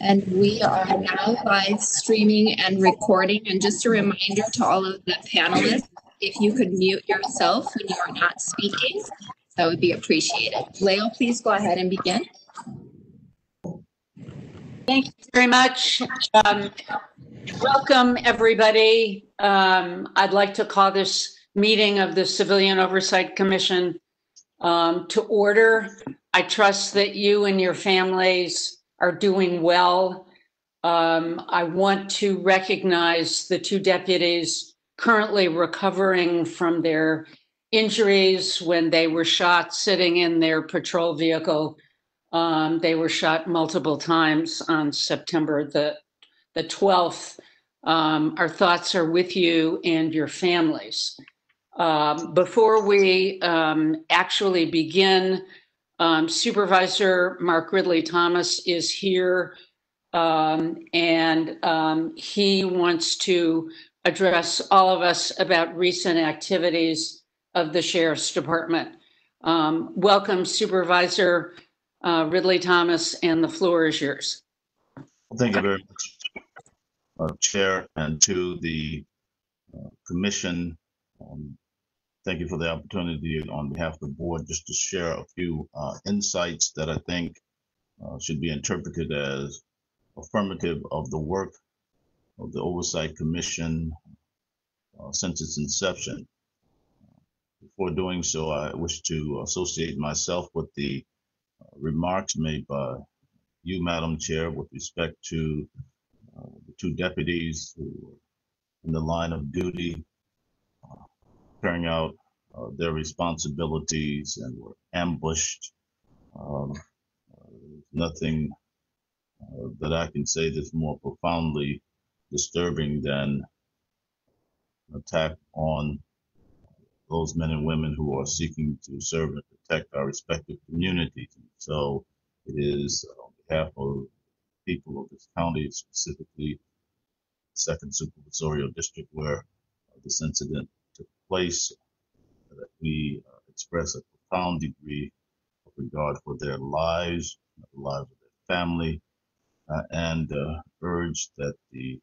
And we are now live streaming and recording. And just a reminder to all of the panelists, if you could mute yourself when you are not speaking, that would be appreciated. Lael, please go ahead and begin. Thank you very much. Um, welcome, everybody. Um, I'd like to call this meeting of the Civilian Oversight Commission um, to order. I trust that you and your families are doing well. Um, I want to recognize the two deputies currently recovering from their injuries when they were shot sitting in their patrol vehicle. Um, they were shot multiple times on September the, the 12th. Um, our thoughts are with you and your families. Um, before we um, actually begin, um, Supervisor Mark Ridley Thomas is here um, and um, he wants to address all of us about recent activities of the Sheriff's Department. Um, welcome, Supervisor uh, Ridley Thomas, and the floor is yours. Thank you very much, uh, Chair, and to the uh, Commission. Um, thank you for the opportunity on behalf of the board just to share a few uh, insights that I think uh, should be interpreted as affirmative of the work of the Oversight Commission uh, since its inception. Before doing so, I wish to associate myself with the uh, remarks made by you, Madam Chair, with respect to uh, the two deputies who in the line of duty carrying out uh, their responsibilities and were ambushed. Um, uh, nothing uh, that I can say that's more profoundly disturbing than attack on those men and women who are seeking to serve and protect our respective communities. And so it is on behalf of people of this county, specifically second supervisorial district where this incident place, that we uh, express a profound degree of regard for their lives, the lives of their family, uh, and uh, urge that the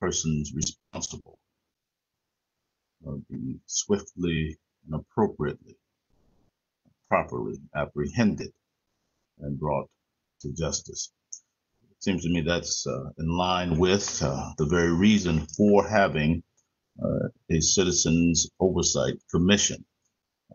persons responsible uh, be swiftly and appropriately, properly apprehended and brought to justice. It seems to me that's uh, in line with the very reason for having a citizens oversight commission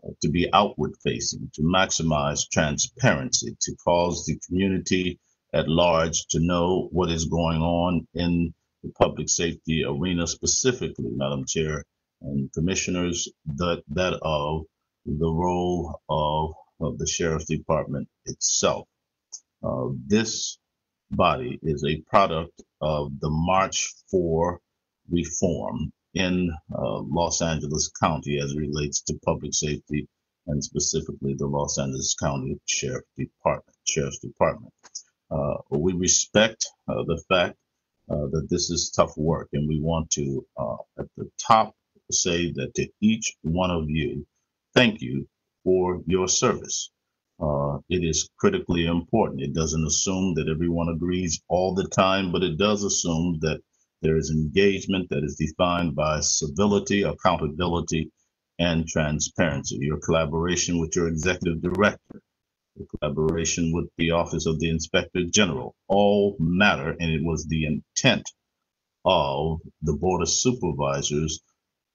uh, to be outward facing, to maximize transparency, to cause the community at large to know what is going on in the public safety arena, specifically, Madam Chair and Commissioners, that, that of the role of, of the Sheriff's Department itself. Uh, this body is a product of the March for Reform in uh, Los Angeles County as it relates to public safety and specifically the Los Angeles County Sheriff Department, Sheriff's Department. Uh, we respect uh, the fact uh, that this is tough work, and we want to, uh, at the top, say that to each one of you, thank you for your service. Uh, it is critically important. It doesn't assume that everyone agrees all the time, but it does assume that there is engagement that is defined by civility, accountability, and transparency. Your collaboration with your executive director, your collaboration with the Office of the Inspector General, all matter, and it was the intent of the Board of Supervisors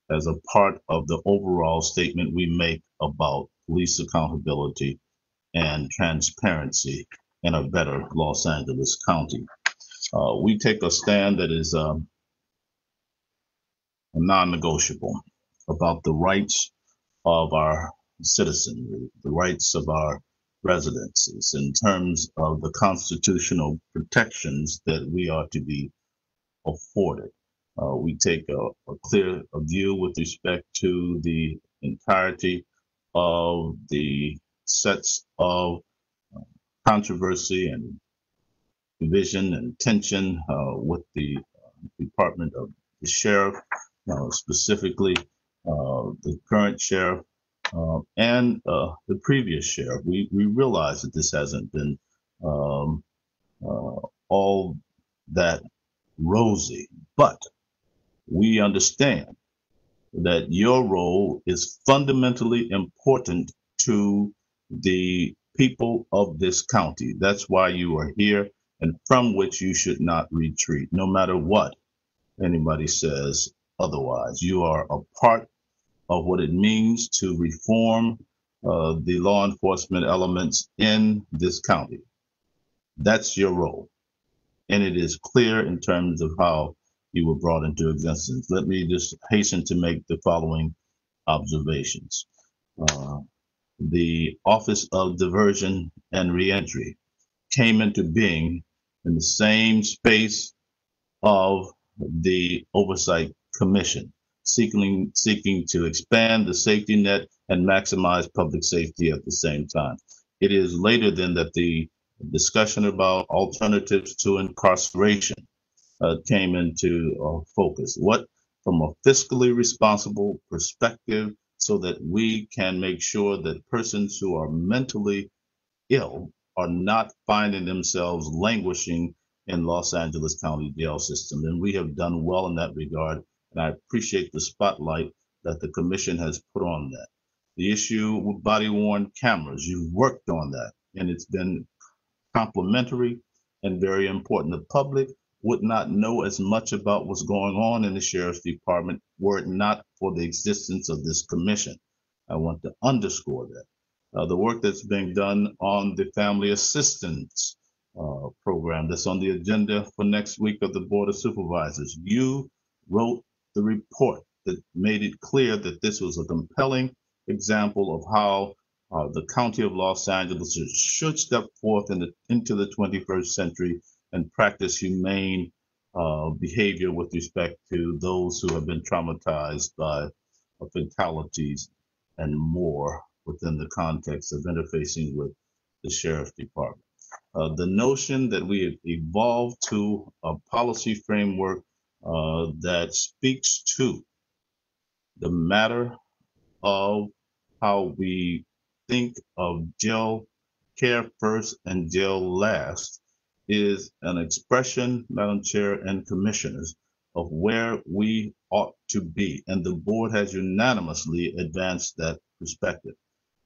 as a part of the overall statement we make about police accountability and transparency in a better Los Angeles County. Uh, we take a stand that is um, non-negotiable about the rights of our citizenry, the rights of our residents in terms of the constitutional protections that we are to be afforded. Uh, we take a, a clear a view with respect to the entirety of the sets of uh, controversy and division and tension uh, with the uh, Department of the Sheriff, uh, specifically the current sheriff and the previous sheriff. We we realize that this hasn't been um, all that rosy, but we understand that your role is fundamentally important to the people of this county. That's why you are here and from which you should not retreat, no matter what anybody says otherwise. You are a part of what it means to reform uh, the law enforcement elements in this county. That's your role. And it is clear in terms of how you were brought into existence. Let me just hasten to make the following observations. Uh, the Office of Diversion and Reentry came into being in the same space of the Oversight Commission, seeking, seeking to expand the safety net and maximize public safety at the same time. It is later than that the discussion about alternatives to incarceration uh, came into uh, focus. What, from a fiscally responsible perspective, so that we can make sure that persons who are mentally ill are not finding themselves languishing in Los Angeles County jail system. And we have done well in that regard. And I appreciate the spotlight that the commission has put on that. The issue with body worn cameras, you've worked on that and it's been complementary and very important. The public would not know as much about what's going on in the sheriff's department were it not for the existence of this commission. I want to underscore that. Uh, the work that's being done on the family assistance uh, program that's on the agenda for next week of the Board of Supervisors. You wrote the report that made it clear that this was a compelling example of how uh, the County of Los Angeles should step forth in the, into the 21st century and practice humane uh, behavior with respect to those who have been traumatized by fatalities and more within the context of interfacing with the sheriff department. Uh, the notion that we have evolved to a policy framework uh, that speaks to the matter of how we think of jail care first and jail last is an expression, Madam Chair and Commissioners, of where we ought to be. And the board has unanimously advanced that perspective.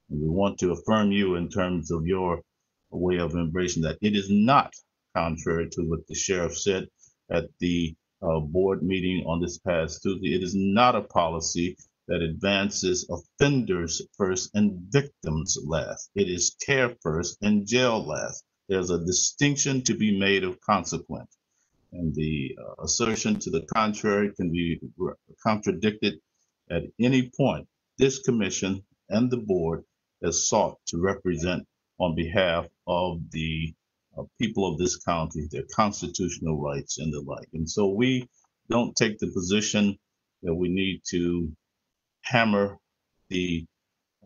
And we want to affirm you in terms of your way of embracing that. It is not contrary to what the sheriff said at the uh, board meeting on this past Tuesday. It is not a policy that advances offenders first and victims last. It is care first and jail last there's a distinction to be made of consequence. And the uh, assertion to the contrary can be contradicted at any point. This commission and the board has sought to represent on behalf of the uh, people of this county their constitutional rights and the like. And so we don't take the position that we need to hammer the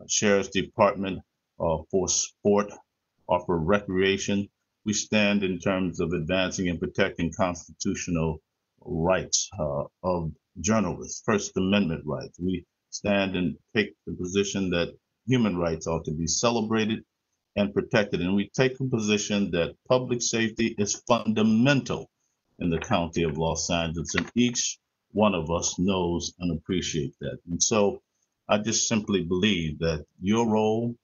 uh, sheriff's department uh, for sport or for recreation. We stand in terms of advancing and protecting constitutional rights uh, of journalists, First Amendment rights. We stand and take the position that human rights ought to be celebrated and protected. And we take a position that public safety is fundamental in the county of Los Angeles, and each one of us knows and appreciates that. And so I just simply believe that your role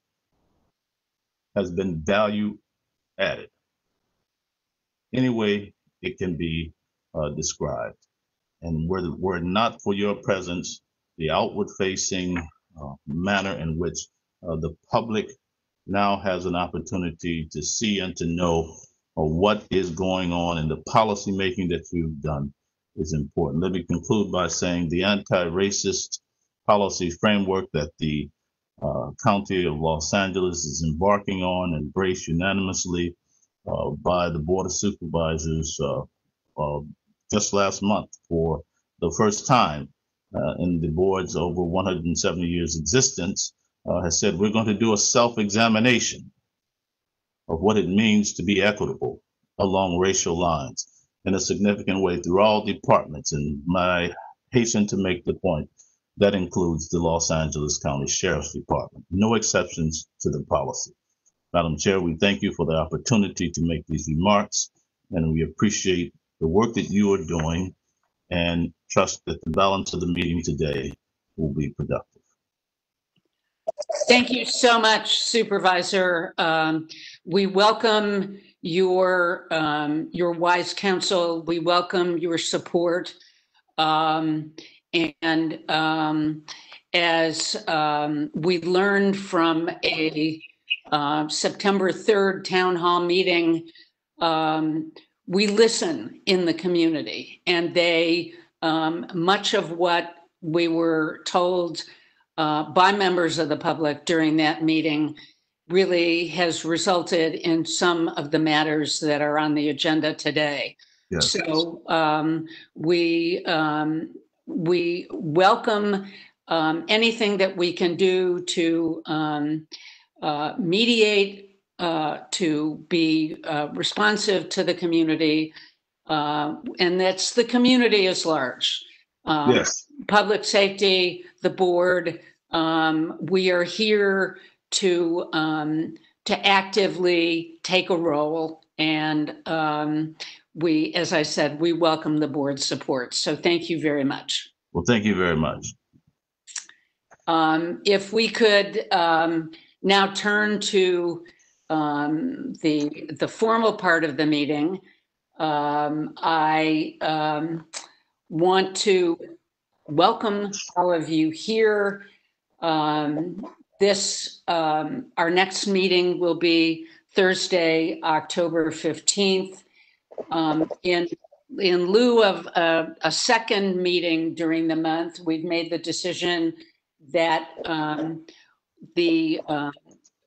has been value added. Any way it can be uh, described. And were, were it not for your presence, the outward facing uh, manner in which uh, the public now has an opportunity to see and to know uh, what is going on and the policy making that you've done is important. Let me conclude by saying the anti-racist policy framework that the uh, County of Los Angeles is embarking on, embraced unanimously uh, by the Board of Supervisors uh, just last month for the first time uh, in the board's over 170 years existence, uh, has said we're going to do a self-examination of what it means to be equitable along racial lines in a significant way through all departments. And my hasten to make the point That includes the Los Angeles County Sheriff's Department. No exceptions to the policy. Madam Chair, we thank you for the opportunity to make these remarks, and we appreciate the work that you are doing and trust that the balance of the meeting today will be productive. Thank you so much Supervisor. Um, We welcome your, um, your wise counsel. We welcome your support. Um, And um, as um, we learned from a uh, September 3rd Town Hall meeting, um, we listen in the community and they, much of what we were told uh, by members of the public during that meeting really has resulted in some of the matters that are on the agenda today. Yes. So um, we, um, we welcome um, anything that we can do to um, uh, mediate, uh, to be uh, responsive to the community. uh, And that's the community is large. Um, Yes, Public safety, the board, um, we are here to, um, to actively take a role. And, um, we, as I said, we welcome the board's support. So thank you very much. well, thank you very much. Um, if we could, um, now turn to, um, the, the formal part of the meeting. Um, I, um, want to welcome all of you here. Um, this, um, our next meeting will be Thursday, October 15th. Um, in, in lieu of a, a second meeting during the month, we've made the decision that, um, the, uh,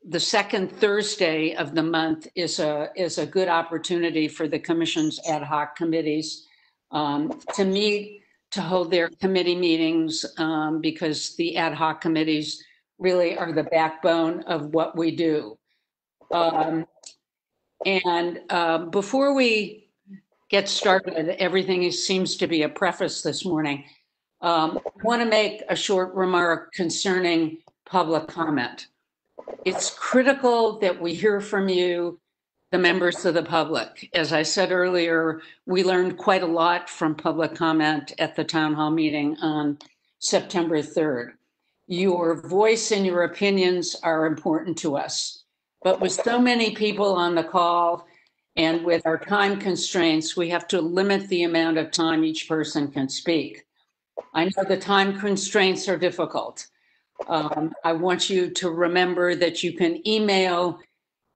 the second Thursday of the month is a, is a good opportunity for the commission's ad hoc committees um, to meet, to hold their committee meetings, um, because the ad hoc committees really are the backbone of what we do. Um, and, um, before we get started, everything is, seems to be a preface this morning. Um, want to make a short remark concerning public comment. It's critical that we hear from you, the members of the public. As I said earlier, we learned quite a lot from public comment at the town hall meeting on September 3rd. Your voice and your opinions are important to us. But with so many people on the call and with our time constraints, we have to limit the amount of time each person can speak. I know the time constraints are difficult. Um, I want you to remember that you can email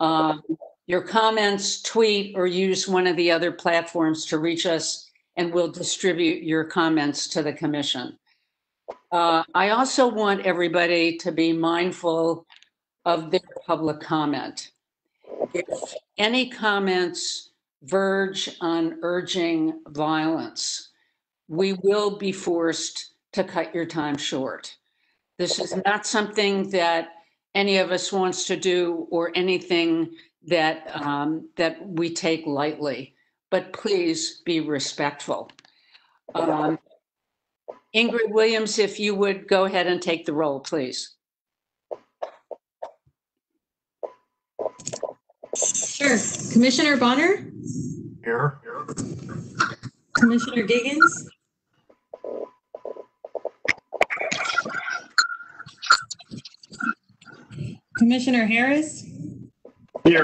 um, your comments, tweet, or use one of the other platforms to reach us, and we'll distribute your comments to the commission. Uh, I also want everybody to be mindful of their public comment. If any comments verge on urging violence, we will be forced to cut your time short. This is not something that any of us wants to do or anything that, um, that we take lightly, but please be respectful. Um, Ingrid Williams, if you would go ahead and take the roll, please. Sure. Commissioner Bonner, Here. Commissioner Giggans, Commissioner Harris, Here.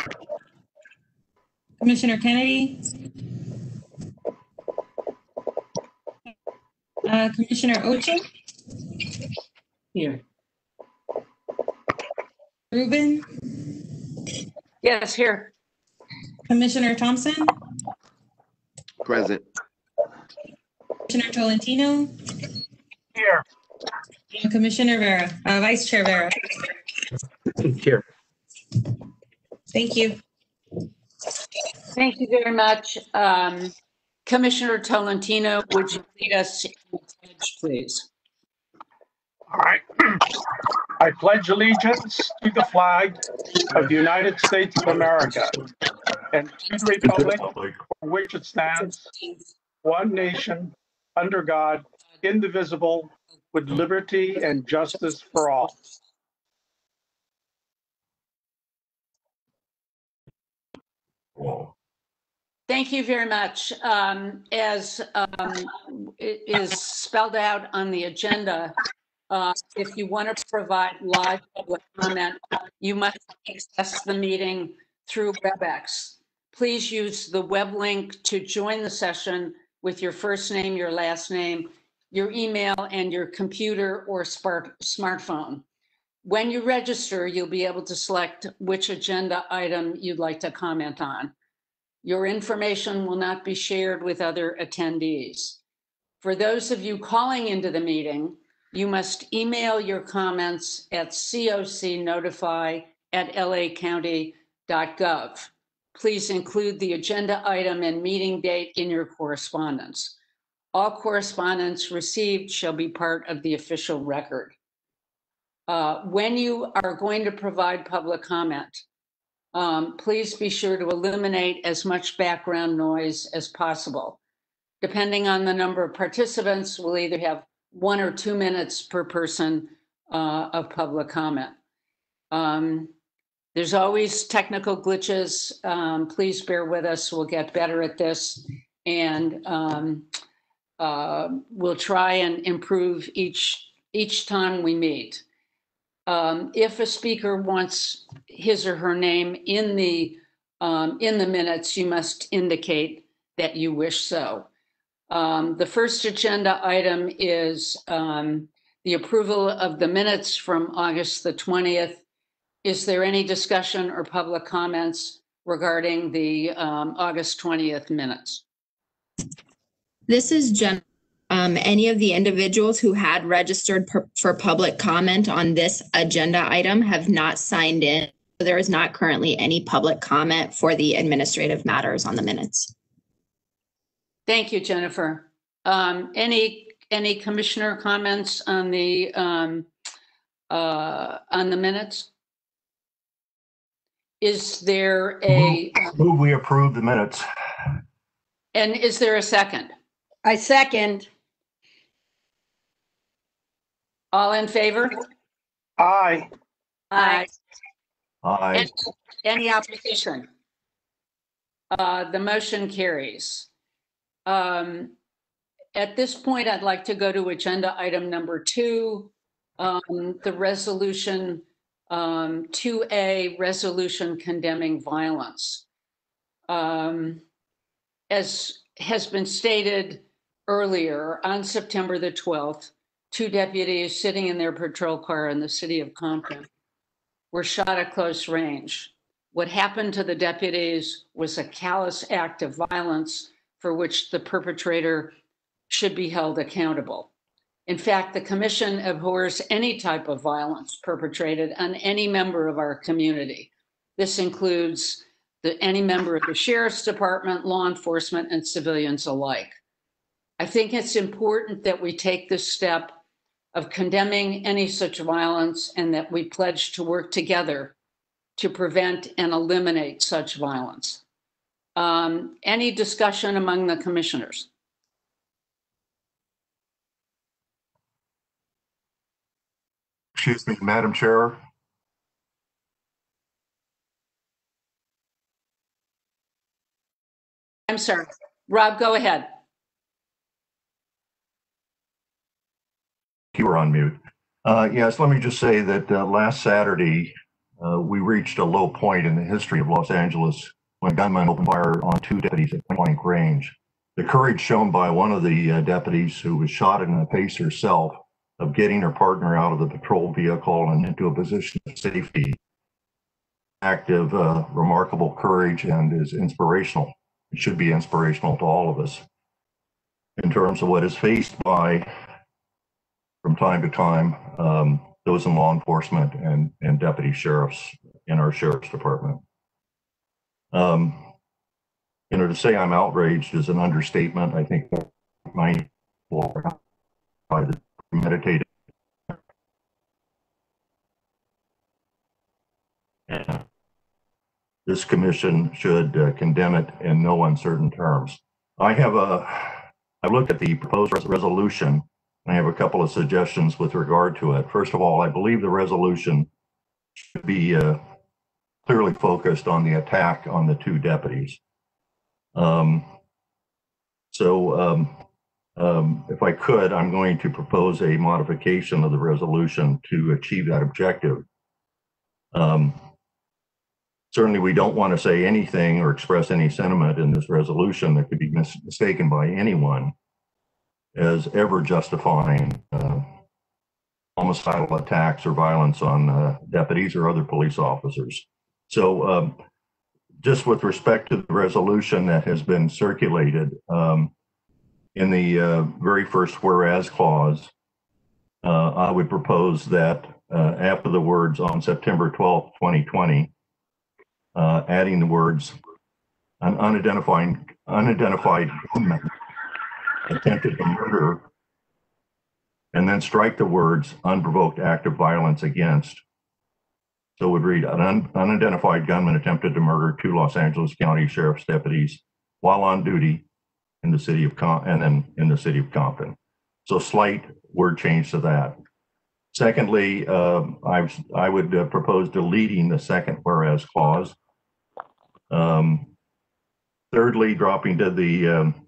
Commissioner Kennedy, uh, Commissioner Ocen, Here. Rubin, Yes, here. Commissioner Thompson, Present. Commissioner Tolentino, Here. and Commissioner Vera, uh, Vice Chair Vera. Here. Thank you. Thank you very much. Um, Commissioner Tolentino, would you lead us in the pledge, please? All right. I pledge allegiance to the flag of the United States of America and to the republic for which it stands, one nation, under God, indivisible, with liberty and justice for all. Thank you very much. Um, As um, it is spelled out on the agenda, uh, if you want to provide live public comment, you must access the meeting through WebEx. Please use the web link to join the session with your first name, your last name, your email, and your computer or smart- smartphone. When you register, you'll be able to select which agenda item you'd like to comment on. Your information will not be shared with other attendees. For those of you calling into the meeting, you must email your comments at cocnotify at cocnotify@lacounty.gov. Please include the agenda item and meeting date in your correspondence. All correspondence received shall be part of the official record. Uh, When you are going to provide public comment, um, please be sure to eliminate as much background noise as possible. Depending on the number of participants, we'll either have one or two minutes per person uh, of public comment. Um, There's always technical glitches. Um, Please bear with us. We'll get better at this. And um, uh, we'll try and improve each, each time we meet. Um, If a speaker wants his or her name in the, um, in the minutes, you must indicate that you wish so. Um, The first agenda item is um, the approval of the minutes from August the 20th. Is there any discussion or public comments regarding the um, August 20th minutes? This is Jen. Um, any of the individuals who had registered per- for public comment on this agenda item have not signed in. So There is not currently any public comment for the administrative matters on the minutes. Thank you, Jennifer. Um, Any, any commissioner comments on the, um, uh, on the minutes? Is there a, Move we approve the minutes. and is there a second? I second. All in favor? Aye. Aye. Aye. And Any opposition? Uh, The motion carries. Um, At this point, I'd like to go to agenda item number two, um, the resolution, um, 2A, resolution condemning violence. Um, As has been stated earlier, on September the 12th, two deputies sitting in their patrol car in the city of Compton were shot at close range. What happened to the deputies was a callous act of violence for which the perpetrator should be held accountable. In fact, the commission abhors any type of violence perpetrated on any member of our community. This includes the, any member of the sheriff's department, law enforcement, and civilians alike. I think it's important that we take this step of condemning any such violence and that we pledge to work together to prevent and eliminate such violence. Um, Any discussion among the commissioners? Excuse me, Madam Chair. I'm sorry. Rob, go ahead. You were on mute. Uh, Yes, let me just say that uh, last Saturday, uh, we reached a low point in the history of Los Angeles when gunmen opened fire on two deputies at point blank range. The courage shown by one of the uh, deputies who was shot in the face herself of getting her partner out of the patrol vehicle and into a position of safety. Act of uh, remarkable courage and is inspirational. It should be inspirational to all of us. In terms of what is faced by from time to time, um, those in law enforcement and, and deputy sheriffs in our sheriff's department. Um, you know, to say I'm outraged is an understatement. I think my by the meditated. And This commission should uh, condemn it in no uncertain terms. I have a, I looked at the proposed res- resolution I have a couple of suggestions with regard to it. First of all, I believe the resolution should be uh, clearly focused on the attack on the two deputies. Um, So um, um, if I could, I'm going to propose a modification of the resolution to achieve that objective. Um, Certainly, we don't want to say anything or express any sentiment in this resolution that could be mis- mistaken by anyone as ever justifying uh, homicidal attacks or violence on uh, deputies or other police officers. So um, just with respect to the resolution that has been circulated, um, in the uh, very first whereas clause, uh, I would propose that uh, after the words on September 12th, 2020, uh, adding the words an unidentified, unidentified attempted to murder, and then strike the words unprovoked act of violence against. So would read an un- unidentified gunman attempted to murder two Los Angeles County Sheriff's deputies while on duty in the city of Com, and then in the city of Compton. So slight word change to that. Secondly, um, I've, I would uh, propose deleting the second whereas clause. Um, Thirdly, dropping to the, um,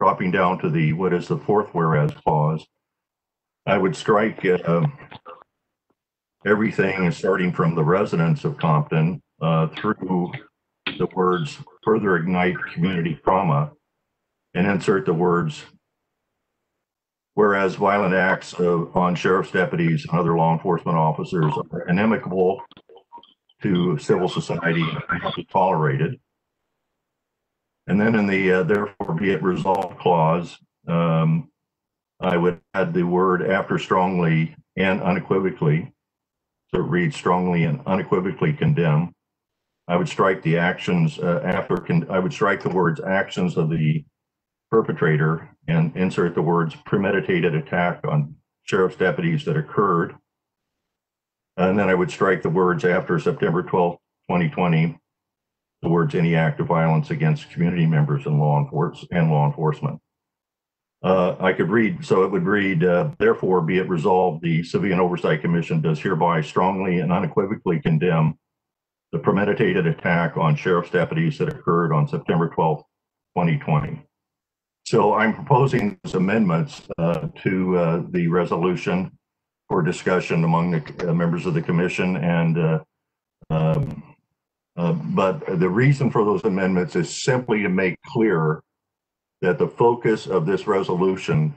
dropping down to the, what is the fourth whereas clause? I would strike uh, everything starting from the residents of Compton uh, through the words further ignite community trauma and insert the words whereas violent acts of, on sheriff's deputies and other law enforcement officers are inimical to civil society and cannot be tolerated. And then in the uh, therefore be it resolved clause, um, I would add the word after strongly and unequivocally. So it reads strongly and unequivocally condemn. I would strike the actions uh, after, con- I would strike the words actions of the perpetrator and insert the words premeditated attack on sheriff's deputies that occurred. And then I would strike the words after September 12th, 2020, the words any act of violence against community members and law enforcement and law enforcement. Uh, I could read, so it would read, uh, therefore be it resolved, the Civilian Oversight Commission does hereby strongly and unequivocally condemn the premeditated attack on sheriff's deputies that occurred on September 12th, 2020. So I'm proposing these amendments uh, to uh, the resolution for discussion among the uh, members of the commission and uh, um, uh, but the reason for those amendments is simply to make clear that the focus of this resolution,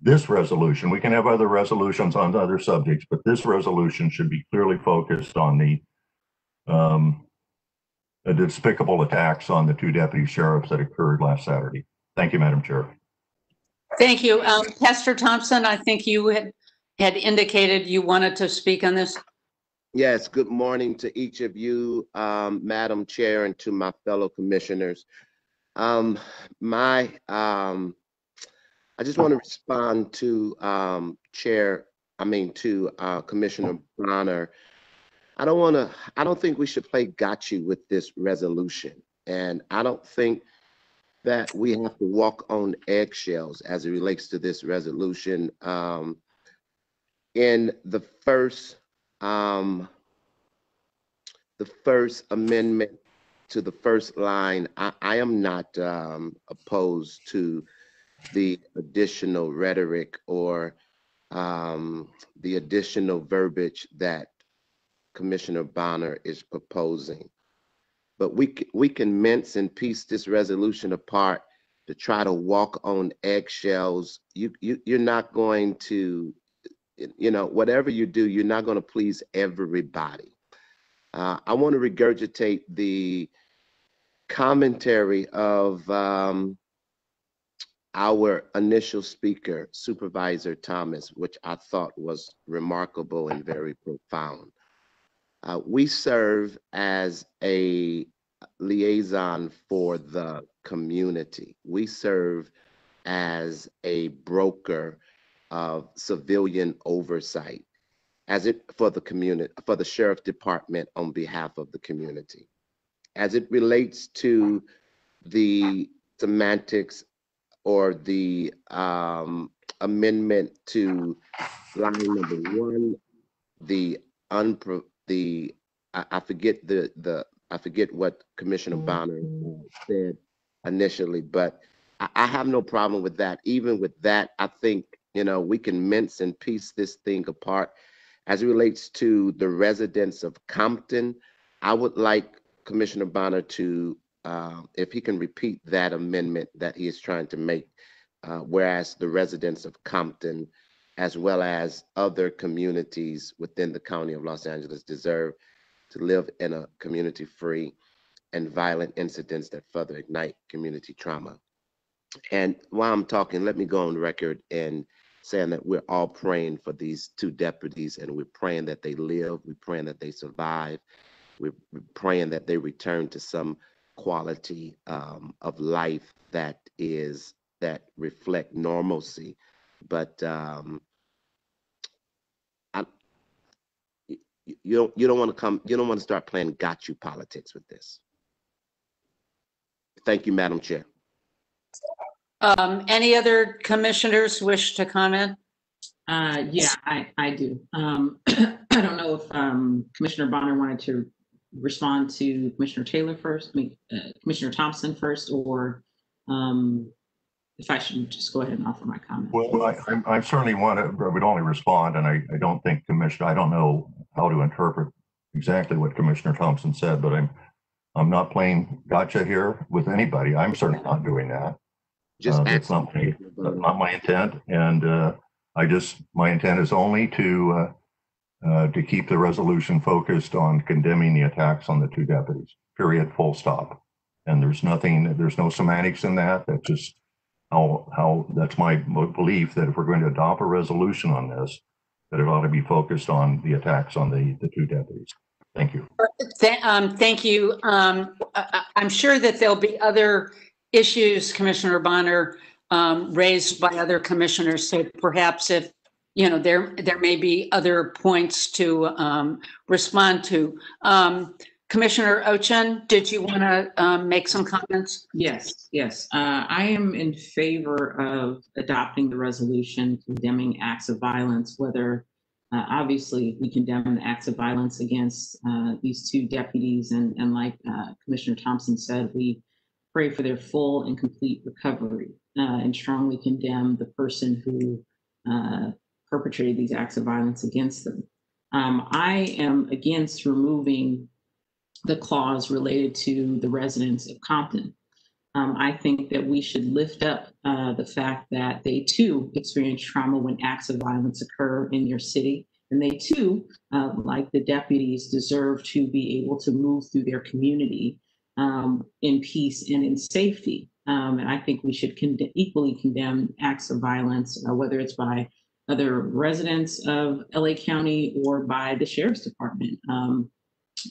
this resolution, we can have other resolutions on other subjects, but this resolution should be clearly focused on the um, the despicable attacks on the two deputy sheriffs that occurred last Saturday. Thank you, Madam Chair. Thank you. Um, Pastor Thompson, I think you had, had indicated you wanted to speak on this. Yes, good morning to each of you, um, Madam Chair, and to my fellow commissioners. Um, my, um, I just want to respond to, um, Chair, I mean, to, uh, Commissioner Bonner. I don't want to, I don't think we should play gotcha with this resolution. And I don't think that we have to walk on eggshells as it relates to this resolution. Um, in the first um, the first amendment to the first line, I, I am not um, opposed to the additional rhetoric or um, the additional verbiage that Commissioner Bonner is proposing. But we, we can mince and piece this resolution apart to try to walk on eggshells. You, you, you're not going to you know, whatever you do, you're not going to please everybody. Uh, I want to regurgitate the commentary of um, our initial speaker, Supervisor Thomas, which I thought was remarkable and very profound. Uh, we serve as a liaison for the community. We serve as a broker of civilian oversight as it for the community for the sheriff department on behalf of the community as it relates to the semantics or the um, amendment to line number one, the unpro, the, I, I forget the, the, I forget what Commissioner Bonner uh, said initially, but I, I have no problem with that. Even with that, I think, you know, we can mince and piece this thing apart. As it relates to the residents of Compton, I would like Commissioner Bonner to, uh, if he can repeat that amendment that he is trying to make, uh, whereas the residents of Compton, as well as other communities within the county of Los Angeles deserve to live in a community-free and violent incidents that further ignite community trauma. And while I'm talking, let me go on record and saying that we're all praying for these two deputies and we're praying that they live, we're praying that they survive, we're praying that they return to some quality um, of life that is, that reflect normalcy. But um, I, you don't, you don't want to come, you don't want to start playing got you politics with this. Thank you, Madam Chair. Um, any other commissioners wish to comment? Uh, yeah, I, I do. Um, I don't know if, um, Commissioner Bonner wanted to respond to Commissioner Taylor first, I mean, uh, Commissioner Thompson first, or, um, if I should just go ahead and offer my comment. Well, I, I'm- I certainly want to, I would only respond, and I, I don't think Commissioner, I don't know how to interpret exactly what Commissioner Thompson said, but I'm, I'm not playing gotcha here with anybody. I'm certainly not doing that. Just Uh, That's ask. not my, that's not my intent, and uh, I just, my intent is only to, uh, uh, to keep the resolution focused on condemning the attacks on the two deputies, period, full stop. And there's nothing, there's no semantics in that, that's just how, how, that's my belief that if we're going to adopt a resolution on this, that it ought to be focused on the attacks on the, the two deputies. Thank you. Um, thank you. Um, I, I- I'm sure that there'll be other issues, Commissioner Bonner, um, raised by other commissioners. So perhaps if, you know, there, there may be other points to, um, respond to. Um, Commissioner Ocen, did you want to, um, make some comments? Yes, yes. Uh, I am in favor of adopting the resolution condemning acts of violence, whether, uh, obviously, we condemn the acts of violence against, uh, these two deputies. And, and like, uh, Commissioner Thompson said, we pray for their full and complete recovery, uh, and strongly condemn the person who, uh, perpetrated these acts of violence against them. Um, I am against removing the clause related to the residents of Compton. Um, I think that we should lift up uh, the fact that they too experience trauma when acts of violence occur in your city. And they too, uh, like the deputies, deserve to be able to move through their community um, in peace and in safety. Um, and I think we should conde- equally condemn acts of violence, uh, whether it's by other residents of LA County or by the sheriff's department. Um,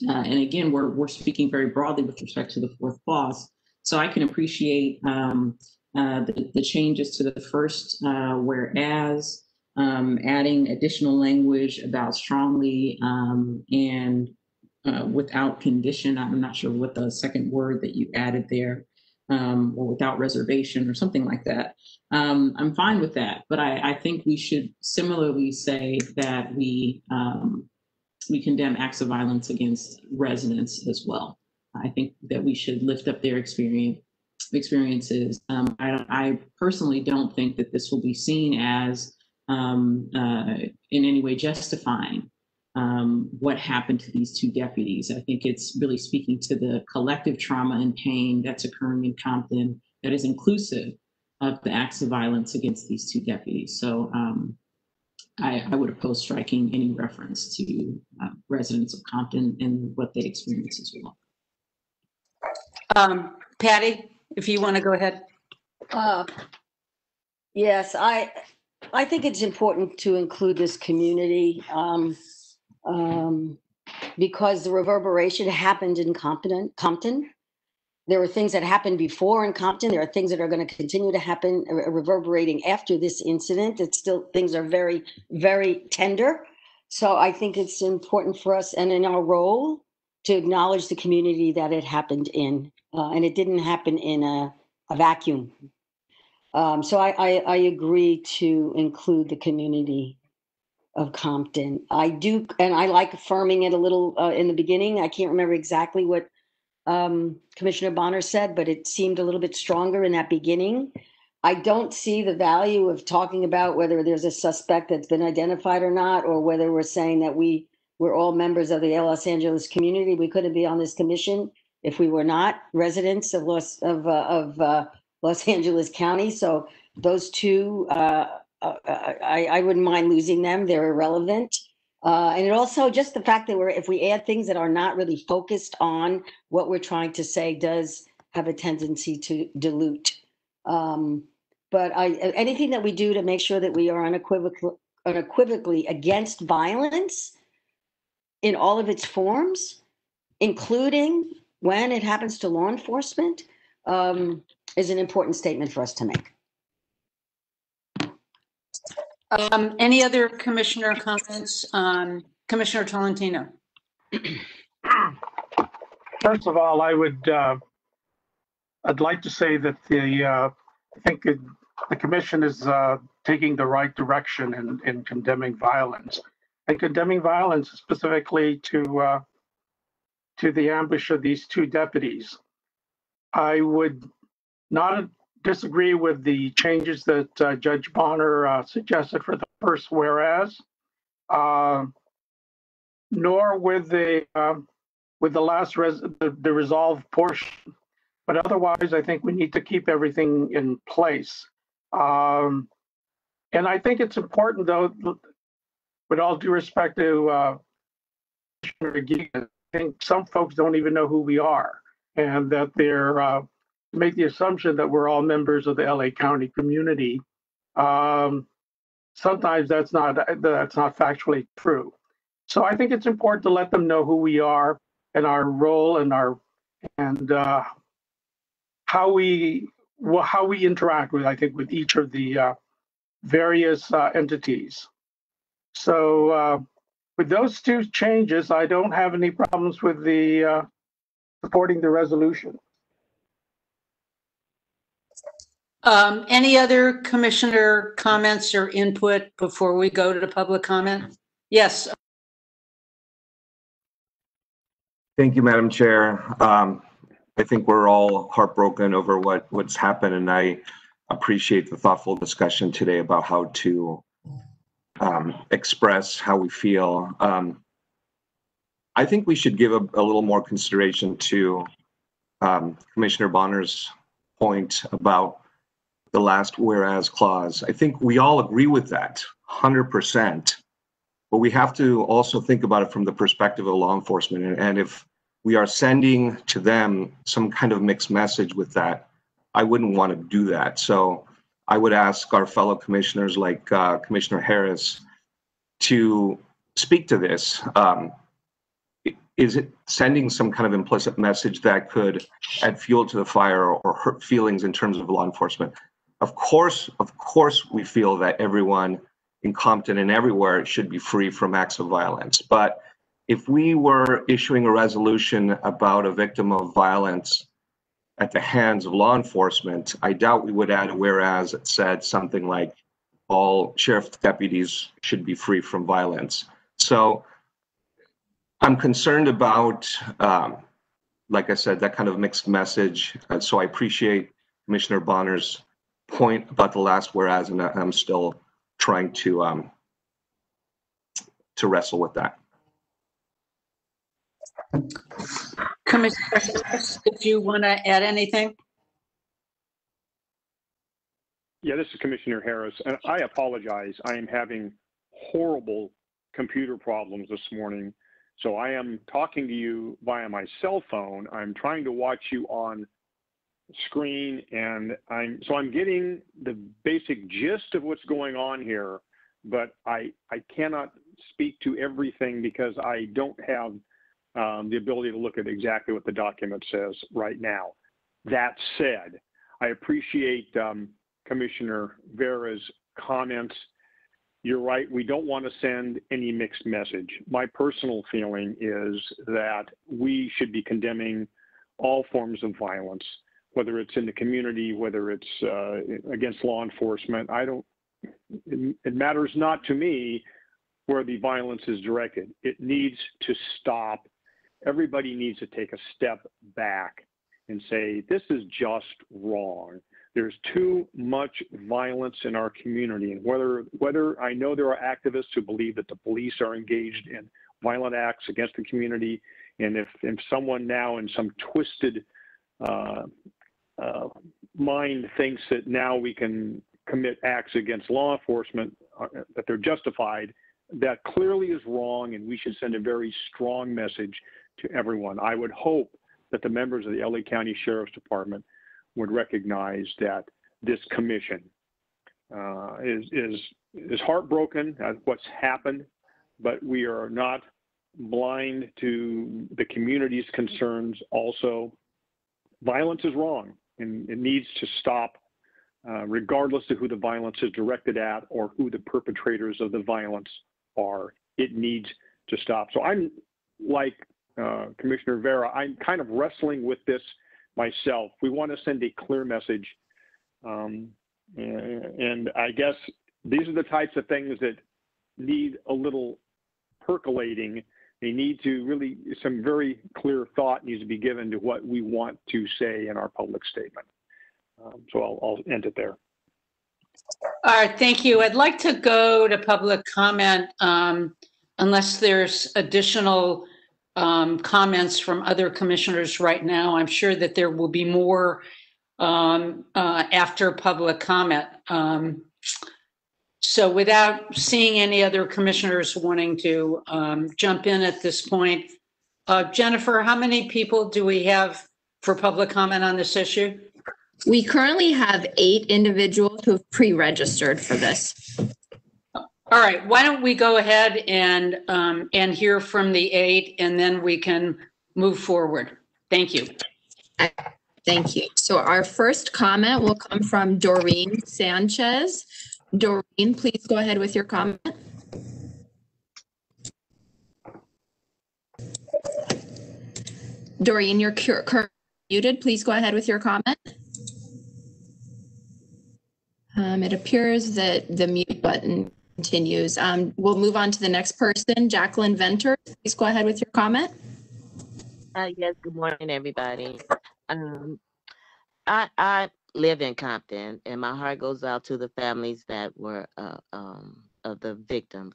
uh, and again, we're, we're speaking very broadly with respect to the fourth clause. So I can appreciate um, uh, the, the changes to the first uh, whereas, um, adding additional language about strongly um, and uh, without condition. I'm not sure what the second word that you added there, um, or without reservation or something like that. Um, I'm fine with that, but I, I think we should similarly say that we um, we condemn acts of violence against residents as well. I think that we should lift up their experience experiences. Um, I, I personally don't think that this will be seen as um, uh, in any way justifying um, what happened to these two deputies. I think it's really speaking to the collective trauma and pain that's occurring in Compton that is inclusive of the acts of violence against these two deputies. So um, I, I would oppose striking any reference to uh, residents of Compton and what they experience as well. Um, Patty, if you want to go ahead. Uh, Yes, I, I think it's important to include this community um, um, because the reverberation happened in Compton, Compton. There were things that happened before in Compton. There are things that are going to continue to happen uh, reverberating after this incident. It's still, things are very, very tender. So I think it's important for us and in our role to acknowledge the community that it happened in. Uh, And it didn't happen in a, a vacuum. Um, so I, I, I agree to include the community of Compton. I do, and I like affirming it a little uh, in the beginning. I can't remember exactly what um, Commissioner Bonner said, but it seemed a little bit stronger in that beginning. I don't see the value of talking about whether there's a suspect that's been identified or not, or whether we're saying that we, we're all members of the Los Angeles community. We couldn't be on this commission if we were not residents of Los, of, uh, of uh, Los Angeles County. So those two, uh, uh, I, I wouldn't mind losing them. They're irrelevant. Uh, and it also just the fact that we're, if we add things that are not really focused on what we're trying to say does have a tendency to dilute. Um, but I, anything that we do to make sure that we are unequivocal, unequivocally against violence in all of its forms, including when it happens to law enforcement, um, is an important statement for us to make. Um, any other commissioner comments? Um, Commissioner Tolentino? First of all, I would, uh, I'd like to say that the, uh, I think it- the commission is uh, taking the right direction in, in condemning violence. And condemning violence specifically to, uh, to the ambush of these two deputies. I would not disagree with the changes that uh, Judge Bonner uh, suggested for the first whereas, uh, nor with the, um, with the last res, the, the resolved portion. But otherwise, I think we need to keep everything in place. Um, and I think it's important though, with all due respect to, uh, Commissioner I think some folks don't even know who we are and that they're, uh, make the assumption that we're all members of the LA County community. Um, sometimes that's not, that's not factually true. So I think it's important to let them know who we are and our role and our, and, uh, how we, well, how we interact with, I think, with each of the, uh, various, uh, entities. So, uh, with those two changes, I don't have any problems with the, uh, supporting the resolution. Um, any other commissioner comments or input before we go to the public comment? Yes, Thank you, Madam Chair. Um, I think we're all heartbroken over what, what's happened, and I appreciate the thoughtful discussion today about how to um, express how we feel. Um, I think we should give a, a little more consideration to um, Commissioner Bonner's point about the last whereas clause. I think we all agree with that, 100%. But we have to also think about it from the perspective of law enforcement. And, and if we are sending to them some kind of mixed message with that, I wouldn't want to do that. So I would ask our fellow commissioners like uh, Commissioner Harris to speak to this. Um, is it sending some kind of implicit message that could add fuel to the fire or, or hurt feelings in terms of law enforcement? Of course, of course, we feel that everyone in Compton and everywhere should be free from acts of violence. But if we were issuing a resolution about a victim of violence at the hands of law enforcement, I doubt we would add a whereas it said something like all sheriff deputies should be free from violence. So I'm concerned about, um, like I said, that kind of mixed message. And so I appreciate Commissioner Bonner's point about the last whereas, and I- I'm still trying to um, to wrestle with that. Commissioner if you want to add anything? Yeah, this is Commissioner Harris, and I apologize. I am having horrible computer problems this morning. So I am talking to you via my cell phone. I'm trying to watch you on screen and I'm so I'm getting the basic gist of what's going on here, but I I cannot speak to everything because I don't have um, the ability to look at exactly what the document says right now. That said, I appreciate um, Commissioner Vera's comments. You're right, we don't want to send any mixed message. My personal feeling is that we should be condemning all forms of violence. Whether it's in the community, whether it's uh, against law enforcement. I don't, it, it matters not to me where the violence is directed. It needs to stop. Everybody needs to take a step back and say, this is just wrong. There's too much violence in our community. And whether, whether I know there are activists who believe that the police are engaged in violent acts against the community, and if, if someone now in some twisted uh, uh, mind thinks that now we can commit acts against law enforcement, uh, that they're justified, that clearly is wrong, and we should send a very strong message to everyone. I would hope that the members of the LA County Sheriff's Department would recognize that this commission uh, is is is heartbroken at what's happened, but we are not blind to the community's concerns. Also, violence is wrong and it needs to stop, uh, regardless of who the violence is directed at or who the perpetrators of the violence are. It needs to stop. So I'm like uh, Commissioner Vera, I'm kind of wrestling with this myself. We want to send a clear message. Um, and I guess these are the types of things that need a little percolating. They need to really, some very clear thought needs to be given to what we want to say in our public statement. Um, so I'll, I'll end it there. All right, thank you. I'd like to go to public comment um, unless there's additional um, comments from other commissioners right now. I'm sure that there will be more um, uh, after public comment. So without seeing any other commissioners wanting to um, jump in at this point, uh, Jennifer, how many people do we have for public comment on this issue? We currently have eight individuals who have pre-registered for this. All right, why don't we go ahead and, um, and hear from the eight and then we can move forward. Thank you. Thank you. So our first comment will come from Doreen Sanchez. Doreen, please go ahead with your comment. Doreen, you're cur- cur- muted. Please go ahead with your comment. Um, it appears that the mute button continues. Um, we'll move on to the next person, Jacqueline Venter. Please go ahead with your comment. Uh, yes, good morning, everybody. Um, I, I live in Compton, and my heart goes out to the families that were uh, um, of the victims.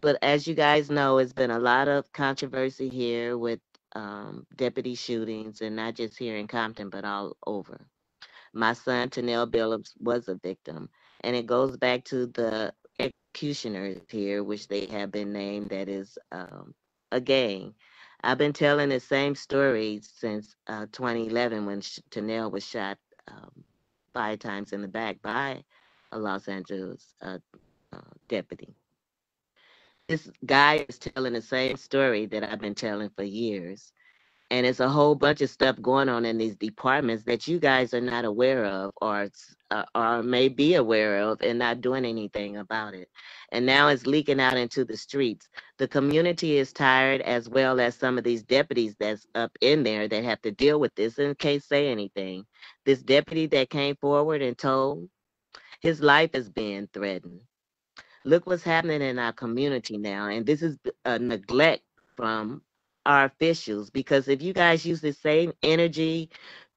But as you guys know, it's been a lot of controversy here with um, deputy shootings, and not just here in Compton, but all over. My son, Tanel Billups, was a victim, and it goes back to the executioners here, which they have been named, that is um, a gang. I've been telling the same story since uh, 2011 when Tanel was shot um, five times in the back by a Los Angeles uh, uh, deputy. This guy is telling the same story that I've been telling for years. And it's a whole bunch of stuff going on in these departments that you guys are not aware of or, uh, or may be aware of and not doing anything about it. And now it's leaking out into the streets. The community is tired as well as some of these deputies that's up in there that have to deal with this and can't say anything. This deputy that came forward and told his life is being threatened. Look what's happening in our community now. And this is a neglect from our officials because if you guys use the same energy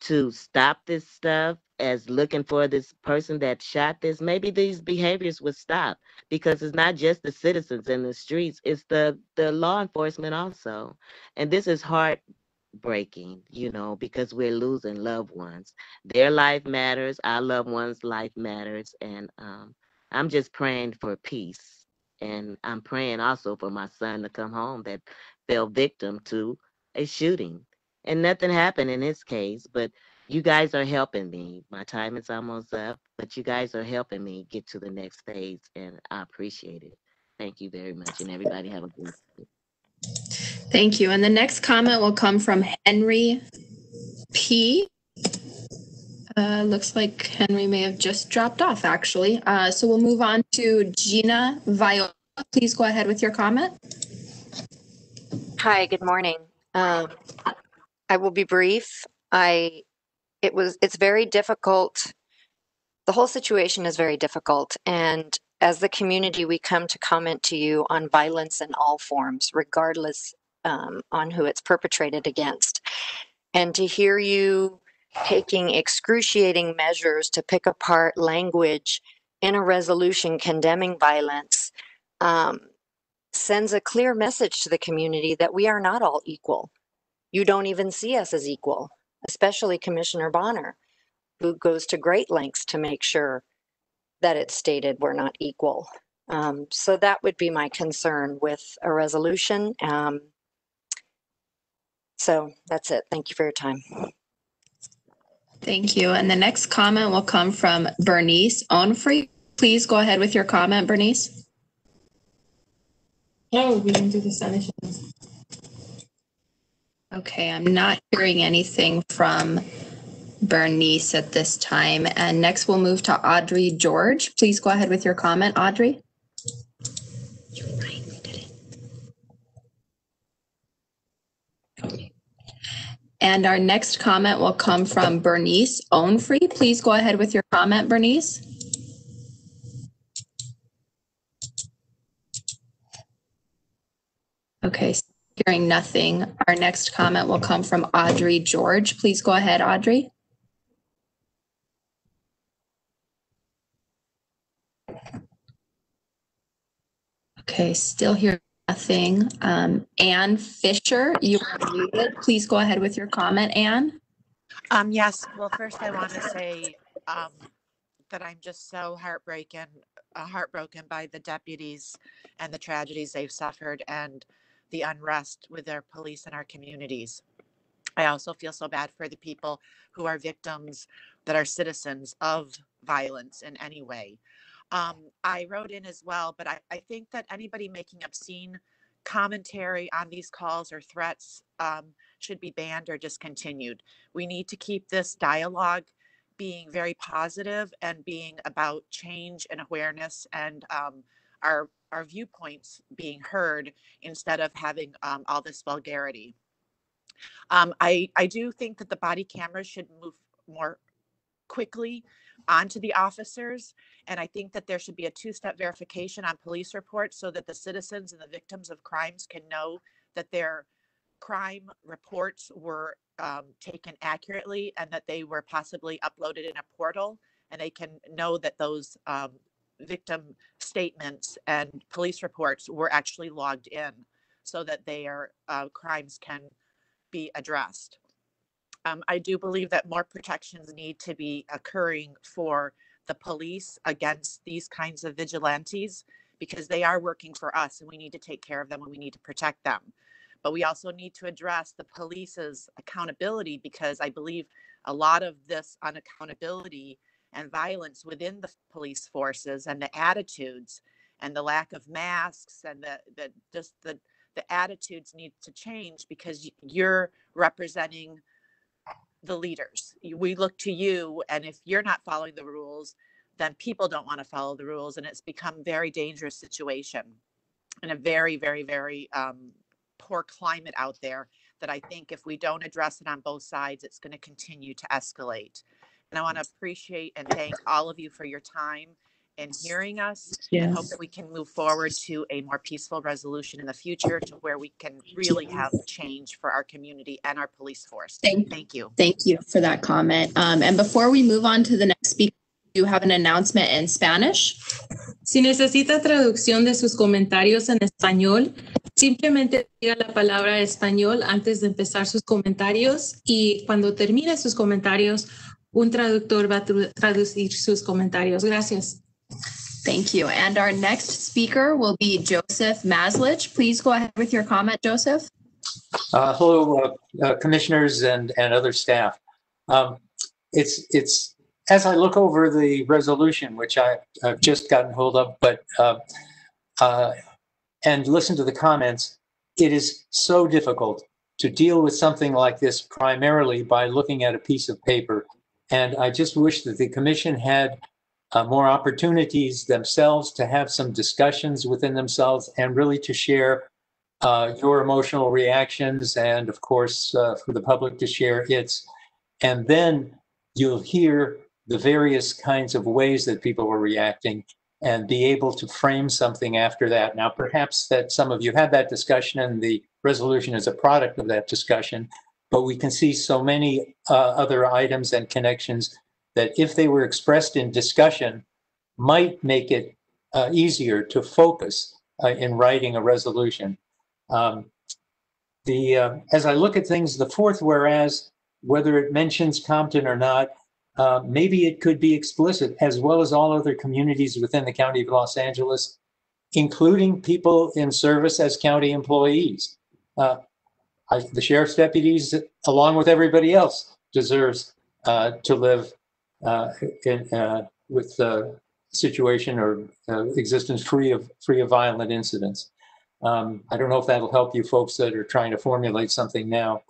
to stop this stuff as looking for this person that shot this, maybe these behaviors would stop because it's not just the citizens in the streets, it's the the law enforcement also. And this is heartbreaking, you know, because we're losing loved ones. Their life matters, our loved ones' life matters, and um, I'm just praying for peace. And I'm praying also for my son to come home that fell victim to a shooting. And nothing happened in his case, but you guys are helping me. My time is almost up, but you guys are helping me get to the next phase, and I appreciate it. Thank you very much, and everybody have a good day. Thank you. And the next comment will come from Henry P. Uh, looks like Henry may have just dropped off, actually. Uh, so we'll move on to Gina Viola. Please go ahead with your comment. Hi, good morning. Um, I will be brief. I it was, it's very difficult. The whole situation is very difficult. And as the community, we come to comment to you on violence in all forms, regardless um, on who it's perpetrated against. And to hear you taking excruciating measures to pick apart language in a resolution condemning violence um, sends a clear message to the community that we are not all equal. You don't even see us as equal, especially Commissioner Bonner, who goes to great lengths to make sure that it's stated we're not equal. Um, so that would be my concern with a resolution. Um, so that's it. Thank you for your time. Thank you. And the next comment will come from Bernice Onfrey. Please go ahead with your comment, Bernice. Oh, we didn't do the Spanish. Okay, I'm not hearing anything from Bernice at this time. And next we'll move to Audrey George. Please go ahead with your comment, Audrey. And our next comment will come from Bernice Onfrey. Please go ahead with your comment, Bernice. Okay, hearing nothing. Our next comment will come from Audrey George. Please go ahead, Audrey. Okay, still hearing nothing. Um, Anne Fisher, you are muted. Please go ahead with your comment, Anne. Um, yes, well, first I want to say, um, that I'm just so heartbroken, uh, heartbroken by the deputies and the tragedies they've suffered and the unrest with our police and our communities. I also feel so bad for the people who are victims that are citizens of violence in any way. Um, I wrote in as well, but I, I think that anybody making obscene commentary on these calls or threats um, should be banned or discontinued. We need to keep this dialogue being very positive and being about change and awareness and um, our our viewpoints being heard instead of having um, all this vulgarity. Um, I I do think that the body cameras should move more quickly onto the officers. And I think that there should be a two step verification on police reports so that the citizens and the victims of crimes can know that their crime reports were um, taken accurately and that they were possibly uploaded in a portal and they can know that those um, victim statements and police reports were actually logged in so that their uh, crimes can be addressed. Um, I do believe that more protections need to be occurring for the police against these kinds of vigilantes because they are working for us and we need to take care of them and we need to protect them. But we also need to address the police's accountability because I believe a lot of this unaccountability and violence within the police forces and the attitudes and the lack of masks and the, the just the the attitudes need to change because you're representing the leaders. We look to you, and if you're not following the rules, then people don't want to follow the rules, and it's become very dangerous situation and a very, very, very um, poor climate out there. That I think if we don't address it on both sides, it's going to continue to escalate. And I want to appreciate and thank all of you for your time and hearing us and hope Yes. that we can move forward to a more peaceful resolution in the future to where we can really have change for our community and our police force. Thank- Thank you. Thank you for that comment. Um, and before we move on to the next speaker, you have an announcement in Spanish. Si necesita traducción de sus comentarios en español, simplemente diga la palabra español antes de empezar sus comentarios y cuando termine sus comentarios, un traductor va a traducir sus comentarios. Gracias. Thank you. And our next speaker will be Joseph Maizlish. Please go ahead with your comment, Joseph. Uh, Hello, uh, uh, commissioners and, and other staff. Um, It's, it's, as I look over the resolution, which I, I've just gotten hold of, but, uh, uh, and listen to the comments, it is so difficult to deal with something like this primarily by looking at a piece of paper. And I just wish that the commission had uh, more opportunities themselves to have some discussions within themselves and really to share uh, your emotional reactions and of course uh, for the public to share its and then you'll hear the various kinds of ways that people were reacting and be able to frame something after that. Now, perhaps that some of you had that discussion and the resolution is a product of that discussion, but we can see so many uh, other items and connections that if they were expressed in discussion, might make it uh, easier to focus uh, in writing a resolution. Um, the uh, as I look at things, the fourth whereas, whether it mentions Compton or not, uh, maybe it could be explicit, as well as all other communities within the county of Los Angeles, including people in service as county employees. Uh, I, the sheriff's deputies, along with everybody else, deserves uh, to live uh, in, uh, with the situation or uh, existence free of free of violent incidents. Um, I don't know if that'll help you folks that are trying to formulate something now.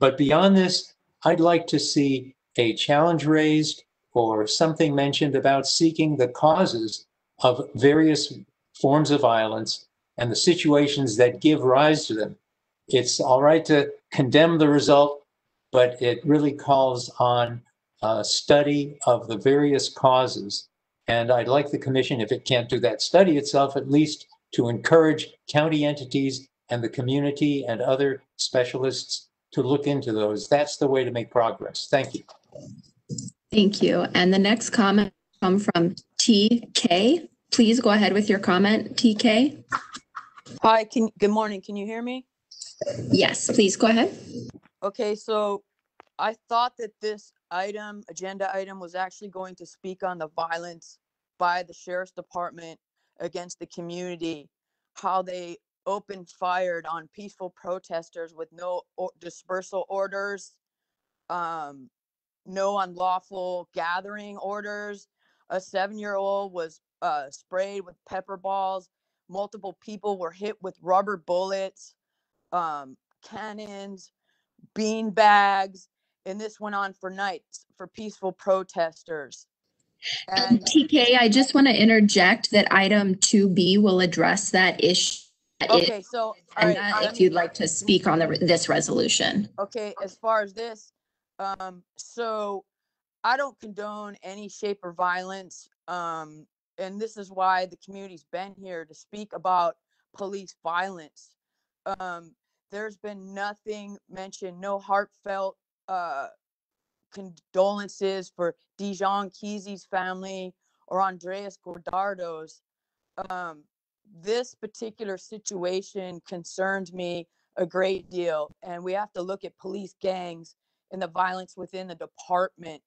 But beyond this, I'd like to see a challenge raised or something mentioned about seeking the causes of various forms of violence and the situations that give rise to them. It's all right to condemn the result, but it really calls on a study of the various causes. And I'd like the commission, if it can't do that study itself, at least to encourage county entities and the community and other specialists to look into those. That's the way to make progress. Thank you. Thank you. And the next comment come from TK. Please go ahead with your comment, TK. Hi, can, good morning. Can you hear me? Yes, please go ahead. Okay, so I thought that this item, agenda item, was actually going to speak on the violence by the sheriff's department against the community, how they opened fired on peaceful protesters with no dispersal orders, um, no unlawful gathering orders. A seven-year-old was uh, sprayed with pepper balls. Multiple people were hit with rubber bullets, um, cannons, bean bags, and this went on for nights for peaceful protesters. And TK, I just want to interject that item 2B will address that issue. Okay, so And right, if me- you'd like to speak on the, this resolution. okay as far as this um so i don't condone any shape or violence um and this is why the community's been here to speak about police violence um there's been nothing mentioned no heartfelt uh condolences for Dijon Kizzee's family or Andreas Guardado's. Um this particular situation concerned me a great deal and we have to look at police gangs and the violence within the department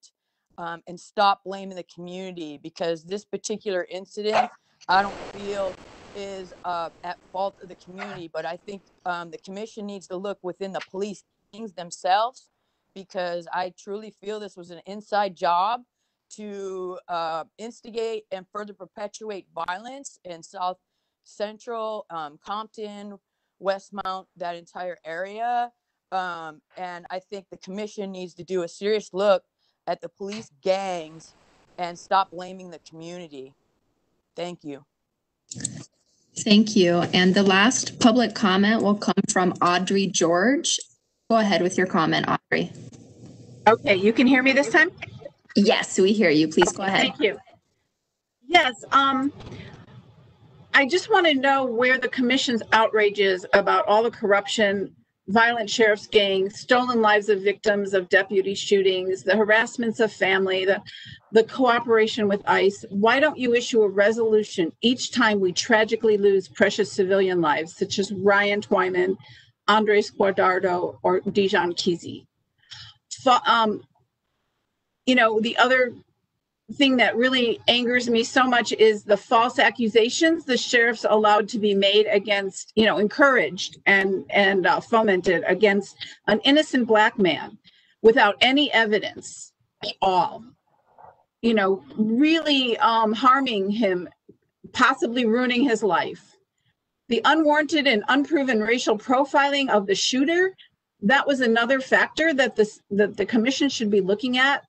um, and stop blaming the community because this particular incident i don't feel is uh, at fault of the community but i think um, the commission needs to look within the police gangs themselves because i truly feel this was an inside job to uh, instigate and further perpetuate violence in south central um, compton Westmont, that entire area. Um, and I think the commission needs to do a serious look at the police gangs and stop blaming the community. Thank you. Thank you. And the last public comment will come from Audrey George. Go ahead with your comment, Audrey. Okay, you can hear me this time? Yes, we hear you. Please go ahead. Thank you. Yes, um, I just want to know where the commission's outrage is about all the corruption, violent sheriff's gangs, stolen lives of victims of deputy shootings, the harassments of family, the, the cooperation with ICE. Why don't you issue a resolution each time we tragically lose precious civilian lives, such as Ryan Twyman, Andres Guardado, or Dijon Kizzee? So, um, you know, the other thing that really angers me so much is the false accusations the sheriffs allowed to be made against, you know, encouraged and and uh, fomented against an innocent black man without any evidence at all. You know, really um, harming him, possibly ruining his life. The unwarranted and unproven racial profiling of the shooter, that was another factor that this that the commission should be looking at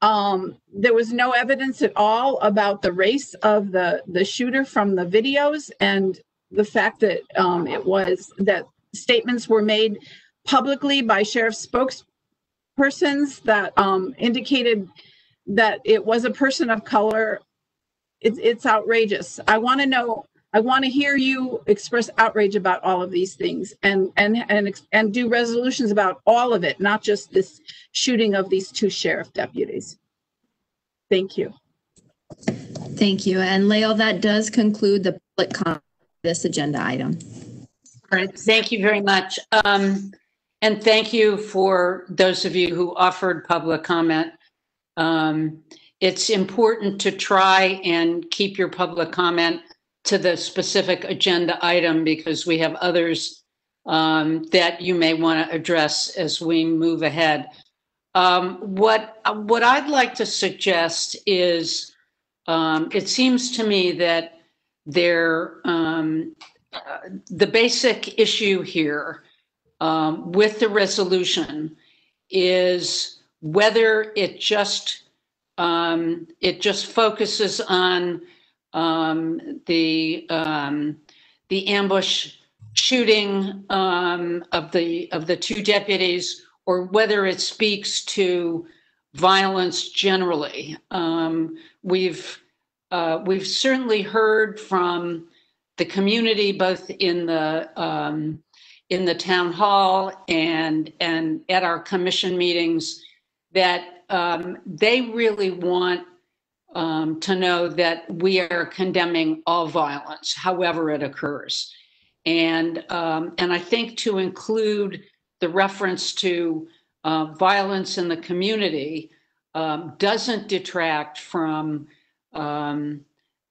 um, there was no evidence at all about the race of the the shooter from the videos and the fact that um, it was that statements were made publicly by sheriff spokespersons that um, indicated that it was a person of color. It's outrageous. I want to know, I want to hear you express outrage about all of these things and, and, and, and do resolutions about all of it, not just this shooting of these two sheriff deputies. Thank you. Thank you. And Lael, that does conclude the public comment, this agenda item. All right, thank you very much. Um, and thank you for those of you who offered public comment. Um, it's important to try and keep your public comment to the specific agenda item because we have others um, that you may want to address as we move ahead. Um, what what I'd like to suggest is um, it seems to me that there um, uh, the basic issue here um, with the resolution is whether it just um, it just focuses on um, the um, the ambush shooting um, of the of the two deputies, or whether it speaks to violence generally. Um, we've uh, we've certainly heard from the community, both in the um, in the town hall and and at our commission meetings, that um, they really want um, to know that we are condemning all violence, however it occurs, and um, and I think to include the reference to uh, violence in the community um, doesn't detract from um,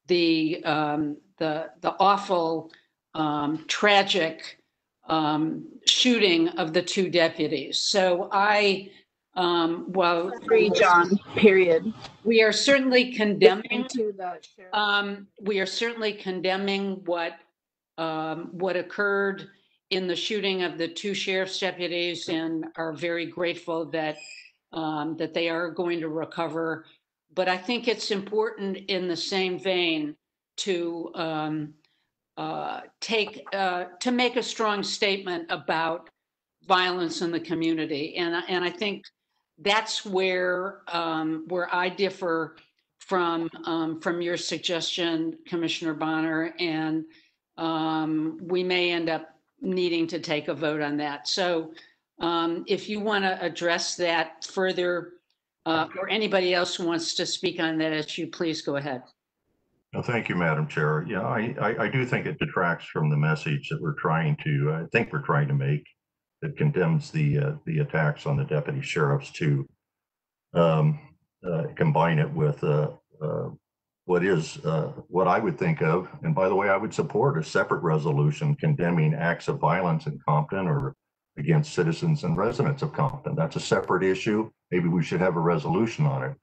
the um, the the awful, um, tragic um, shooting of the two deputies. So I, um, well, Agree, John, period. we are certainly condemning. To the sheriff. Um, we are certainly condemning what, um, what occurred in the shooting of the two sheriff's deputies and are very grateful that, um, that they are going to recover. But I think it's important in the same vein to, um, uh, take, uh, to make a strong statement about violence in the community. And, I- and I think that's where, um, where I differ from, um, from your suggestion, Commissioner Bonner, and, um, we may end up needing to take a vote on that. So, um, if you want to address that further, uh, or anybody else wants to speak on that issue, please go ahead. Thank you, Madam Chair. Yeah, I, I, I do think it detracts from the message that we're trying to, I think we're trying to make that condemns the, uh, the attacks on the deputy sheriffs to um, uh, combine it with uh, uh, what is, uh, what I would think of, and by the way, I would support a separate resolution condemning acts of violence in Compton or against citizens and residents of Compton. That's a separate issue. Maybe we should have a resolution on it.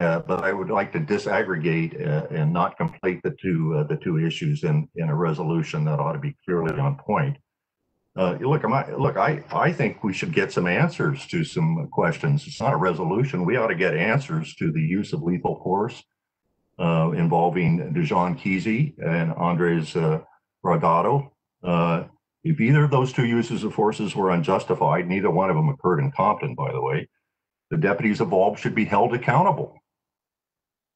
Uh, but I would like to disaggregate uh, and not complete the two, uh, the two issues in, in a resolution that ought to be clearly on point. Uh, look, I, look, I, I think we should get some answers to some questions. It's not a resolution. We ought to get answers to the use of lethal force uh, involving Dijon Kizzee and Andres uh, Rodado. Uh, if either of those two uses of forces were unjustified, neither one of them occurred in Compton, by the way, the deputies involved should be held accountable.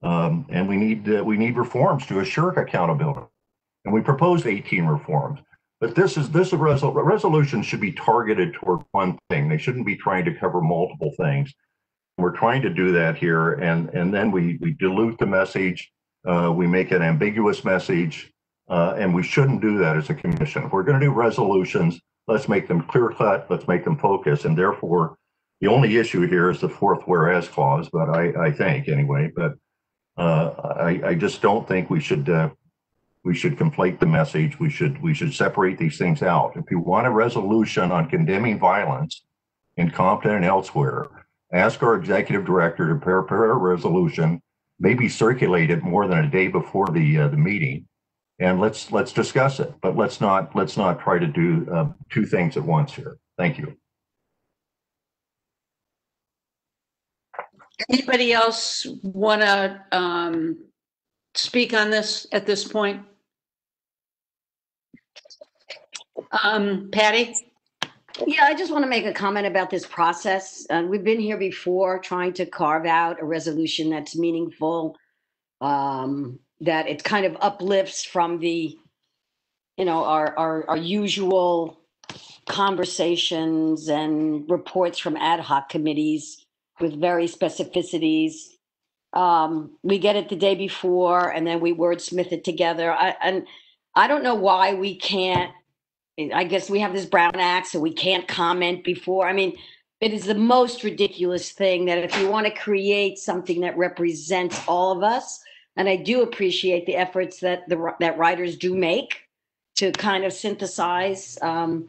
Um, and we need uh, we need reforms to assure accountability. And we proposed 18 reforms. But this is this resol- resolution should be targeted toward one thing. They shouldn't be trying to cover multiple things. We're trying to do that here, and and then we we dilute the message. Uh, we make an ambiguous message, uh, and we shouldn't do that as a commission. If we're going to do resolutions, let's make them clear cut. Let's make them focus, and therefore, the only issue here is the fourth whereas clause. But I I think anyway, but uh, I I just don't think we should. We should conflate the message. We should we should separate these things out. If you want a resolution on condemning violence in Compton and elsewhere, ask our executive director to prepare a resolution, maybe circulate it more than a day before the uh, the meeting, and let's let's discuss it. But let's not let's not try to do uh, two things at once here. Thank you. Anybody else want to um, speak on this at this point? Um, Patty? Yeah, I just want to make a comment about this process. Uh, we've been here before trying to carve out a resolution that's meaningful, um, that it kind of uplifts from the, you know, our, our, our usual conversations and reports from ad hoc committees with very specificities. Um, we get it the day before and then we wordsmith it together. I, and I don't know why we can't I guess we have this Brown Act, so we can't comment before. I mean, it is the most ridiculous thing that if you want to create something that represents all of us, and I do appreciate the efforts that the that writers do make to kind of synthesize um,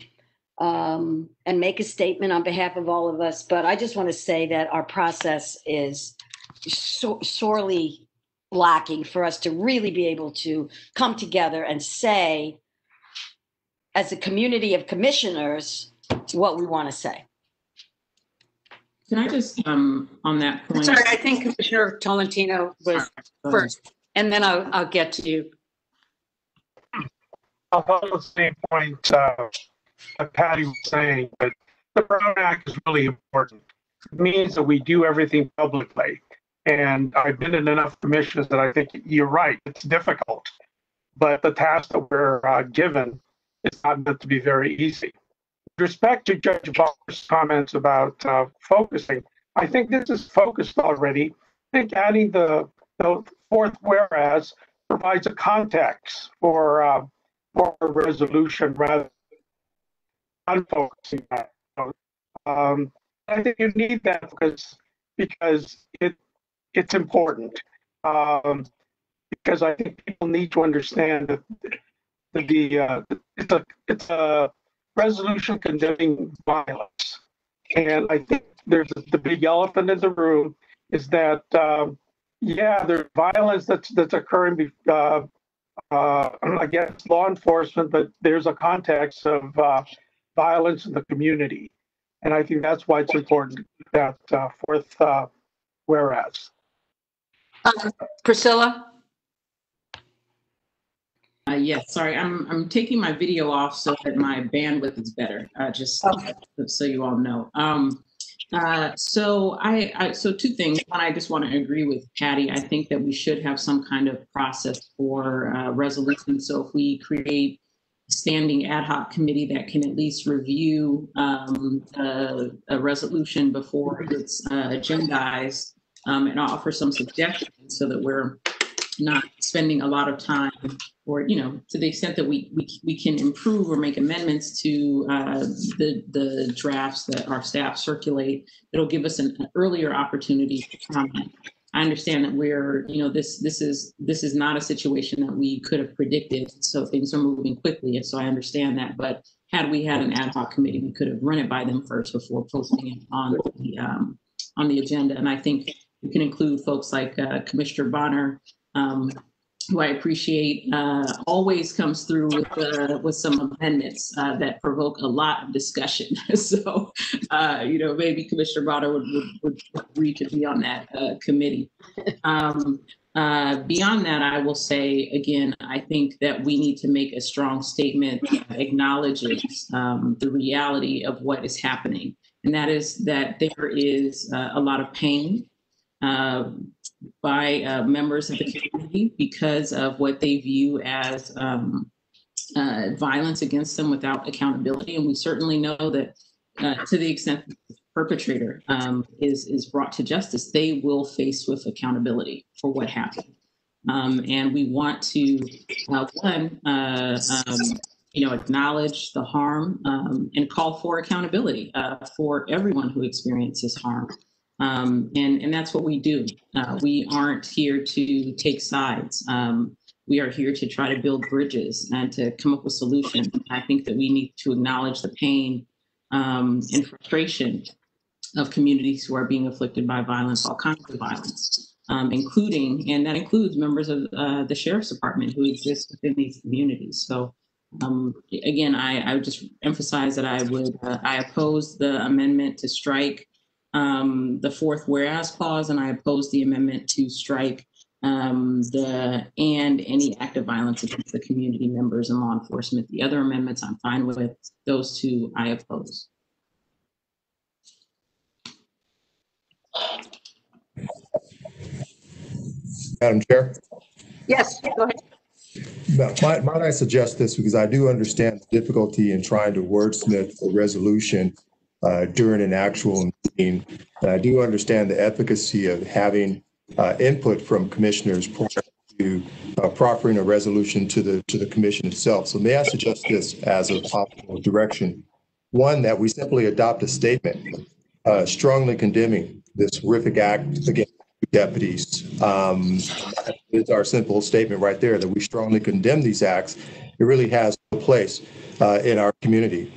um, and make a statement on behalf of all of us. But I just want to say that our process is so, sorely lacking for us to really be able to come together and say as a community of commissioners, what we want to say. Can I just, um, on that point? Sorry, I think Commissioner Tolentino was first, and then I'll, I'll get to you. I'll follow the same point uh, that Patty was saying, but the Brown Act is really important. It means that we do everything publicly. And I've been in enough commissions that I think you're right, it's difficult. But the task that we're uh, given it's not meant to be very easy. With respect to Judge Barr's comments about uh, focusing, I think this is focused already. I think adding the, the fourth whereas provides a context for uh, for a resolution rather than unfocusing that. Um, I think you need that because because it it's important. Um, because I think people need to understand that the uh, it's a it's a resolution condemning violence, and I think there's the big elephant in the room is that um, yeah, there's violence that's that's occurring uh, uh, against law enforcement, but there's a context of uh, violence in the community, and I think that's why it's important that uh, fourth uh, whereas. Uh, Priscilla. Uh, yes, sorry, I'm I'm taking my video off so that my bandwidth is better. Uh, just okay. so you all know. Um, uh, so I, I, so two things. One, I just want to agree with Patty. I think that we should have some kind of process for uh, resolution. So if we create a standing ad hoc committee that can at least review um, a, a, resolution before it's uh, agendized um, and offer some suggestions so that we're not spending a lot of time or you know to the extent that we we, we can improve or make amendments to uh, the the drafts that our staff circulate it'll give us an, an, earlier opportunity to comment. I understand that we're you know this this is this is not a situation that we could have predicted so things are moving quickly and so i understand that but had we had an ad hoc committee we could have run it by them first before posting it on the um, on the agenda. And i think we can include folks like uh, commissioner bonner um, who I appreciate, uh, always comes through with uh, with some amendments uh, that provoke a lot of discussion. so, uh, you know, maybe Commissioner Bonner would, would, would agree to be on that uh, committee. Um, uh, beyond that, I will say again, I think that we need to make a strong statement that acknowledges um, the reality of what is happening, and that is that there is a lot of pain. Uh, by uh, members of the community because of what they view as um, uh, violence against them without accountability. And we certainly know that uh, to the extent the perpetrator um, is, is brought to justice, they will face with accountability for what happened. Um, and we want to, uh, one, uh, um, you know, acknowledge the harm um, and call for accountability for everyone who experiences harm. Um, and, and that's what we do. Uh, we aren't here to take sides. Um, we are here to try to build bridges and to come up with solutions. I think that we need to acknowledge the pain um, and frustration of communities who are being afflicted by violence, all kinds of violence, um, including, and that includes members of uh, the sheriff's department who exist within these communities. So um, again, I, I would just emphasize that I would, uh, I oppose the amendment to strike um, the fourth whereas clause, and I oppose the amendment to strike um, the and any act of violence against the community members and law enforcement. The other amendments I'm fine with. Those two I oppose. Madam Chair? Yes, go ahead. Might, might I suggest this because I do understand the difficulty in trying to wordsmith a resolution uh, during an actual meeting. And I do understand the efficacy of having uh, input from commissioners prior to uh, proffering a resolution to the, to the commission itself. So may I suggest this as a possible direction? One, that we simply adopt a statement uh, strongly condemning this horrific act against deputies. Um, It's our simple statement right there that we strongly condemn these acts. It really has no place uh, in our community.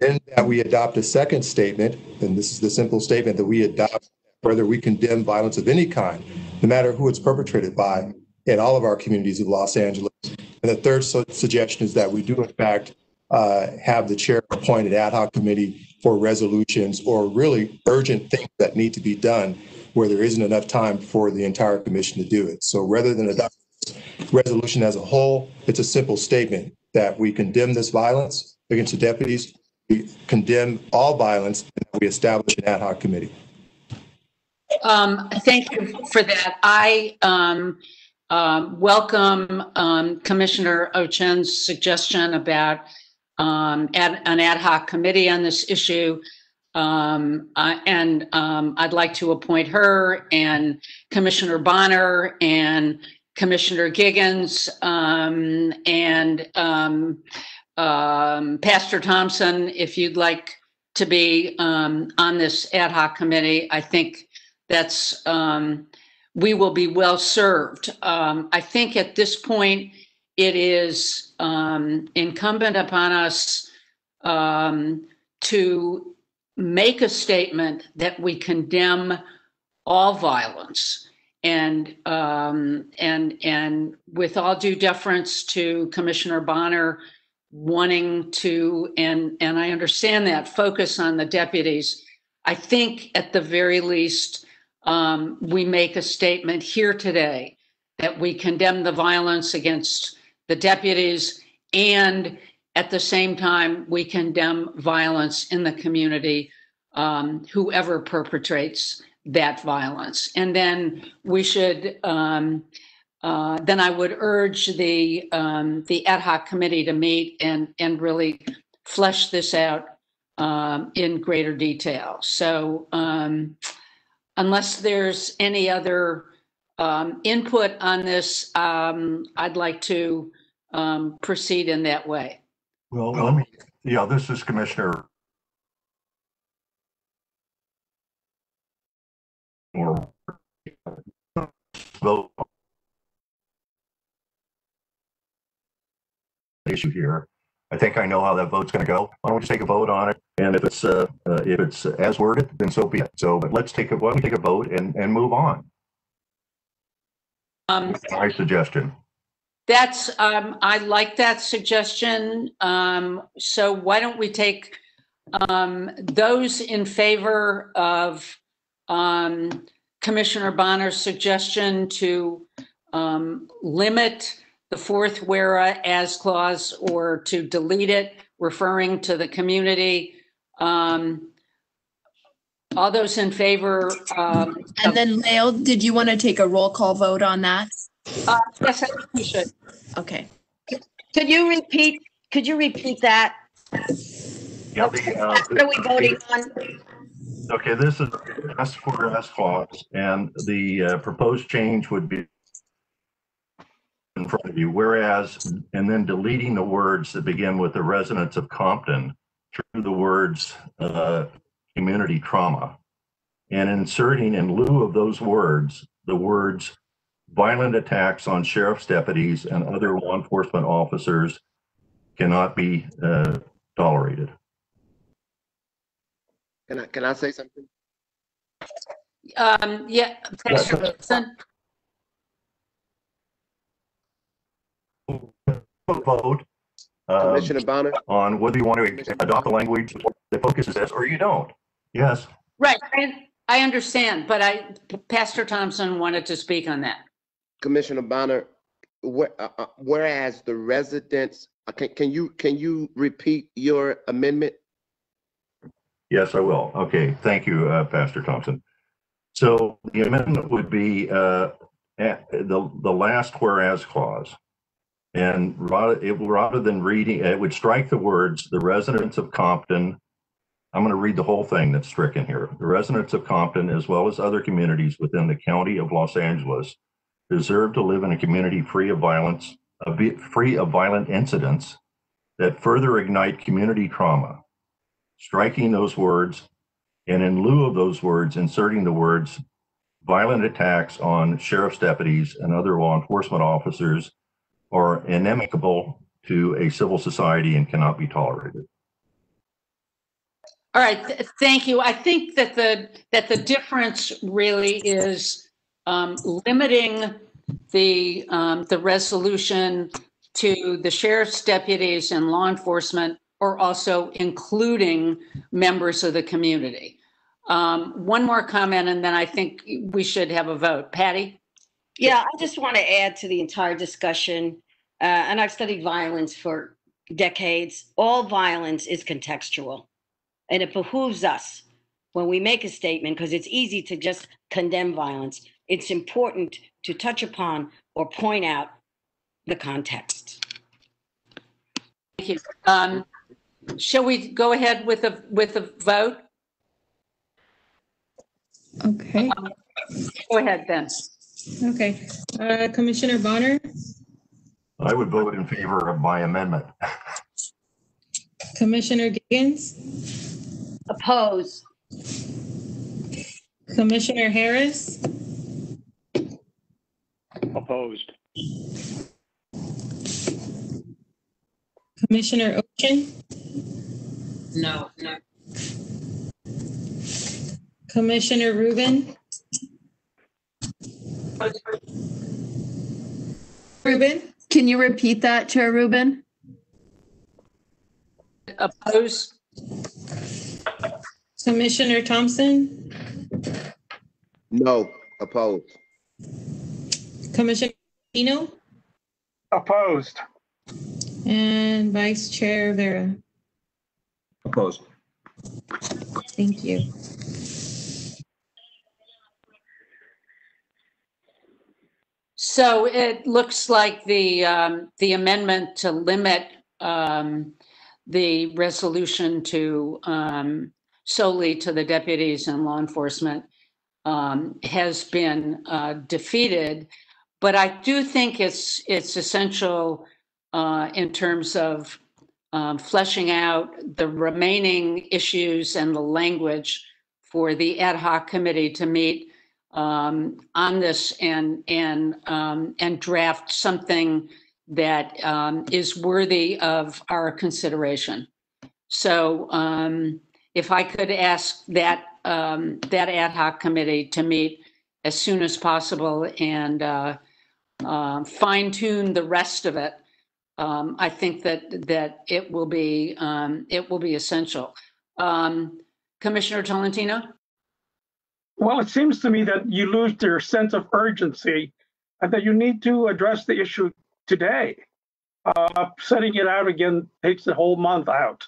Then that we adopt a second statement, and this is the simple statement that we adopt whether we condemn violence of any kind, no matter who it's perpetrated by, in all of our communities of Los Angeles. And the third su- suggestion is that we do in fact uh, have the chair appoint an ad hoc committee for resolutions or really urgent things that need to be done where there isn't enough time for the entire commission to do it. So rather than adopt this resolution as a whole, it's a simple statement that we condemn this violence against the deputies, we condemn all violence, and we establish an ad hoc committee. Um, thank you for that. I, um, um, welcome, um, Commissioner Ocen's suggestion about, um, ad, an ad hoc committee on this issue. Um, and, I'd like to appoint her and Commissioner Bonner and Commissioner Giggans, and, um, Pastor Thompson, if you'd like to be, um, on this ad hoc committee, I think that's, um, we will be well served. Um, I think at this point, it is, um, incumbent upon us, um, to make a statement that we condemn all violence. And, um, and, and with all due deference to Commissioner Bonner wanting to, and, and I understand that, focus on the deputies. I think at the very least, um, we make a statement here today that we condemn the violence against the deputies and at the same time, we condemn violence in the community, um, whoever perpetrates that violence. And then we should, um, uh, then I would urge the, um, the ad hoc committee to meet and, and really flesh this out um, in greater detail. So um, unless there's any other um, input on this, um, I'd like to um, proceed in that way. Well, let me, yeah, this is Commissioner. Or vote. Issue here. I think I know how that vote's gonna go. Why don't we just take a vote on it? And if it's, uh, uh, if it's as worded, then so be it. So, but let's take a, why don't we take a vote and, and move on? Um, My suggestion. That's, um, I like that suggestion. Um, so why don't we take, um, those in favor of, um, Commissioner Bonner's suggestion to, um, limit the fourth whereas as clause or to delete it, referring to the community. Um, all those in favor, um, And then Leo, did you want to take a roll call vote on that? uh, yes, I think we should. Okay. Could you repeat, could you repeat that? Yeah, the, uh, What are we voting on? Okay, this is S for S clause, and the uh, proposed change would be in front of you, whereas, and then deleting the words that begin with the residents of Compton through the words, uh, community trauma. And inserting in lieu of those words, the words violent attacks on sheriff's deputies and other law enforcement officers cannot be, uh, tolerated. Can I, can I say something? Um, yeah, Pastor Wilson? Vote um, Commissioner Bonner? on whether you want to adopt the language that focuses this or you don't. Yes, Right, I, I understand, but I, Pastor Thompson wanted to speak on that. Commissioner Bonner, whe- uh, uh, whereas the residents, uh, can, can you, can you repeat your amendment? yes, I will. Okay, thank you, uh, Pastor Thompson. So the amendment would be uh, the, the last whereas clause. And rather, it, rather than reading, it would strike the words, the residents of Compton. I'm going to read the whole thing that's stricken here. The residents of Compton, as well as other communities within the county of Los Angeles, deserve to live in a community free of violence, free of violent incidents that further ignite community trauma. Striking those words and in lieu of those words, inserting the words violent attacks on sheriff's deputies and other law enforcement officers are inimical to a civil society and cannot be tolerated. All right, th- thank you. I think that the, that the difference really is um, limiting the, um, the resolution to the sheriff's deputies and law enforcement, or also including members of the community. Um, One more comment, and then I think we should have a vote. Patty? Yeah, I just want to add to the entire discussion, uh, and I've studied violence for decades. All violence is contextual. And it behooves us when we make a statement, because it's easy to just condemn violence. It's important to touch upon or point out the context. Thank you. Um, Shall we go ahead with a, with a vote? Okay, Go ahead, then. okay. Uh, Commissioner Bonner, I would vote in favor of my amendment. Commissioner Giggans, Oppose. Commissioner Harris, Opposed. Commissioner Ocen, No, no. Commissioner Rubin. Ruben, can you repeat that, Chair Rubin? Opposed? Commissioner Thompson, No, opposed. Commissioner Eno, Opposed. and Vice Chair Vera. Opposed. Thank you. So it looks like the, um, the amendment to limit, um, the resolution to, um, solely to the deputies and law enforcement, um, has been, uh, defeated. But I do think it's, it's essential, uh, in terms of, um, fleshing out the remaining issues and the language for the ad hoc committee to meet um, on this and and um, and draft something that um, is worthy of our consideration. So um, if I could ask that um, that ad hoc committee to meet as soon as possible and uh, uh, fine tune the rest of it, um, I think that that it will be it will be essential. Commissioner Tolentino. Well, it seems to me that you lose your sense of urgency and that you need to address the issue today. Uh, setting it out again takes the whole month out.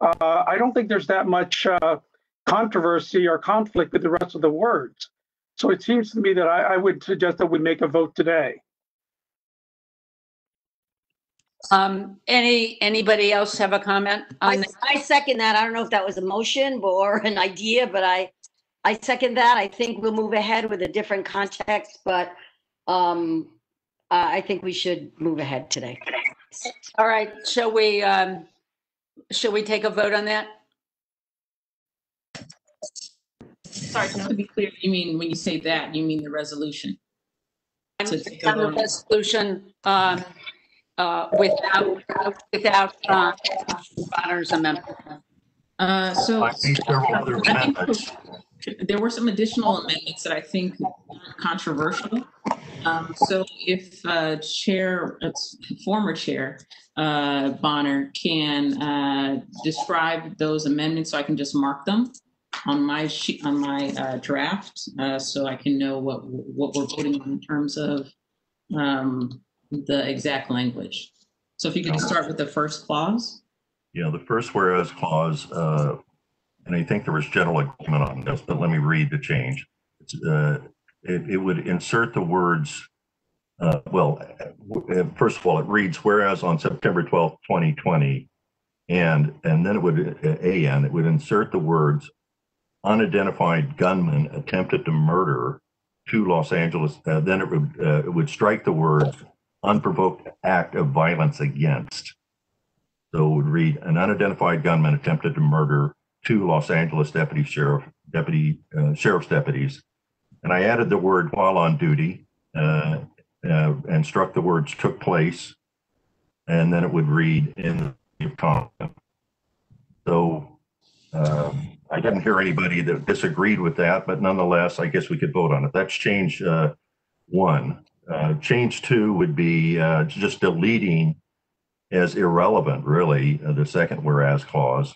Uh, I don't think there's that much uh, controversy or conflict with the rest of the words. So it seems to me that I, I would suggest that we make a vote today. Um, any, anybody else have a comment on I, this? I second that. I don't know if that was a motion or an idea, but I, I second that. I think we'll move ahead with a different context, but um, I I think we should move ahead today. All right, shall we, um, shall we take a vote on that? Sorry, just to be clear, you mean, when you say that, you mean the resolution? To take a On the vote. resolution, um, uh, without, without, uh, Bonner's amendment. Uh, so. I think several other amendments. There were some additional amendments that I think aren't controversial. Um, so if, uh, Chair, former Chair, uh, Bonner can, uh, describe those amendments so I can just mark them on my sheet, on my, uh, draft, uh, so I can know what, what we're voting on in terms of, um, the exact language. So if you could start with the first clause. Yeah, the first whereas clause, and I think there was general agreement on this, but let me read the change. It's, uh, it, it would insert the words, uh, well, uh, first of all, it reads, whereas on September 12th, 2020, and, and then it would, uh, AN, it would insert the words, unidentified gunman attempted to murder two Los Angeles, uh, then it would, uh, it would strike the words unprovoked act of violence against. So it would read, an unidentified gunman attempted to murder two Los Angeles deputy sheriff, deputy, uh, sheriff's deputies. And I added the word while on duty, uh, uh, and struck the words took place. And then it would read in the Compton. So, um, I didn't hear anybody that disagreed with that, but nonetheless, I guess we could vote on it. That's change, uh, one. Uh, change two would be, uh, just deleting as irrelevant, really, the second whereas clause.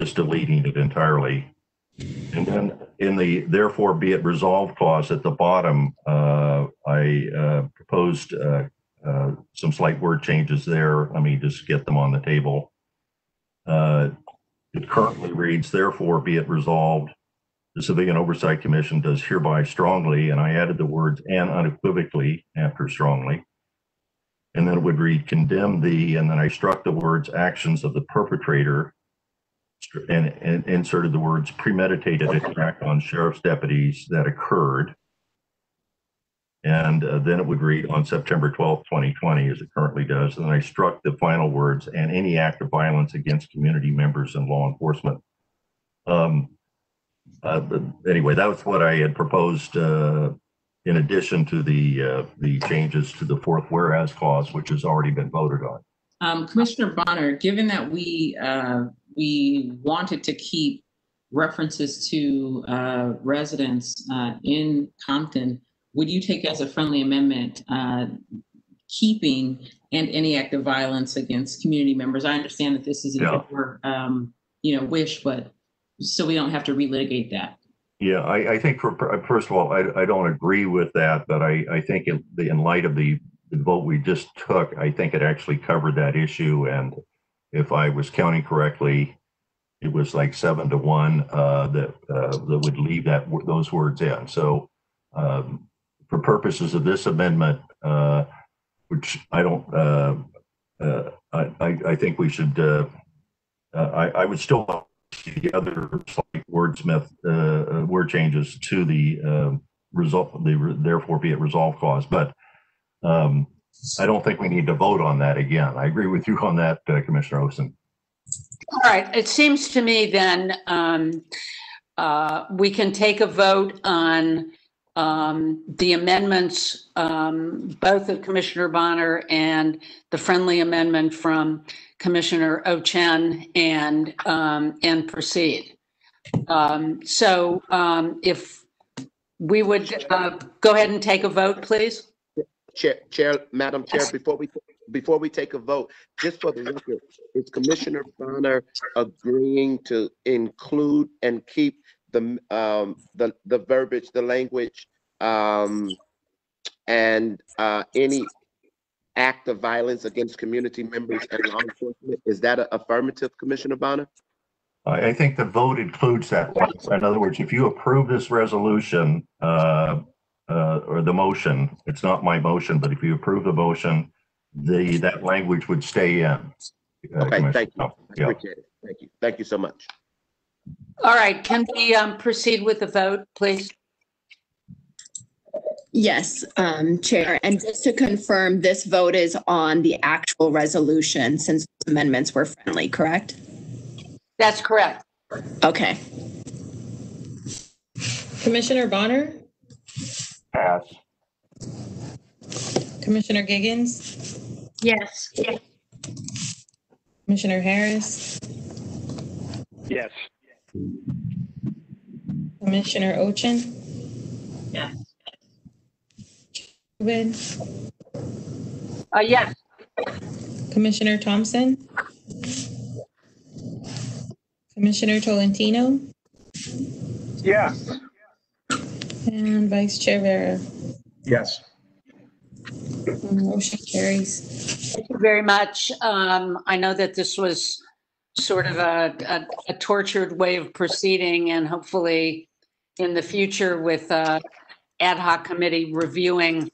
Just deleting it entirely. And then in the therefore be it resolved clause at the bottom, uh, I, uh, proposed, uh, uh, some slight word changes there. Let me just get them on the table. Uh, it currently reads, therefore be it resolved, the Civilian Oversight Commission does hereby strongly, and I added the words and unequivocally after strongly. And then it would read condemn the, and then I struck the words actions of the perpetrator and, and inserted the words premeditated attack on sheriff's deputies that occurred. And uh, then it would read on September 12th, 2020, as it currently does. And then I struck the final words and any act of violence against community members and law enforcement. Um, uh, but anyway, that was what I had proposed uh, in addition to the uh, the changes to the fourth whereas clause, which has already been voted on. Um, Commissioner Bonner, given that we uh, we wanted to keep references to uh, residents uh, in Compton, would you take as a friendly amendment uh, keeping and any act of violence against community members? I understand that this is Yeah. your um, you know wish, but so we don't have to relitigate that. Yeah, I, I think for, first of all, I, I don't agree with that, but I, I think in, the- in light of the, the vote we just took, I think it actually covered that issue. And if I was counting correctly, it was like seven to one, uh, that, uh, that would leave that, those words in. So, um, for purposes of this amendment, uh, which I don't, uh, uh, I, I, think we should, uh, I, I would still see the other slight wordsmith, word changes to the, um, result, the therefore be it resolved clause, but, um, I don't think we need to vote on that again. I agree with you on that, uh, Commissioner Olson. All right, it seems to me then um, uh, we can take a vote on um, the amendments, um, both of Commissioner Bonner and the friendly amendment from Commissioner Ocen and, um, and proceed. Um, So um, if we would uh, go ahead and take a vote, please? Chair, Chair, Madam Chair, before we, before we take a vote, just for the record, is Commissioner Bonner agreeing to include and keep the, um, the, the verbiage, the language, um, and, uh, any act of violence against community members and law enforcement? Is that a affirmative, Commissioner Bonner? I, I think the vote includes that. In other words, if you approve this resolution, uh, uh, or the motion, it's not my motion, but if you approve the motion, the, that language would stay in. uh, Okay, Commissioner. thank you. I Yeah. appreciate it. Thank you. Thank you so much. All right, can we um, proceed with the vote, please? Yes, um, Chair. And just to confirm, this vote is on the actual resolution since amendments were friendly, correct? That's correct. Okay. Commissioner Bonner, Pass. Commissioner Giggans, Yes. Commissioner Harris, Yes. Commissioner Ocen. Yes. Rubin, Uh, yes. Commissioner Thompson. Commissioner Tolentino Yes. And Vice Chair Vera. Yes. Motion carries. Thank you very much. Um, I know that this was sort of a, a, a tortured way of proceeding and hopefully in the future with, uh, ad hoc committee reviewing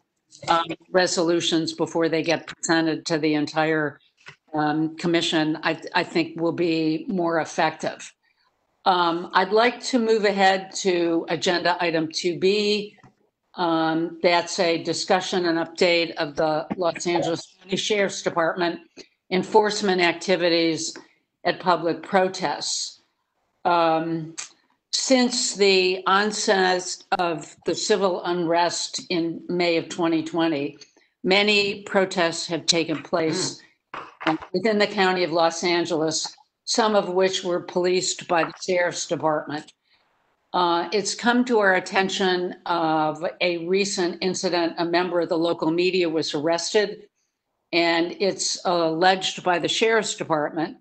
um, resolutions before they get presented to the entire um, commission, I, I think will be more effective. Um, I'd like to move ahead to agenda item 2B. Um, That's a discussion and update of the Los Angeles County Sheriff's Department enforcement activities at public protests. Um, Since the onset of the civil unrest in May of 2020, many protests have taken place within the county of Los Angeles, some of which were policed by the sheriff's department. Uh, it's come to our attention of a recent incident. A member of the local media was arrested, and it's alleged by the sheriff's department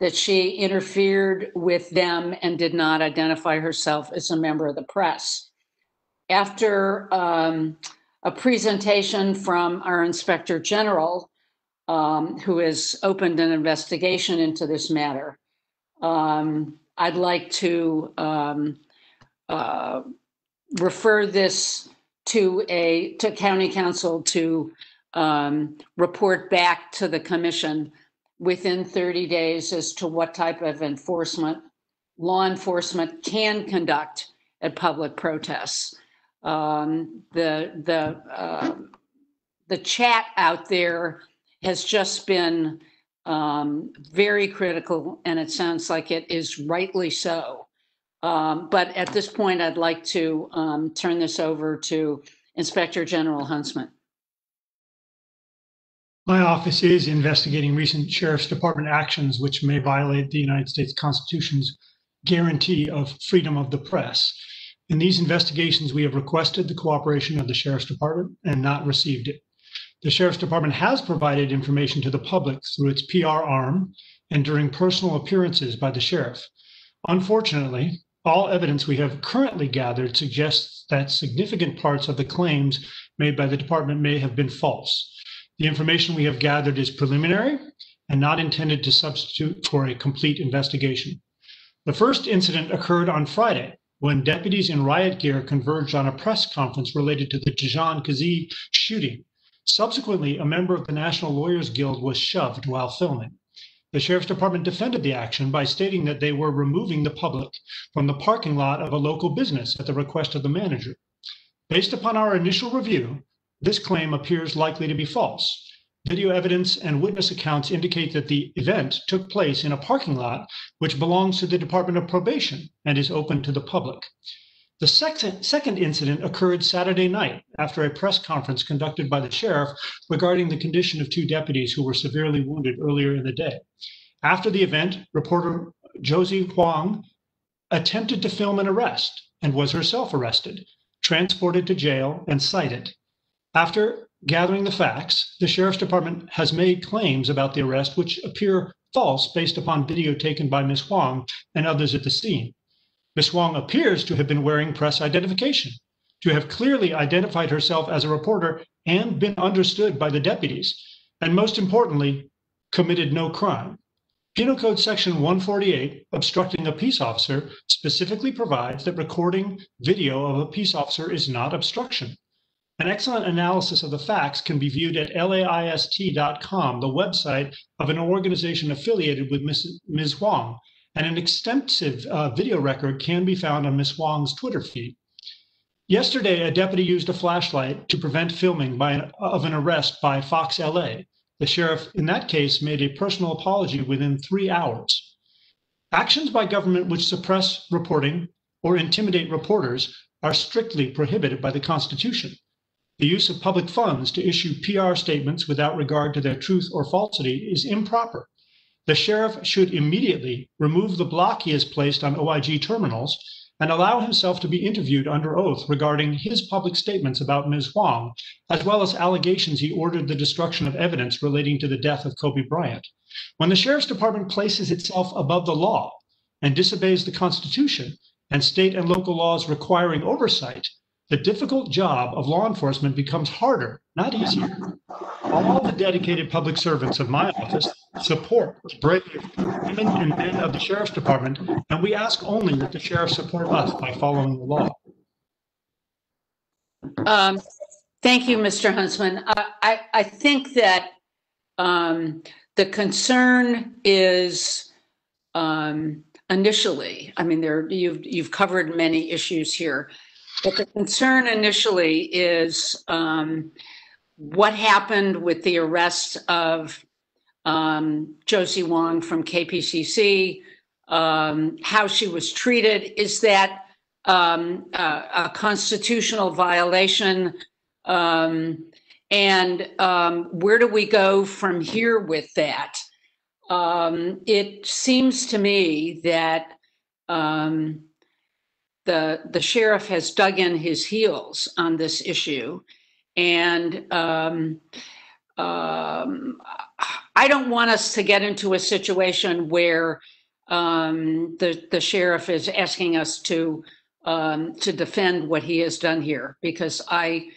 that she interfered with them and did not identify herself as a member of the press. After um, a presentation from our inspector general, um, who has opened an investigation into this matter, um, I'd like to um, uh, refer this to a to county counsel to um, report back to the commission within 30 days as to what type of enforcement law enforcement can conduct at public protests. Um, the the uh, the chat out there has just been um, very critical, and it sounds like it is rightly so. Um, but at this point, I'd like to um, turn this over to Inspector General Huntsman. My office is investigating recent Sheriff's Department actions which may violate the United States Constitution's guarantee of freedom of the press. In these investigations, we have requested the cooperation of the Sheriff's Department and not received it. The Sheriff's Department has provided information to the public through its PR arm and during personal appearances by the sheriff. Unfortunately, all evidence we have currently gathered suggests that significant parts of the claims made by the department may have been false. The information we have gathered is preliminary and not intended to substitute for a complete investigation. The first incident occurred on Friday when deputies in riot gear converged on a press conference related to the Dijon Kizzee shooting. Subsequently, a member of the National Lawyers Guild was shoved while filming. The sheriff's department defended the action by stating that they were removing the public from the parking lot of a local business at the request of the manager. Based upon our initial review, this claim appears likely to be false. Video evidence and witness accounts indicate that the event took place in a parking lot which belongs to the Department of Probation and is open to the public. The second, second incident occurred Saturday night after a press conference conducted by the sheriff regarding the condition of two deputies who were severely wounded earlier in the day. After the event, reporter Josie Huang attempted to film an arrest and was herself arrested, transported to jail, and cited. After gathering the facts, the sheriff's department has made claims about the arrest which appear false based upon video taken by Ms. Huang and others at the scene. Ms. Huang appears to have been wearing press identification, to have clearly identified herself as a reporter and been understood by the deputies, and most importantly, committed no crime. Penal Code Section 148, obstructing a peace officer, specifically provides that recording video of a peace officer is not obstruction. An excellent analysis of the facts can be viewed at laist.com, the website of an organization affiliated with Ms. Ms. Huang, and an extensive uh, video record can be found on Ms. Huang's Twitter feed. Yesterday, a deputy used a flashlight to prevent filming by of an arrest by Fox LA. The sheriff, in that case, made a personal apology within three hours. Actions by government which suppress reporting or intimidate reporters are strictly prohibited by the Constitution. The use of public funds to issue PR statements without regard to their truth or falsity is improper the sheriff should immediately remove the block he has placed on OIG terminals and allow himself to be interviewed under oath regarding his public statements about Ms. Huang, as well as allegations he ordered the destruction of evidence relating to the death of Kobe Bryant. When the sheriff's department places itself above the law and disobeys the Constitution and state and local laws requiring oversight, the difficult job of law enforcement becomes harder, not easier. All the dedicated public servants of my office support the brave women and men of the Sheriff's Department, and we ask only that the sheriff support us by following the law. Um, Thank you, Mr. Huntsman. I, I, I think that um, the concern is um, initially, I mean, there, you've, you've covered many issues here, but the concern initially is um, what happened with the arrest of um, Josie Huang from KPCC, um, how she was treated. Is that um, a, a constitutional violation? Um, and um, where do we go from here with that? Um, it seems to me that um, the the sheriff has dug in his heels on this issue, and um, um, I don't want us to get into a situation where um, the the sheriff is asking us to um, to defend what he has done here, because I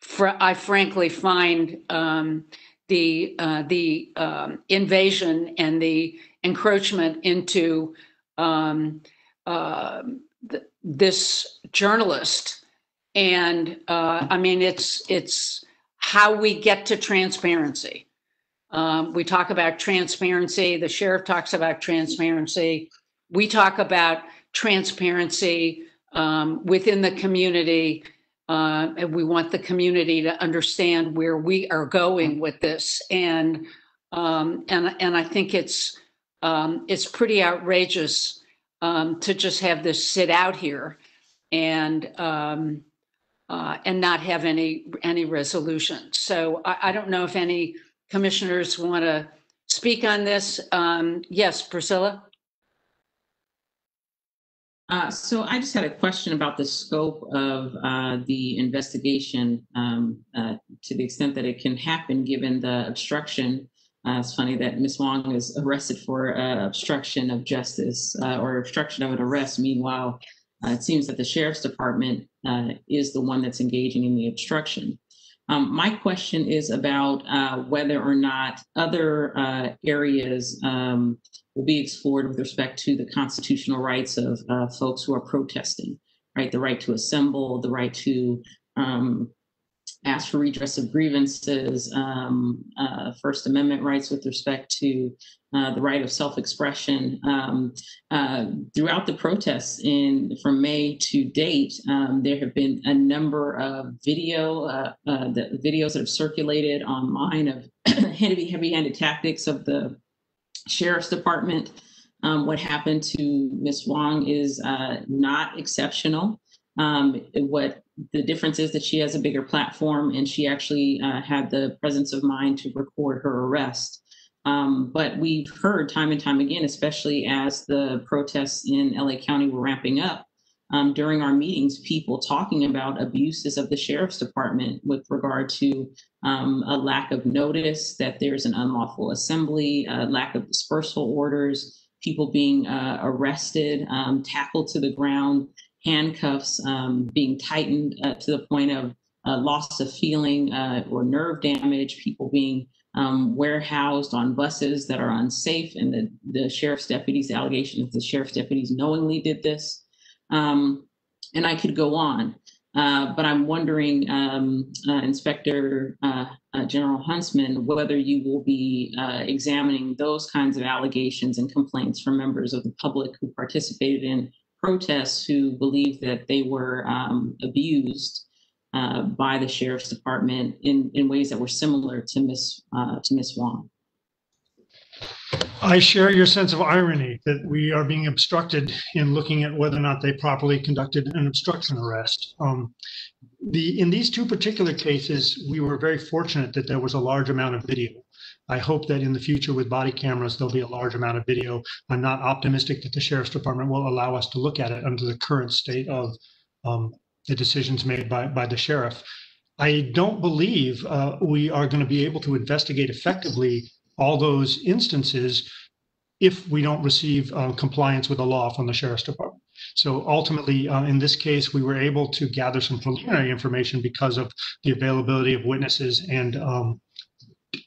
fr- I frankly find um, the uh, the um, invasion and the encroachment into uh, th- this journalist, and uh, I mean it's it's how we get to transparency. Um, we talk about transparency. The sheriff talks about transparency. We talk about transparency um, within the community uh, and we want the community to understand where we are going with this. And um, and and I think it's um, it's pretty outrageous um, to just have this sit out here and um, uh, and not have any any resolution. So I, I don't know if any commissioners want to speak on this. Um, yes, Priscilla. Uh, so I just had a question about the scope of uh, the investigation um, uh, to the extent that it can happen given the obstruction. Uh, it's funny that Ms. Huang is arrested for uh, obstruction of justice uh, or obstruction of an arrest. Meanwhile, it seems that the sheriff's department is the one that's engaging in the obstruction. Um, my question is about whether or not other areas um, will be explored with respect to the constitutional rights of uh, folks who are protesting, right? The right to assemble, the right to um, ask for redress of grievances, um, uh, First Amendment rights with respect to uh, the right of self-expression. Um, uh, throughout the protests in from May to date, um, there have been a number of video uh, uh, the videos that have circulated online of heavy, heavy-handed tactics of the Sheriff's Department. Um, what happened to Miss Huang is uh, not exceptional. Um, what the difference is that she has a bigger platform and she actually uh, had the presence of mind to record her arrest. Um, but we've heard time and time again, especially as the protests in LA County were ramping up, um, during our meetings, people talking about abuses of the sheriff's department with regard to um, a lack of notice that there's an unlawful assembly, a lack of dispersal orders, people being uh, arrested, um, tackled to the ground, handcuffs um, being tightened uh, to the point of uh, loss of feeling uh, or nerve damage, people being um, warehoused on buses that are unsafe, and the, the sheriff's deputies, the that the sheriff's deputies knowingly did this. Um, and I could go on. Uh, but I'm wondering, um, uh, Inspector uh, uh General Huntsman, whether you will be uh, examining those kinds of allegations and complaints from members of the public who participated in protests who believe that they were um, abused uh, by the sheriff's department in, in ways that were similar to Miss to Miss Huang. I share your sense of irony that we are being obstructed in looking at whether or not they properly conducted an obstruction arrest. Um, the in these two particular cases, we were very fortunate that there was a large amount of video. I hope that in the future with body cameras, there'll be a large amount of video. I'm not optimistic that the sheriff's department will allow us to look at it under the current state of um, the decisions made by, by the sheriff. I don't believe uh, we are going to be able to investigate effectively all those instances if we don't receive uh, compliance with the law from the sheriff's department. So ultimately, uh, in this case, we were able to gather some preliminary information because of the availability of witnesses and um,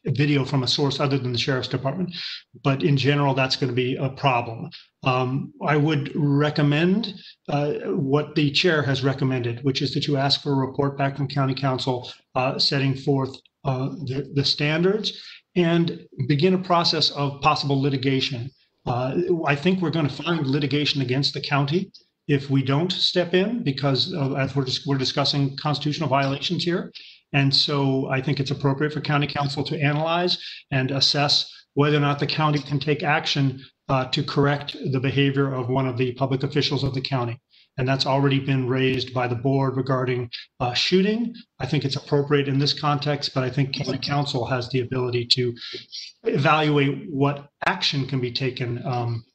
video from a source other than the sheriff's department. But in general, that's going to be a problem. Um, I would recommend uh, what the chair has recommended, which is that you ask for a report back from county counsel uh, setting forth uh, the, the standards and begin a process of possible litigation. Uh, I think we're going to find litigation against the county if we don't step in because as we're, just, we're discussing constitutional violations here. And so I think it's appropriate for county counsel to analyze and assess whether or not the county can take action uh, to correct the behavior of one of the public officials of the county. And that's already been raised by the board regarding uh, shooting. I think it's appropriate in this context, but I think county counsel has the ability to evaluate what action can be taken. Um,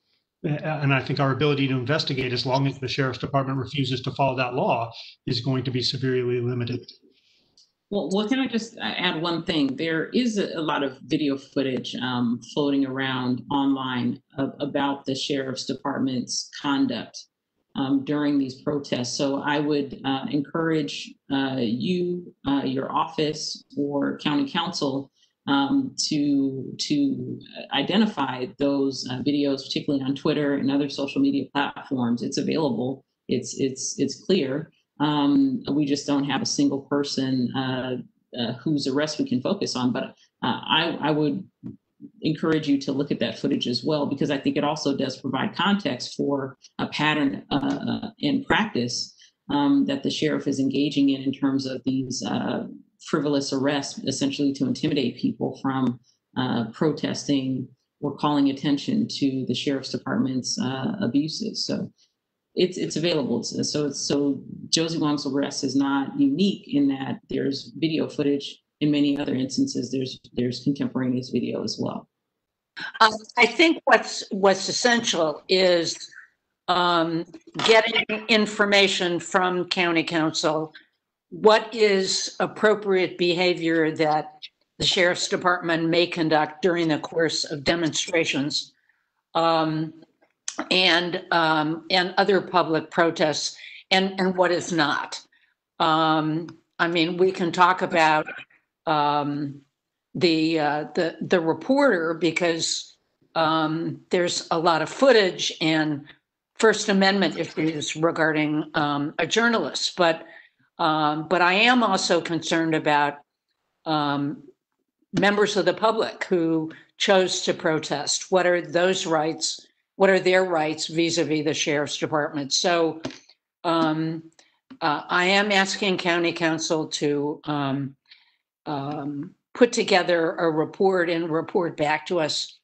and I think our ability to investigate, as long as the sheriff's department refuses to follow that law, is going to be severely limited. Well, well, can I just add one thing? There is a, a lot of video footage um, floating around online of, about the sheriff's department's conduct um, during these protests. So I would uh, encourage uh, you, uh, your office, or county counsel um, to to identify those uh, videos, particularly on Twitter and other social media platforms. It's available. It's it's it's clear. Um, we just don't have a single person uh, uh, whose arrest we can focus on. But uh, I, I would encourage you to look at that footage as well, because I think it also does provide context for a pattern uh, in practice um, that the sheriff is engaging in in terms of these uh, frivolous arrests, essentially to intimidate people from uh, protesting or calling attention to the sheriff's department's abuses. So it's it's available. So so Josie Huang's arrest is not unique in that there's video footage. In many other instances, there's there's contemporaneous video as well. Um, I think what's what's essential is um, getting information from county counsel. What is appropriate behavior that the sheriff's department may conduct during the course of demonstrations? Um, and um, and other public protests and and what is not. Um, I mean, we can talk about um, the uh, the the reporter because um, there's a lot of footage and First Amendment issues regarding um, a journalist, but um, but I am also concerned about members of the public who chose to protest. What are those rights? What are their rights vis-a-vis the sheriff's department. So um, uh, I am asking county counsel to um, um, put together a report and report back to us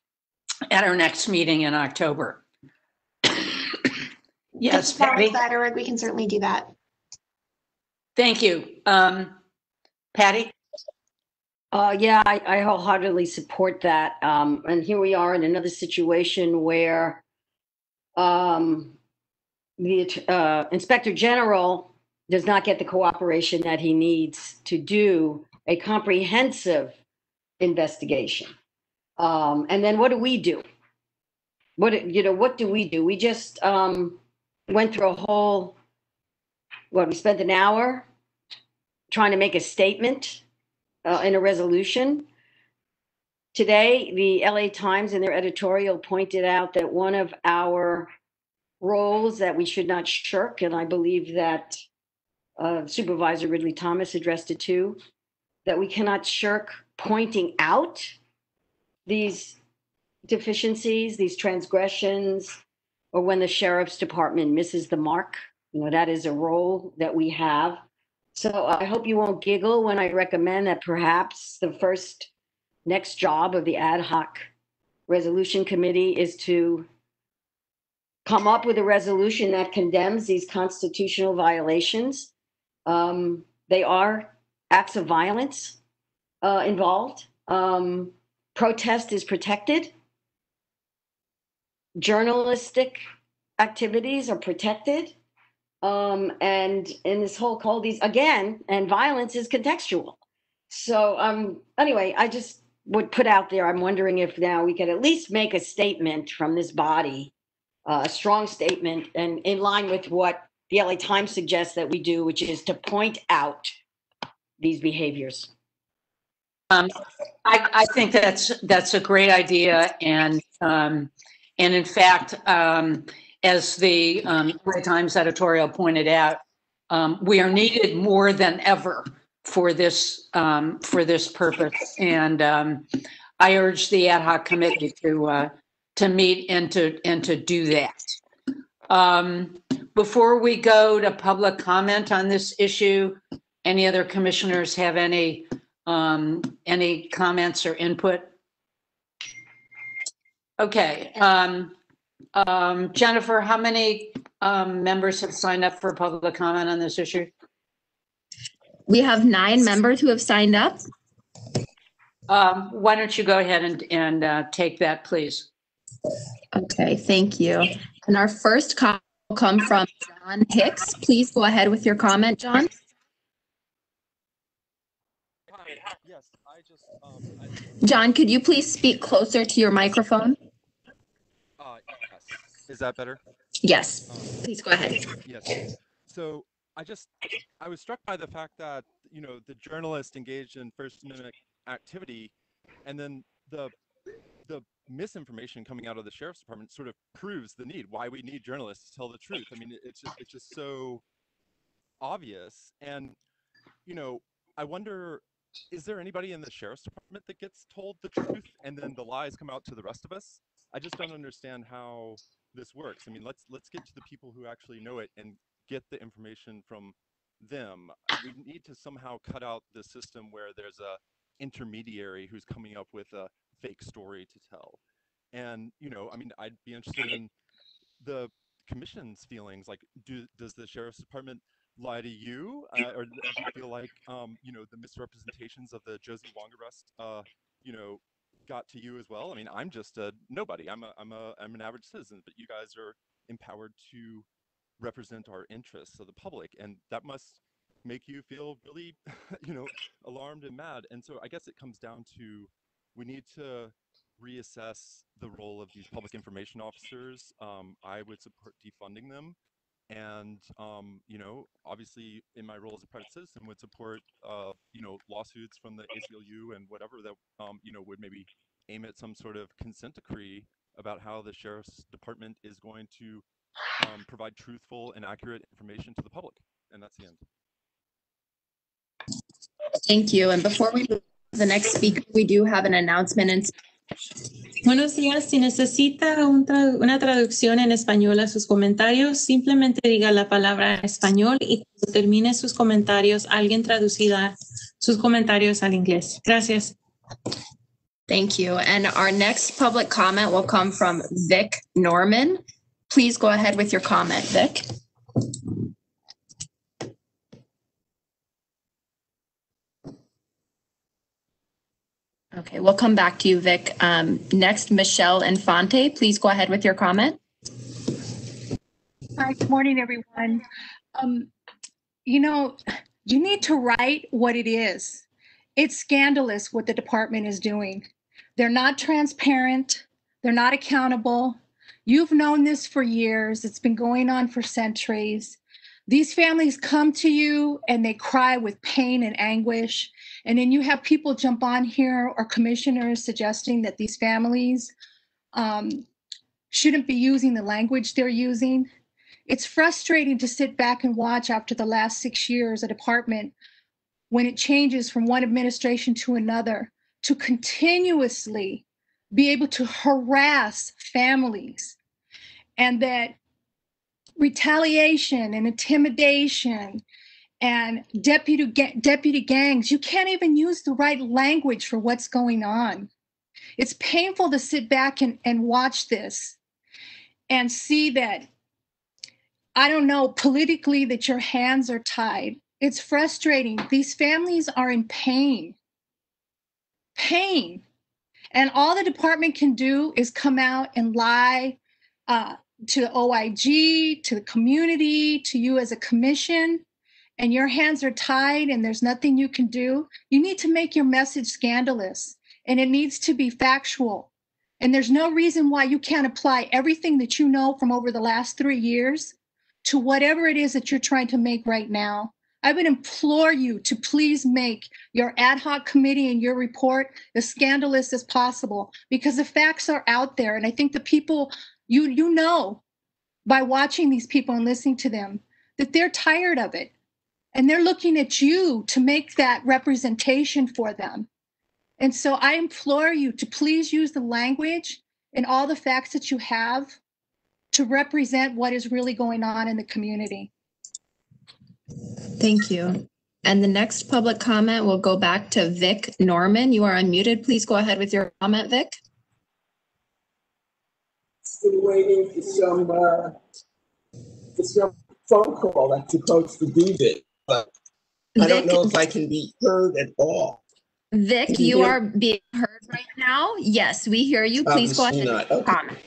at our next meeting in October. yes, Patty. That, we can certainly do that. Thank you. Um, Patty? Uh, yeah, I, I wholeheartedly support that. Um, and here we are in another situation where um, the uh, inspector general does not get the cooperation that he needs to do a comprehensive investigation. Um, and then what do we do? What you know? What do we do? We just um, went through a whole. What we spent an hour trying to make a statement uh, in a resolution Today, the LA Times in their editorial pointed out that one of our roles that we should not shirk, and I believe that uh, Supervisor Ridley Thomas addressed it too, that we cannot shirk pointing out these deficiencies, these transgressions, or when the sheriff's department misses the mark. You know, that is a role that we have. So I hope you won't giggle when I recommend that perhaps the first next job of the ad hoc resolution committee is to come up with a resolution that condemns these constitutional violations. Um, they are acts of violence uh, involved. Um, protest is protected. Journalistic activities are protected. Um, and in this whole call, these again, and violence is contextual. So um, anyway, I just would put out there, I'm wondering if now we could at least make a statement from this body, uh, a strong statement, and in line with what the LA Times suggests that we do, which is to point out these behaviors. Um, I, I think that's that's a great idea, and um, And in fact, um, as the um, LA Times editorial pointed out, um, we are needed more than ever for this um, for this purpose. And um, I urge the ad hoc committee to uh, to meet and to and to do that. Um, before we go to public comment on this issue, any other commissioners have any um, any comments or input? Okay, um, um, Jennifer, how many um, members have signed up for public comment on this issue? We have nine members who have signed up. Um, why don't you go ahead and, and uh, take that, please? Okay, thank you. And our first comment will come from John Hicks. Please go ahead with your comment, John. John, could you please speak closer to your microphone? Uh, yes. Is that better? Yes, please go ahead. Yes. So I just, I was struck by the fact that, you know, the journalist engaged in First Amendment activity and then the, the misinformation coming out of the sheriff's department sort of proves the need, why we need journalists to tell the truth. I mean, it's just, it's just so obvious. And, you know, I wonder is there anybody in the sheriff's department that gets told the truth and then the lies come out to the rest of us? I just don't understand how this works. I mean, let's let's get to the people who actually know it and get the information from them. We need to somehow cut out the system where there's a intermediary who's coming up with a fake story to tell. And you know, I mean, I'd be interested in the commission's feelings. Like, do does the sheriff's department lie to you, uh, or do you feel like um, you know the misrepresentations of the Josie Huang arrest, uh, you know, got to you as well? I mean, I'm just a nobody. I'm a I'm a I'm an average citizen, but you guys are empowered to represent our interests of the public, and that must make you feel really, you know, alarmed and mad. And so I guess it comes down to we need to reassess the role of these public information officers. Um, I would support defunding them and um, you know obviously in my role as a private citizen would support uh, you know lawsuits from the ACLU and whatever that um, you know would maybe aim at some sort of consent decree about how the sheriff's department is going to um, provide truthful and accurate information to the public and that's the end Thank you. And before we move to the next speaker, we do have an announcement in Buenos días. Si necesita un tra- una traducción en español a sus comentarios, simplemente diga la palabra en español y cuando termine sus comentarios, alguien traducirá sus comentarios al inglés. Gracias. Thank you. And our next public comment will come from Vic Norman. Please go ahead with your comment, Vic. Okay, we'll come back to you, Vic. Um, next, Michelle Infante, please go ahead with your comment. Hi, good morning, everyone. Um, you know, you need to write what it is. It's scandalous what the department is doing. They're not transparent. They're not accountable. You've known this for years. It's been going on for centuries. These families come to you and they cry with pain and anguish. And then you have people jump on here or commissioners suggesting that these families um, shouldn't be using the language they're using. It's frustrating to sit back and watch after the last six years a department when it changes from one administration to another to continuously be able to harass families and that retaliation and intimidation and deputy ga- deputy gangs you can't even use the right language for what's going on. It's painful to sit back and, and watch this and see that i don't know politically that your hands are tied. It's frustrating. These families are in pain. Pain. And all the department can do is come out and lie uh, to the OIG, to the community, to you as a commission, and your hands are tied and there's nothing you can do, you need to make your message scandalous and it needs to be factual. And there's no reason why you can't apply everything that you know from over the last three years to whatever it is that you're trying to make right now. I would implore you to please make your ad hoc committee and your report as scandalous as possible because the facts are out there. And I think the people you you know by watching these people and listening to them that they're tired of it. And they're looking at you to make that representation for them. And so I implore you to please use the language and all the facts that you have to represent what is really going on in the community. Thank you. And the next public comment will go back to Vic Norman. You are unmuted. Please go ahead with your comment, Vic. Been waiting for some, uh, for some phone call that's supposed to do this, but I don't Vic- know if I can be heard at all. Vic, Can you you hear- are being heard right now. Yes, we hear you. Please go Obviously ahead. not. with your Okay. comment.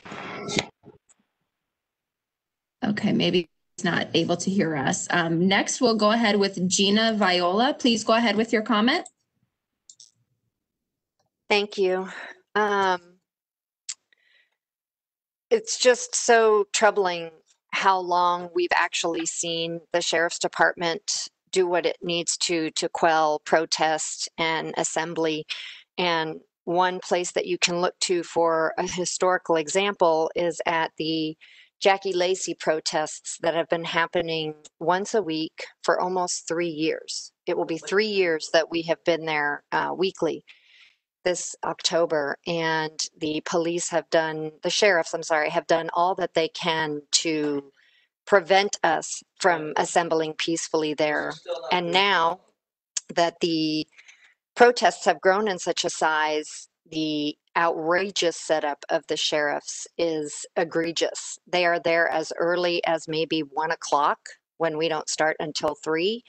Okay, maybe he's not able to hear us. Um, next, we'll go ahead with Gina Viola. Please go ahead with your comment. Thank you. Um, it's just so troubling how long we've actually seen the sheriff's department do what it needs to to quell protest and assembly. And one place that you can look to for a historical example is at the Jackie Lacey protests that have been happening once a week for almost three years. It will be three years that we have been there uh, weekly this October, and the police have done, the sheriffs, I'm sorry, have done all that they can to prevent us from assembling peacefully there. And now that the protests have grown in such a size, the outrageous setup of the sheriffs is egregious. They are there as early as maybe one o'clock when we don't start until three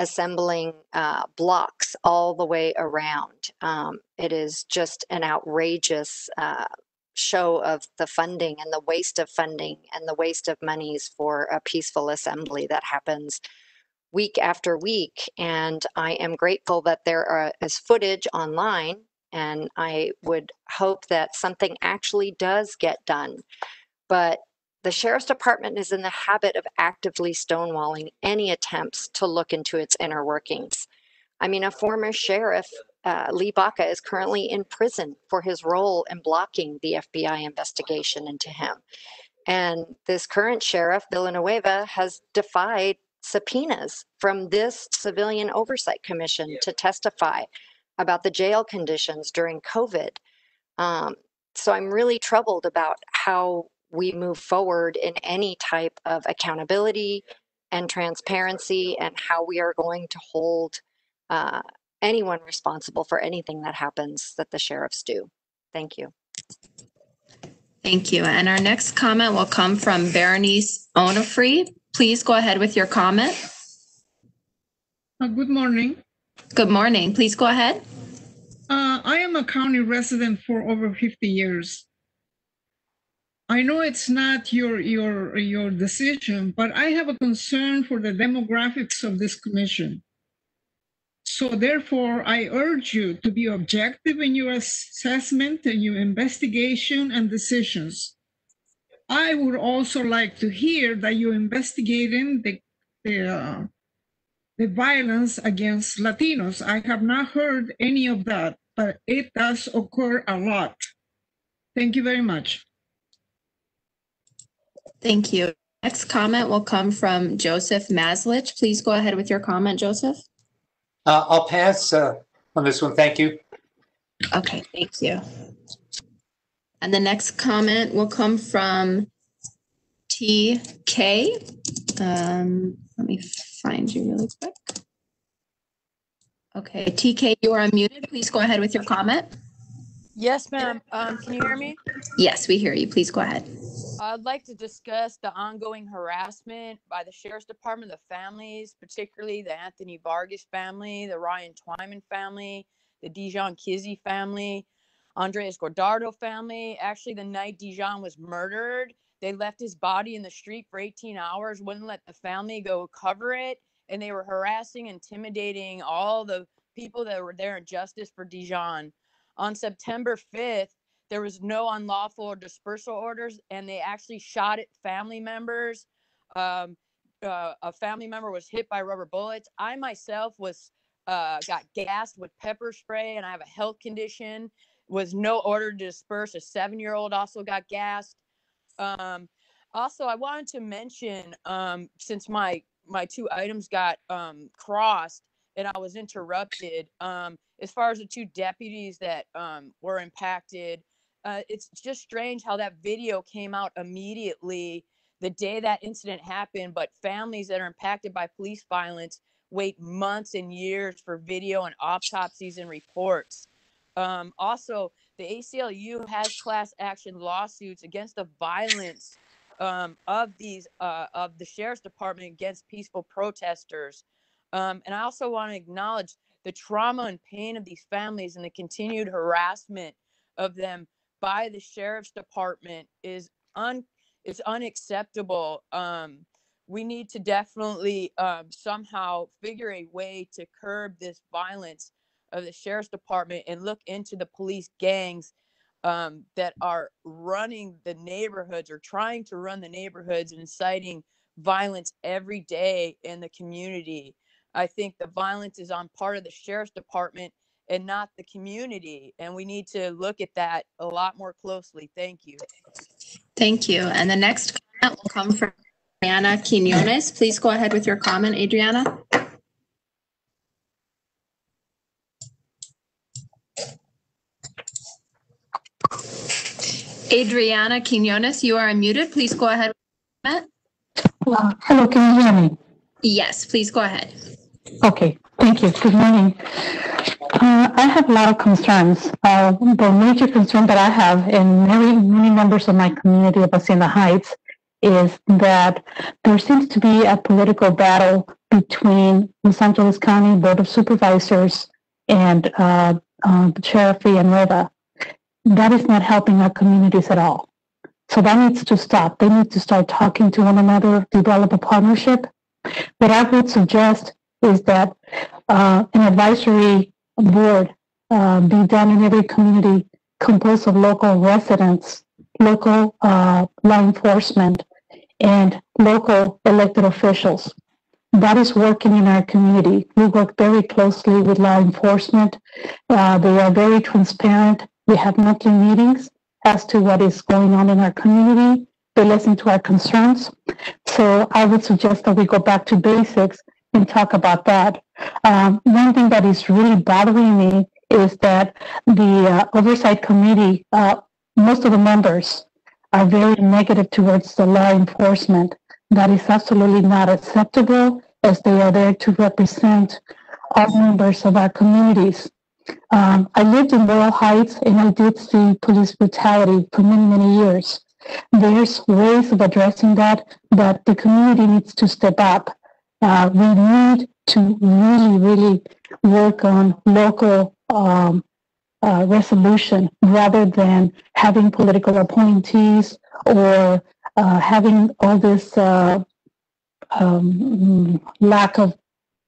assembling uh, blocks all the way around. Um, it is just an outrageous uh, show of the funding and the waste of funding and the waste of monies for a peaceful assembly that happens week after week. And I am grateful that there are, is footage online. And I would hope that something actually does get done. But the sheriff's department is in the habit of actively stonewalling any attempts to look into its inner workings. I mean, a former sheriff, uh, Lee Baca, is currently in prison for his role in blocking the FBI investigation into him. And this current sheriff, Villanueva, has defied subpoenas from this Civilian Oversight Commission to testify about the jail conditions during COVID. Um, so I'm really troubled about how we move forward in any type of accountability and transparency and how we are going to hold uh, anyone responsible for anything that happens that the sheriffs do. Thank you. Thank you. And our next comment will come from Berenice Onafree. Please go ahead with your comment. Uh, Good morning. Good morning. Please go ahead. Uh, I am a county resident for over 50 years. I know it's not your your your decision, but I have a concern for the demographics of this commission. So therefore, I urge you to be objective in your assessment and your investigation and decisions. I would also like to hear that you're investigating the the uh, the violence against Latinos. I have not heard any of that, but it does occur a lot. Thank you very much. Thank you. Next comment will come from Joseph Maizlish. Please go ahead with your comment, Joseph. Uh, I'll pass uh, on this one. Thank you. Okay, thank you. And the next comment will come from TK. Um, let me find you really quick. Okay, TK, you are unmuted. Please go ahead with your comment. Yes, ma'am. Um, can you hear me? Yes, we hear you. Please go ahead. Uh, I'd like to discuss the ongoing harassment by the sheriff's department, the families, particularly the Anthony Vargas family, the Ryan Twyman family, the Dijon Kizzee family, Andres Guardado family. Actually, the night Dijon was murdered, they left his body in the street for 18 hours, wouldn't let the family go cover it, and they were harassing, intimidating all the people that were there in justice for Dijon. On September 5th, there was no unlawful dispersal orders, and they actually shot at family members. Um, uh, a family member was hit by rubber bullets. I myself was uh, got gassed with pepper spray, and I have a health condition. Was no order to disperse. A seven-year-old also got gassed. Um, also, I wanted to mention um, since my my two items got um, crossed and I was interrupted. Um, as far as the two deputies that um, were impacted, uh, it's just strange how that video came out immediately the day that incident happened, but families that are impacted by police violence wait months and years for video and autopsies and reports. Um, also, the ACLU has class action lawsuits against the violence um, of these uh, of the sheriff's department against peaceful protesters. Um, and I also want to acknowledge the trauma and pain of these families and the continued harassment of them by the sheriff's department is un is unacceptable. Um, we need to definitely um, somehow figure a way to curb this violence of the sheriff's department and look into the police gangs um, that are running the neighborhoods or trying to run the neighborhoods and inciting violence every day in the community. I think the violence is on part of the sheriff's department and not the community. And we need to look at that a lot more closely. Thank you. Thank you. And the next comment will come from Adriana Quinones. Please go ahead with your comment, Adriana. Adriana Quinones, you are unmuted. Please go ahead. with your comment. Uh, Hello, can you hear me? Yes, please go ahead. Okay, thank you. Good morning. Uh, I have a lot of concerns. Uh, the major concern that I have, and many, many members of my community of Hacienda Heights, is that there seems to be a political battle between Los Angeles County Board of Supervisors and uh, uh, Sheriff Villanueva. That is not helping our communities at all. So that needs to stop. They need to start talking to one another, develop a partnership. What I would suggest is that uh, an advisory board uh, be done in every community composed of local residents, local uh, law enforcement, and local elected officials. That is working in our community. We work very closely with law enforcement. Uh, they are very transparent. We have monthly meetings as to what is going on in our community. They listen to our concerns. So I would suggest that we go back to basics and talk about that. Um, one thing that is really bothering me is that the uh, oversight committee, uh, most of the members are very negative towards the law enforcement. That is absolutely not acceptable as they are there to represent all members of our communities. Um, I lived in Laurel Heights and I did see police brutality for many, many years. There's ways of addressing that, but the community needs to step up. Uh, we need to really, really work on local um, uh, resolution rather than having political appointees or uh, having all this uh, um, lack of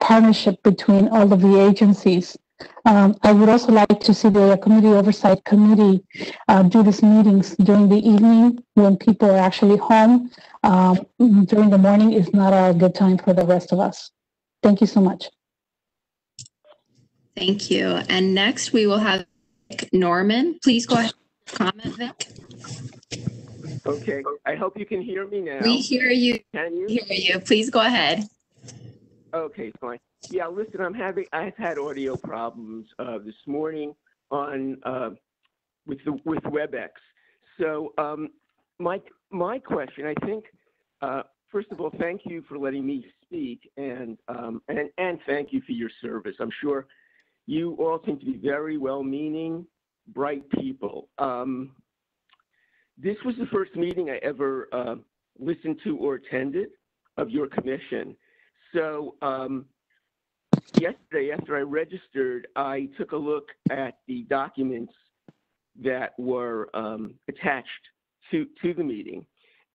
partnership between all of the agencies. Um, I would also like to see the committee oversight committee uh, do these meetings during the evening when people are actually home. Um, during the morning is not a good time for the rest of us. Thank you so much. Thank you. And next we will have Vic Norman. Please go ahead. Comment, Vic. Okay, I hope you can hear me now. We hear you. Can you? Hear you. Please go ahead. Okay, fine. Yeah, listen, I'm having, I've had audio problems uh, this morning on, uh, with the, with WebEx. So, um, my, my question, I think, uh, first of all, thank you for letting me speak and, um, and, and thank you for your service. I'm sure you all seem to be very well-meaning, bright people. Um, this was the first meeting I ever uh, listened to or attended of your commission. So um, yesterday, after I registered, I took a look at the documents that were um, attached to to the meeting,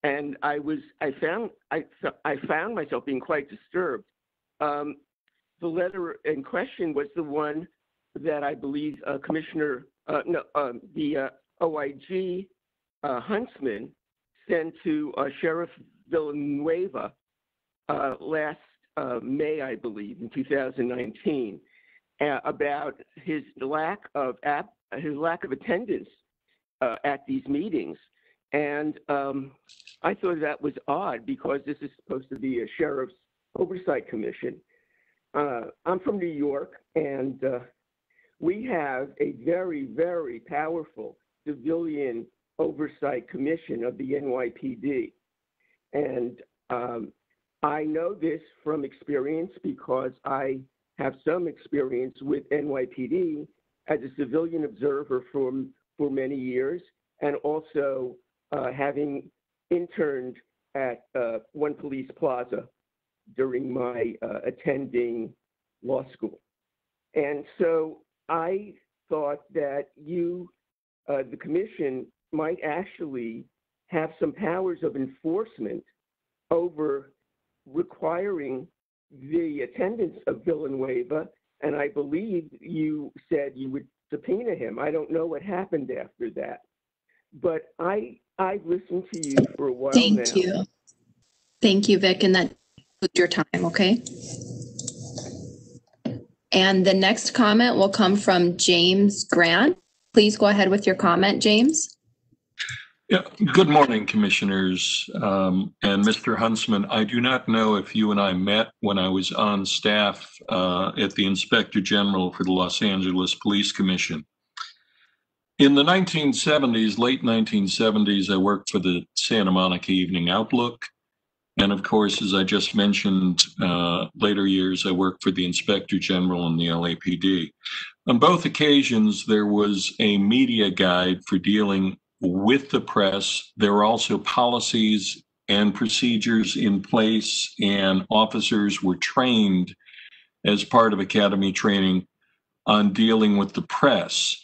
and I was I found I I found myself being quite disturbed. Um, the letter in question was the one that I believe uh, Commissioner uh, no um, the uh, OIG uh, Huntsman sent to uh, Sheriff Villanueva uh, last uh, May, I believe, in 2019, uh, about his lack of his lack of attendance uh, at these meetings. And um, I thought that was odd because this is supposed to be a sheriff's oversight commission. Uh, I'm from New York, and uh, we have a very, very powerful civilian oversight commission of the NYPD. And um, I know this from experience because I have some experience with NYPD as a civilian observer for, for many years and also uh, having interned at uh, One Police Plaza during my uh, attending law school. And so I thought that you, uh, the commission, might actually have some powers of enforcement over requiring the attendance of Villanueva. And I believe you said you would subpoena him. I don't know what happened after that. But I I've listened to you for a while now. Thank you. Thank you, Vic, and that your time, okay? And the next comment will come from James Grant. Please go ahead with your comment, James. Yeah, good morning, commissioners. Um, and Mr. Huntsman, I do not know if you and I met when I was on staff uh, at the Inspector General for the Los Angeles Police Commission. In the 1970s, late 1970s, I worked for the Santa Monica Evening Outlook. And of course, as I just mentioned, uh, later years, I worked for the Inspector General and the LAPD. On both occasions, there was a media guide for dealing with the press. There were also policies and procedures in place, and officers were trained as part of academy training on dealing with the press.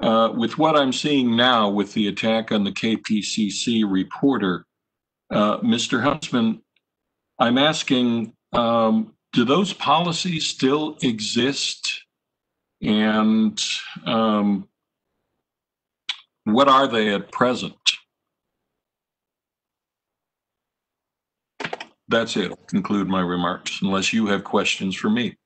Uh, with what I'm seeing now with the attack on the KPCC reporter, uh, Mr. Huntsman, I'm asking, um, do those policies still exist? And um, what are they at present? That's it. Conclude my remarks, unless you have questions for me.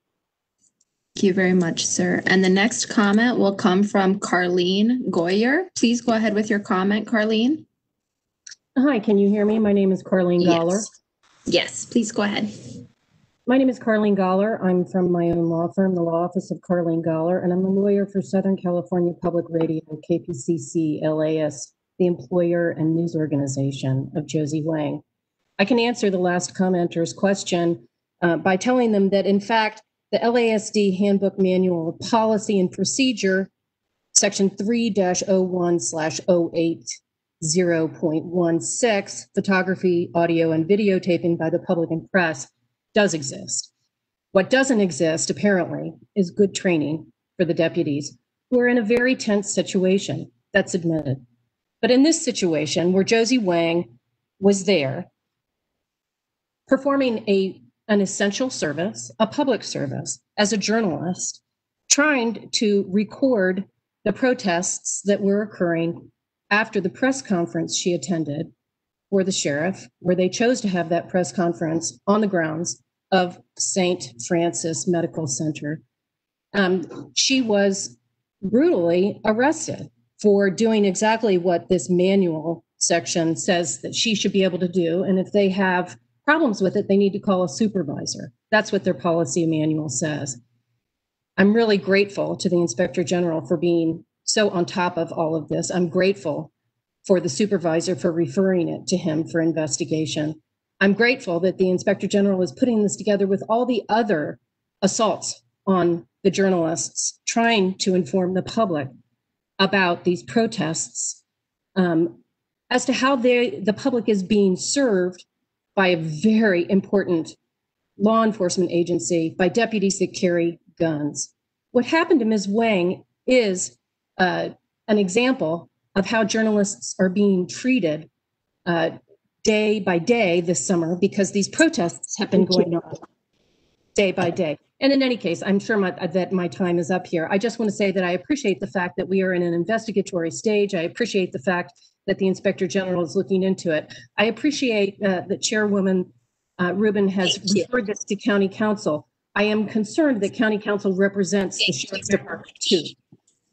Thank you very much, sir. And the next comment will come from Karlene Goller. Please go ahead with your comment, Karlene. Hi, can you hear me? My name is Karlene Goller. Yes. Yes, please go ahead. My name is Karlene Goller. I'm from my own law firm, the Law Office of Karlene Goller, and I'm a lawyer for Southern California Public Radio, KPCC, LAist, the employer and news organization of Josie Huang. I can answer the last commenter's question uh, by telling them that, in fact, the LASD Handbook Manual of Policy and Procedure, Section 3 01 08 0.16, photography, audio, and videotaping by the public and press, does exist. What doesn't exist, apparently, is good training for the deputies who are in a very tense situation. That's admitted. But in this situation, where Josie Huang was there performing a an essential service, a public service, as a journalist, trying to record the protests that were occurring after the press conference she attended for the sheriff, where they chose to have that press conference on the grounds of St. Francis Medical Center. Um, she was brutally arrested for doing exactly what this manual section says that she should be able to do. And if they have problems with it, they need to call a supervisor. That's what their policy manual says. I'm really grateful to the Inspector General for being so on top of all of this. I'm grateful for the supervisor for referring it to him for investigation. I'm grateful that the Inspector General is putting this together with all the other assaults on the journalists, trying to inform the public about these protests um, as to how they, the public is being served by a very important law enforcement agency, by deputies that carry guns. What happened to Ms. Huang is uh, an example of how journalists are being treated uh, day by day this summer because these protests have been going on day by day. And in any case, I'm sure my, that my time is up here. I just want to say that I appreciate the fact that we are in an investigatory stage. I appreciate the fact that the Inspector General is looking into it. I appreciate uh, that Chairwoman uh, Rubin has referred this to county counsel. I am concerned that county counsel represents the sheriff's department too.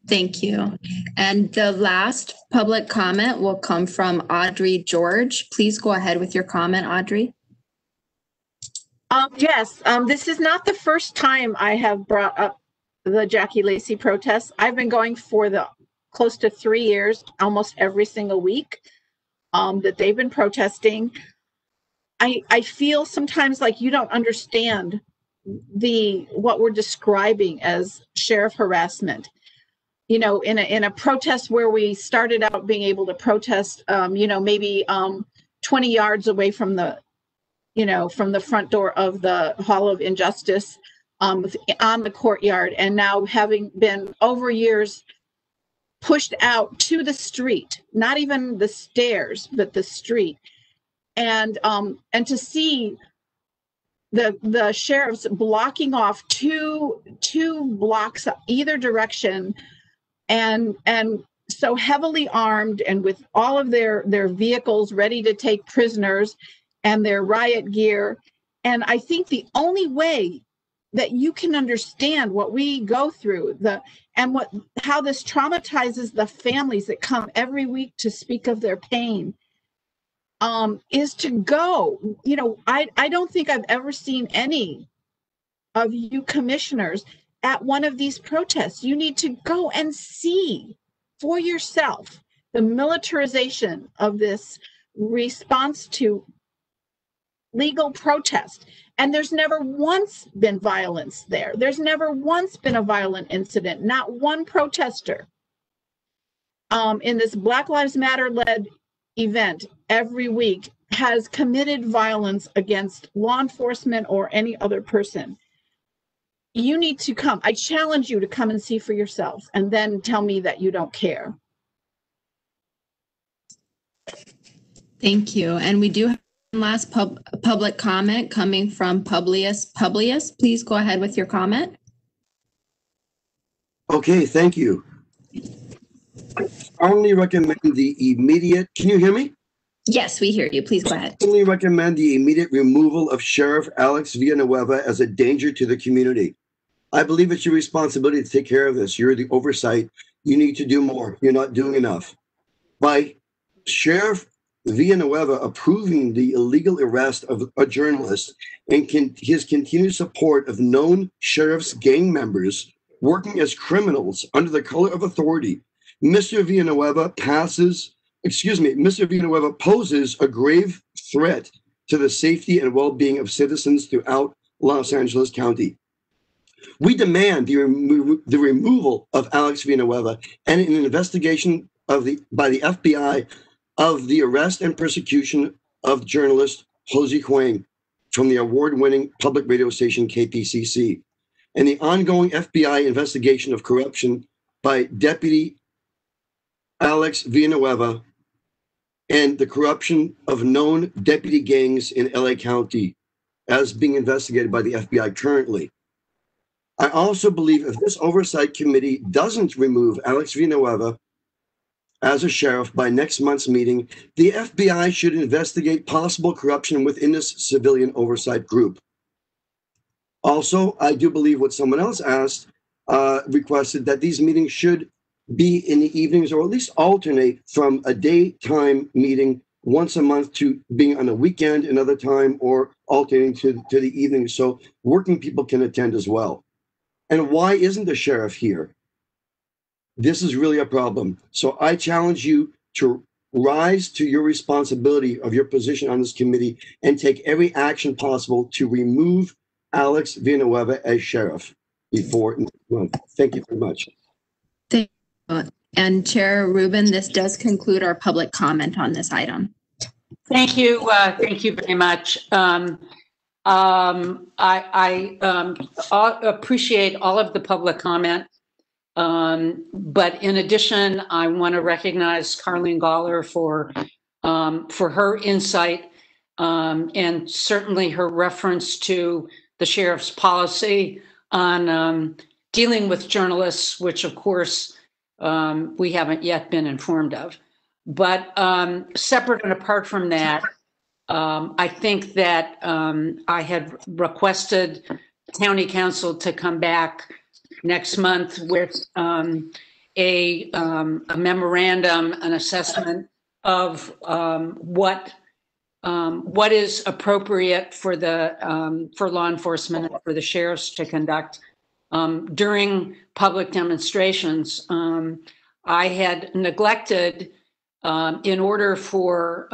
Thank you. And the last public comment will come from Audrey George. Please go ahead with your comment, Audrey. Um, yes, um, this is not the first time I have brought up the Jackie Lacey protests. I've been going for the close to three years, almost every single week, um, that they've been protesting. I I feel sometimes like you don't understand the what we're describing as sheriff harassment. You know, in a in a protest where we started out being able to protest, um, you know, maybe um, 20 yards away from the you know, from the front door of the Hall of Injustice um, on the courtyard, and now having been over years pushed out to the street, not even the stairs, but the street, and um, and to see the the sheriffs blocking off two two blocks either direction, and and so heavily armed and with all of their their vehicles ready to take prisoners and their riot gear. And I think the only way that you can understand what we go through the and what how this traumatizes the families that come every week to speak of their pain um, is to go you know I, I don't think i've ever seen any of you commissioners at one of these protests you need to go and see for yourself the militarization of this response to legal protest. And there's never once been violence there. There's never once been a violent incident, not one protester. Um, in this Black Lives Matter led event every week has committed violence against law enforcement or any other person. You need to come. I challenge you to come and see for yourself and then tell me that you don't care. Thank you. And we do have one Last pub, public comment coming from Publius. Publius, please go ahead with your comment. Okay, thank you. I strongly recommend the immediate, can you hear me? Yes, we hear you. Please go ahead. I Strongly recommend the immediate removal of Sheriff Alex Villanueva as a danger to the community. I believe it's your responsibility to take care of this. You're the oversight. You need to do more. You're not doing enough. By Sheriff Villanueva approving the illegal arrest of a journalist and can, his continued support of known sheriff's gang members working as criminals under the color of authority. Mr. Villanueva passes, excuse me, Mr. Villanueva poses a grave threat to the safety and well-being of citizens throughout Los Angeles County. We demand the, remo- the removal of Alex Villanueva and an investigation of the by the FBI of the arrest and persecution of journalist Jose Huang from the award winning public radio station KPCC and the ongoing FBI investigation of corruption by Deputy Alex Villanueva and the corruption of known deputy gangs in LA County as being investigated by the FBI currently. I also believe if this oversight committee doesn't remove Alex Villanueva as a sheriff by next month's meeting, the FBI should investigate possible corruption within this civilian oversight group. Also, I do believe what someone else asked, uh, requested that these meetings should be in the evenings or at least alternate from a daytime meeting once a month to being on a weekend another time or alternating to, to the evening so working people can attend as well. And why isn't the sheriff here? This is really a problem. So I challenge you to rise to your responsibility of your position on this committee and take every action possible to remove Alex Villanueva as sheriff before. Well, thank you very much. Thank you. And Chair Rubin, this does conclude our public comment on this item. Thank you. Uh, thank you very much. Um, um, I, I um, appreciate all of the public comment. Um, but in addition, I want to recognize Karlene Goller for um, for her insight um, and certainly her reference to the sheriff's policy on um, dealing with journalists, which of course we haven't yet been informed of. But separate and apart from that, um, I think that um, I had requested county counsel to come back next month with um, a, um, a memorandum, an assessment of um, what um, what is appropriate for the for law enforcement and for the sheriffs to conduct during public demonstrations. I had neglected, in order for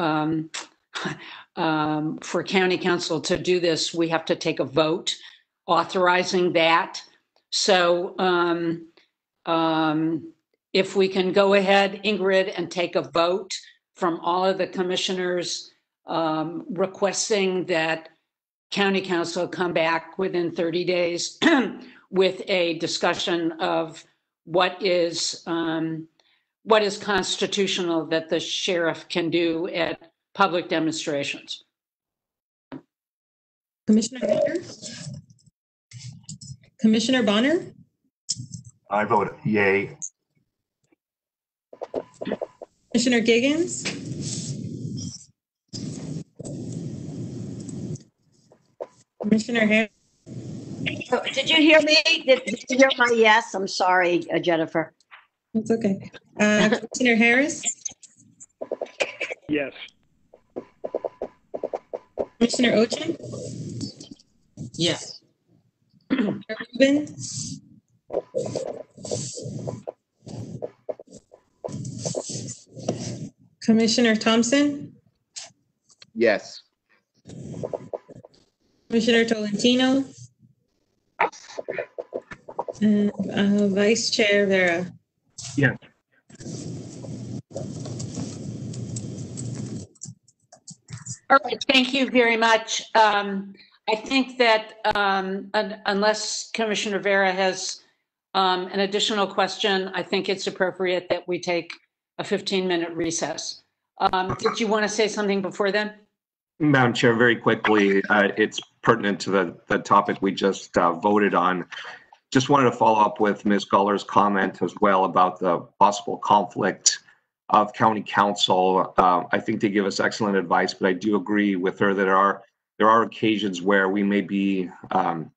um, for county counsel to do this, we have to take a vote authorizing that. So um, um, if we can go ahead, Ingrid, and take a vote from all of the commissioners um, requesting that county counsel come back within 30 days with a discussion of what is um, what is constitutional that the sheriff can do at public demonstrations. Commissioner Bonner? Commissioner Bonner? I vote yay. Commissioner Giggans? Commissioner Harris? Oh, Did you hear me? Did did you hear my yes? I'm sorry, uh, Jennifer. That's okay. Uh, Commissioner Harris? Yes. Commissioner Ocen? Yes. Rubin? Commissioner Thompson? Yes. Commissioner Tolentino? And uh, Vice Chair Vera? Yes. All right, thank you very much. Um, I think that um, un- unless Commissioner Vera has um, an additional question, I think it's appropriate that we take a 15-minute recess. Um, Did you want to say something before then? Madam Chair, very quickly, uh, it's pertinent to the, the topic we just uh, voted on. Just wanted to follow up with Ms. Goller's comment as well about the possible conflict of county counsel. Uh, I think they give us excellent advice, but I do agree with her that there are there are occasions where we may be um,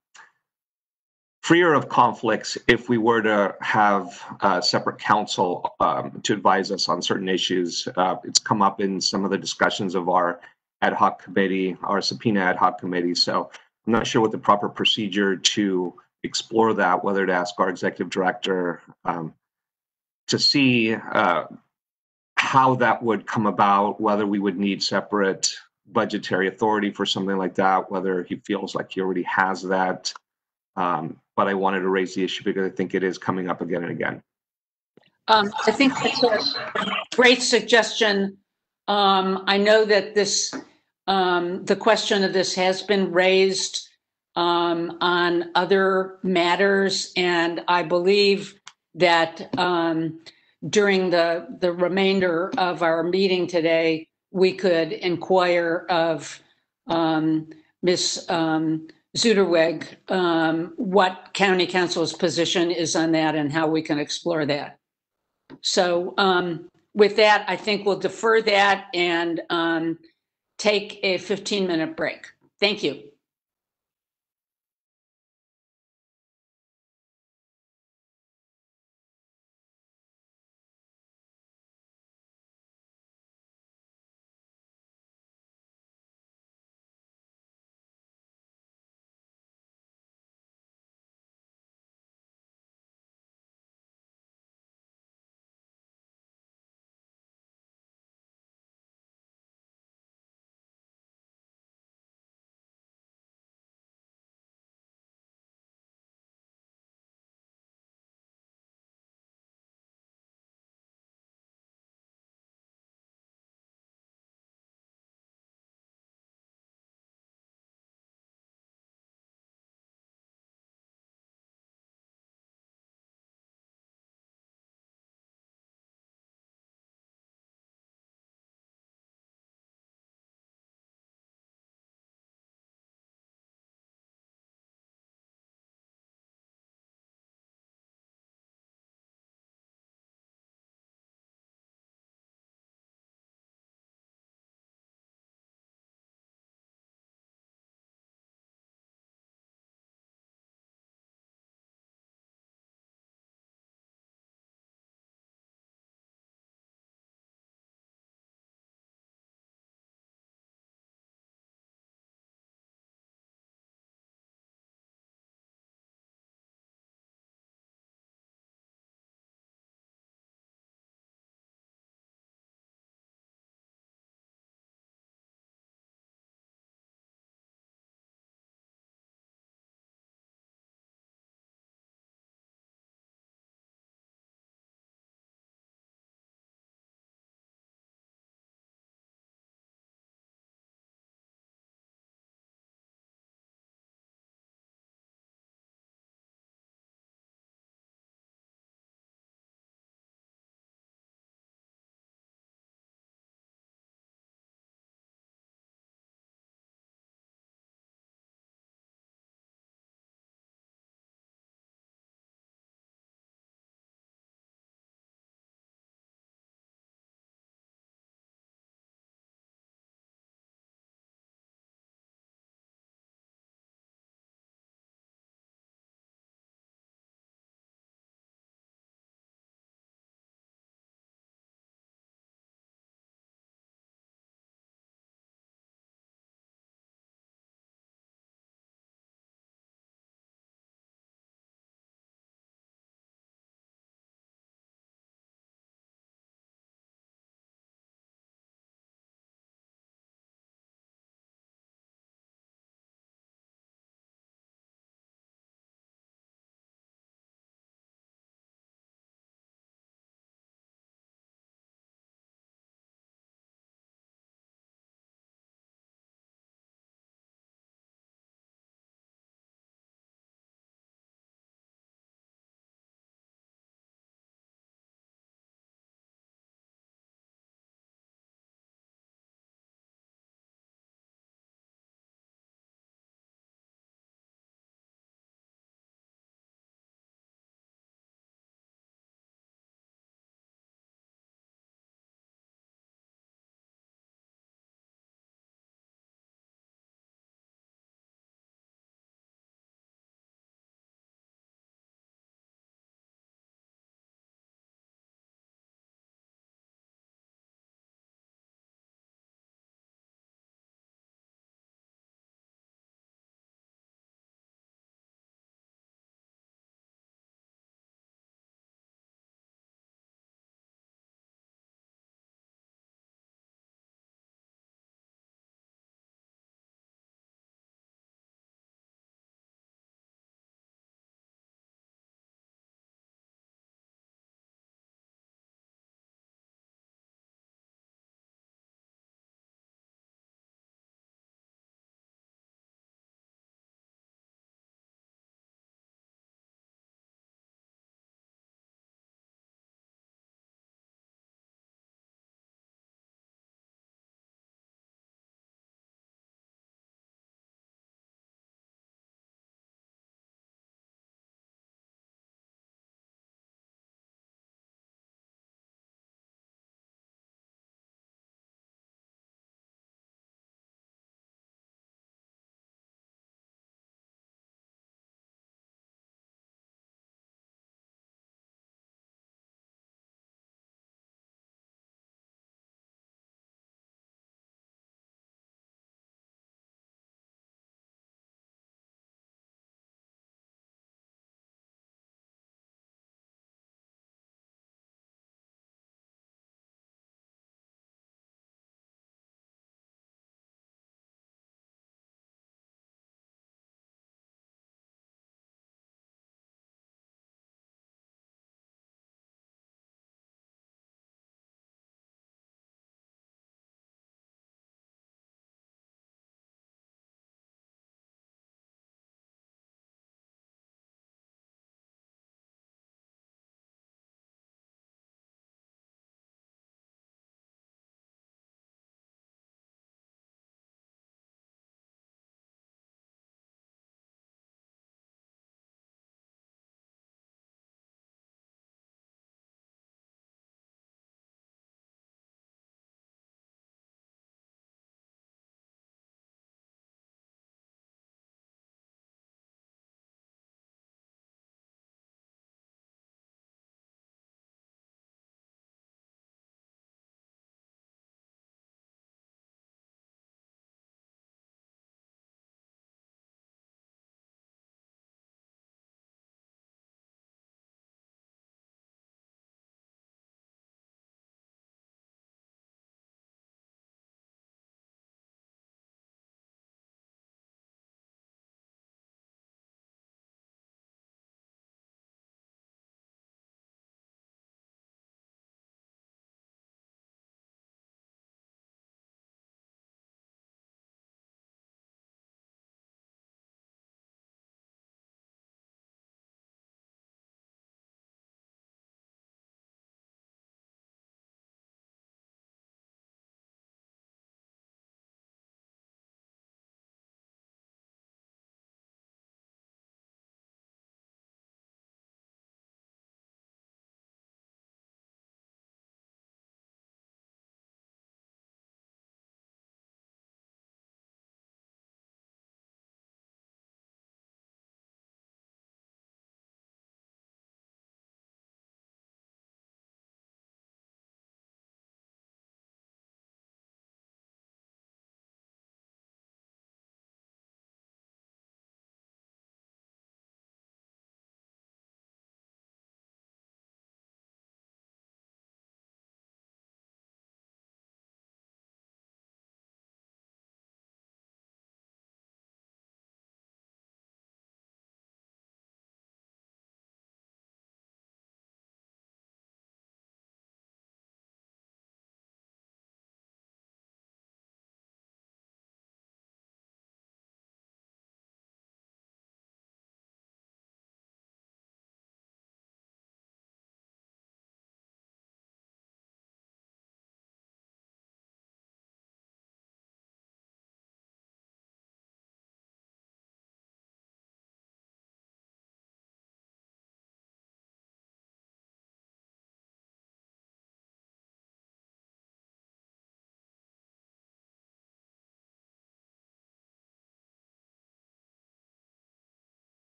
freer of conflicts if we were to have a separate counsel um, to advise us on certain issues. Uh, it's come up in some of the discussions of our ad hoc committee, our subpoena ad hoc committee. So I'm not sure what the proper procedure to explore that, whether to ask our executive director um, to see uh, how that would come about, whether we would need separate budgetary authority for something like that, whether he feels like he already has that. Um, but I wanted to raise the issue because I think it is coming up again and again. Um, I think that's a great suggestion. Um, I know that this, um, the question of this has been raised um, on other matters, and I believe that um, during the, the remainder of our meeting today, we could inquire of um, Ms. Um, Zuderweg, um, what county counsel's position is on that and how we can explore that. So um, with that, I think we'll defer that and um, take a 15-minute break. Thank you.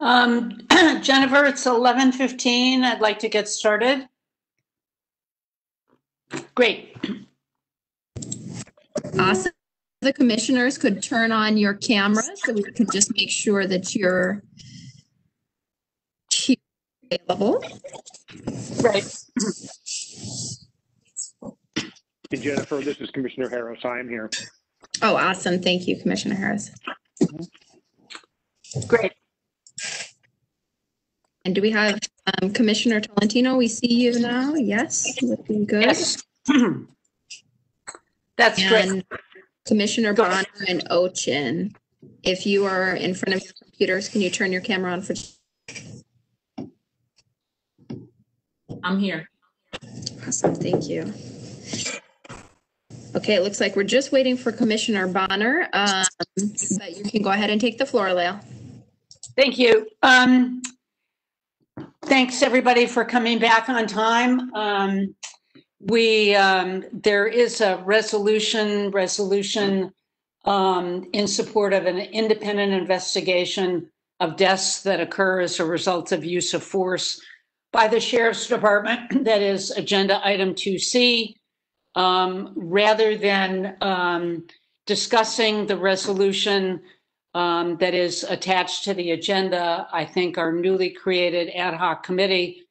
Um, Jennifer, it's 11:15. I'd like to get started. Great. Awesome. The commissioners could turn on your camera so we could just make sure that you're available. Right. And Jennifer, this is Commissioner Harris. I am here. Oh, awesome. Thank you, Commissioner Harris. Great. And do we have um, Commissioner Tolentino? We see you now. Yes, looking good. Yes. That's great. And Commissioner Bonner and Ocen, if you are in front of your computers, can you turn your camera on for? I'm here. Awesome, thank you. Okay, it looks like we're just waiting for Commissioner Bonner, um, but you can go ahead and take the floor, Lael. Thank you. Um, thanks, everybody, for coming back on time. Um, we, um, there is a resolution, resolution um, in support of an independent investigation of deaths that occur as a result of use of force by the Sheriff's Department. That is Agenda Item 2C. Um, rather than um, discussing the resolution um, that is attached to the agenda, I think our newly created ad hoc committee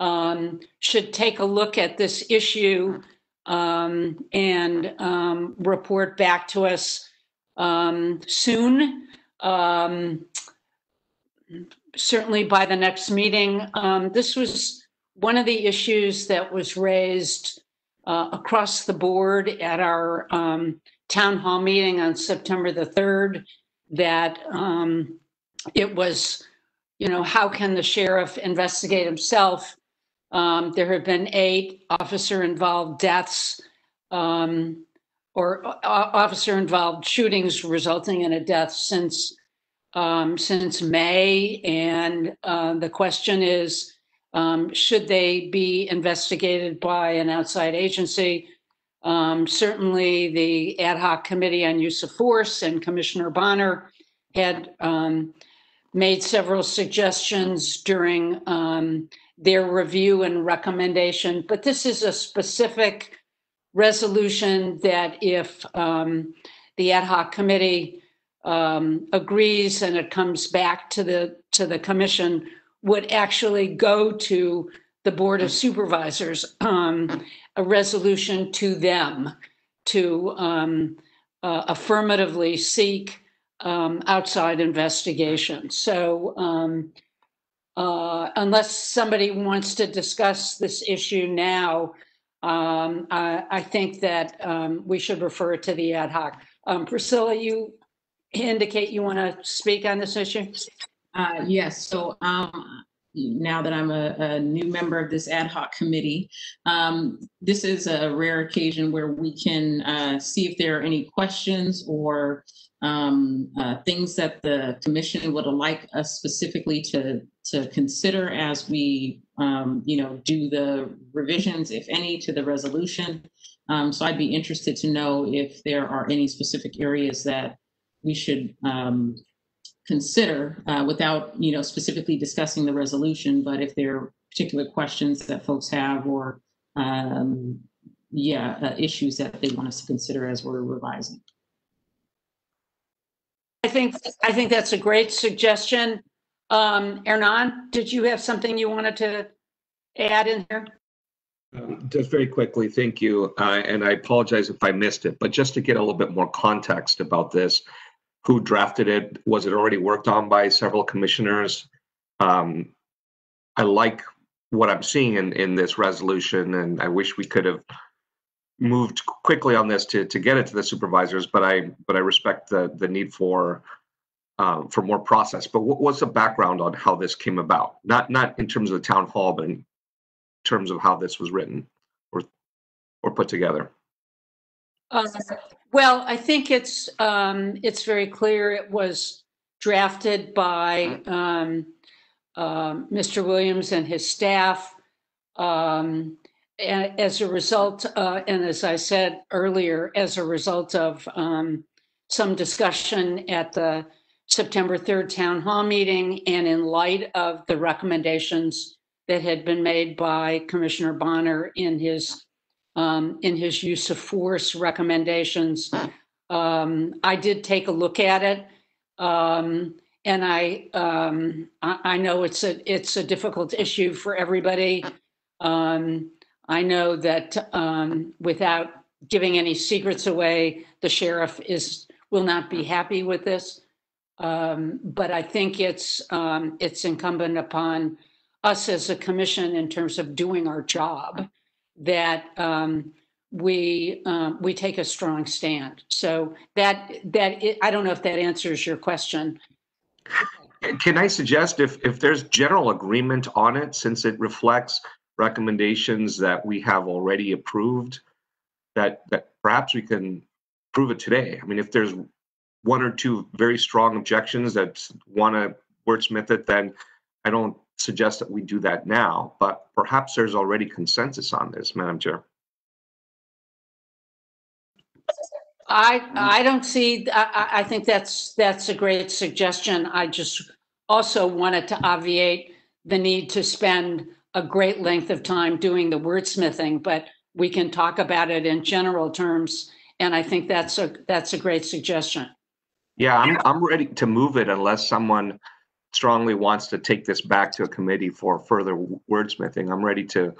um, should take a look at this issue um, and um, report back to us um, soon. Um, certainly by the next meeting. This was one of the issues that was raised uh, across the board at our town hall meeting on September the 3rd that um, it was, you know, how can the sheriff investigate himself? Um, there have been eight officer involved deaths um, or o- officer involved shootings resulting in a death since um, since May. And uh, the question is, um, should they be investigated by an outside agency? Um, certainly, the ad hoc committee on use of force and Commissioner Bonner had um, made several suggestions during um, their review and recommendation. But this is a specific resolution that if um, the ad hoc committee um, agrees and it comes back to the to the commission would actually go to the board of supervisors um, a resolution to them to um, uh, affirmatively seek um, outside investigation so um, uh, unless somebody wants to discuss this issue now um, I, I think that um, we should refer to the ad hoc um, priscilla you indicate you want to speak on this issue? Uh, yes, so now that I'm a, a new member of this ad hoc committee, um, this is a rare occasion where we can uh, see if there are any questions or um, uh, things that the commission would like us specifically to to consider as we, um, you know, do the revisions, if any, to the resolution. Um, so I'd be interested to know if there are any specific areas that we should um, consider uh, without, you know, specifically discussing the resolution, but if there are particular questions that folks have or, um, yeah, uh, issues that they want us to consider as we're revising. I think I think that's a great suggestion. Um, Hernan, did you have something you wanted to add in here? Um, Just very quickly, thank you. Uh, And I apologize if I missed it, but just to get a little bit more context about this, who drafted it? Was it already worked on by several commissioners? Um, I like what I'm seeing in, in this resolution, and I wish we could have moved quickly on this to, to get it to the supervisors, but I, but I respect the, the need for, um, for more process. But what, what's the background on how this came about? Not, not in terms of the town hall, but in terms of how this was written or, or put together? Um, Well, I think it's, um, it's very clear it was drafted by, um, um, Mr. Williams and his staff. Um, as a result, uh, and as I said earlier, as a result of, um, some discussion at the September 3rd town hall meeting and in light of the recommendations that had been made by Commissioner Bonner in his um, in his use of force recommendations. Um, I did take a look at it. Um, and I, um, I, I know it's a, it's a difficult issue for everybody. Um, I know that, um, without giving any secrets away, the sheriff is, will not be happy with this. But I think it's, it's incumbent upon us as a commission in terms of doing our job that, um, we, um, we take a strong stand. So that, that, I don't know if that answers your question. Can I suggest if, if there's general agreement on it, since it reflects recommendations that we have already approved, that, that perhaps we can prove it today? I mean, if there's one or two very strong objections that want to wordsmith it, then I don't suggest that we do that now, but perhaps there's already consensus on this, Madam Chair. I, I don't see, I, I- think that's, that's a great suggestion. I just also wanted to obviate the need to spend a great length of time doing the wordsmithing, but we can talk about it in general terms. And I think that's a, that's a great suggestion. Yeah, I'm, I'm ready to move it unless someone strongly wants to take this back to a committee for further wordsmithing. I'm ready to,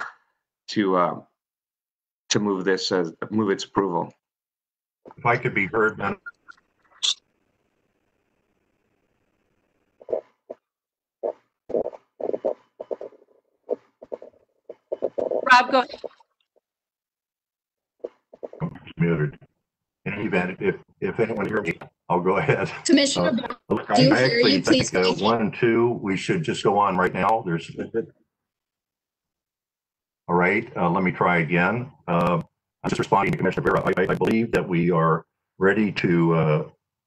to, uh, to move this, uh, move its approval. If I could be heard, Madam Rob, go, muted. In any event, if, if anyone hear me, I'll go ahead. Commissioner Uh, look, do you I hear you? actually Please think uh, speak. one and two, we should just go on right now. There's. All right, uh, let me try again. Uh, I'm just responding to Commissioner Vera. I, I believe that we are ready to, uh,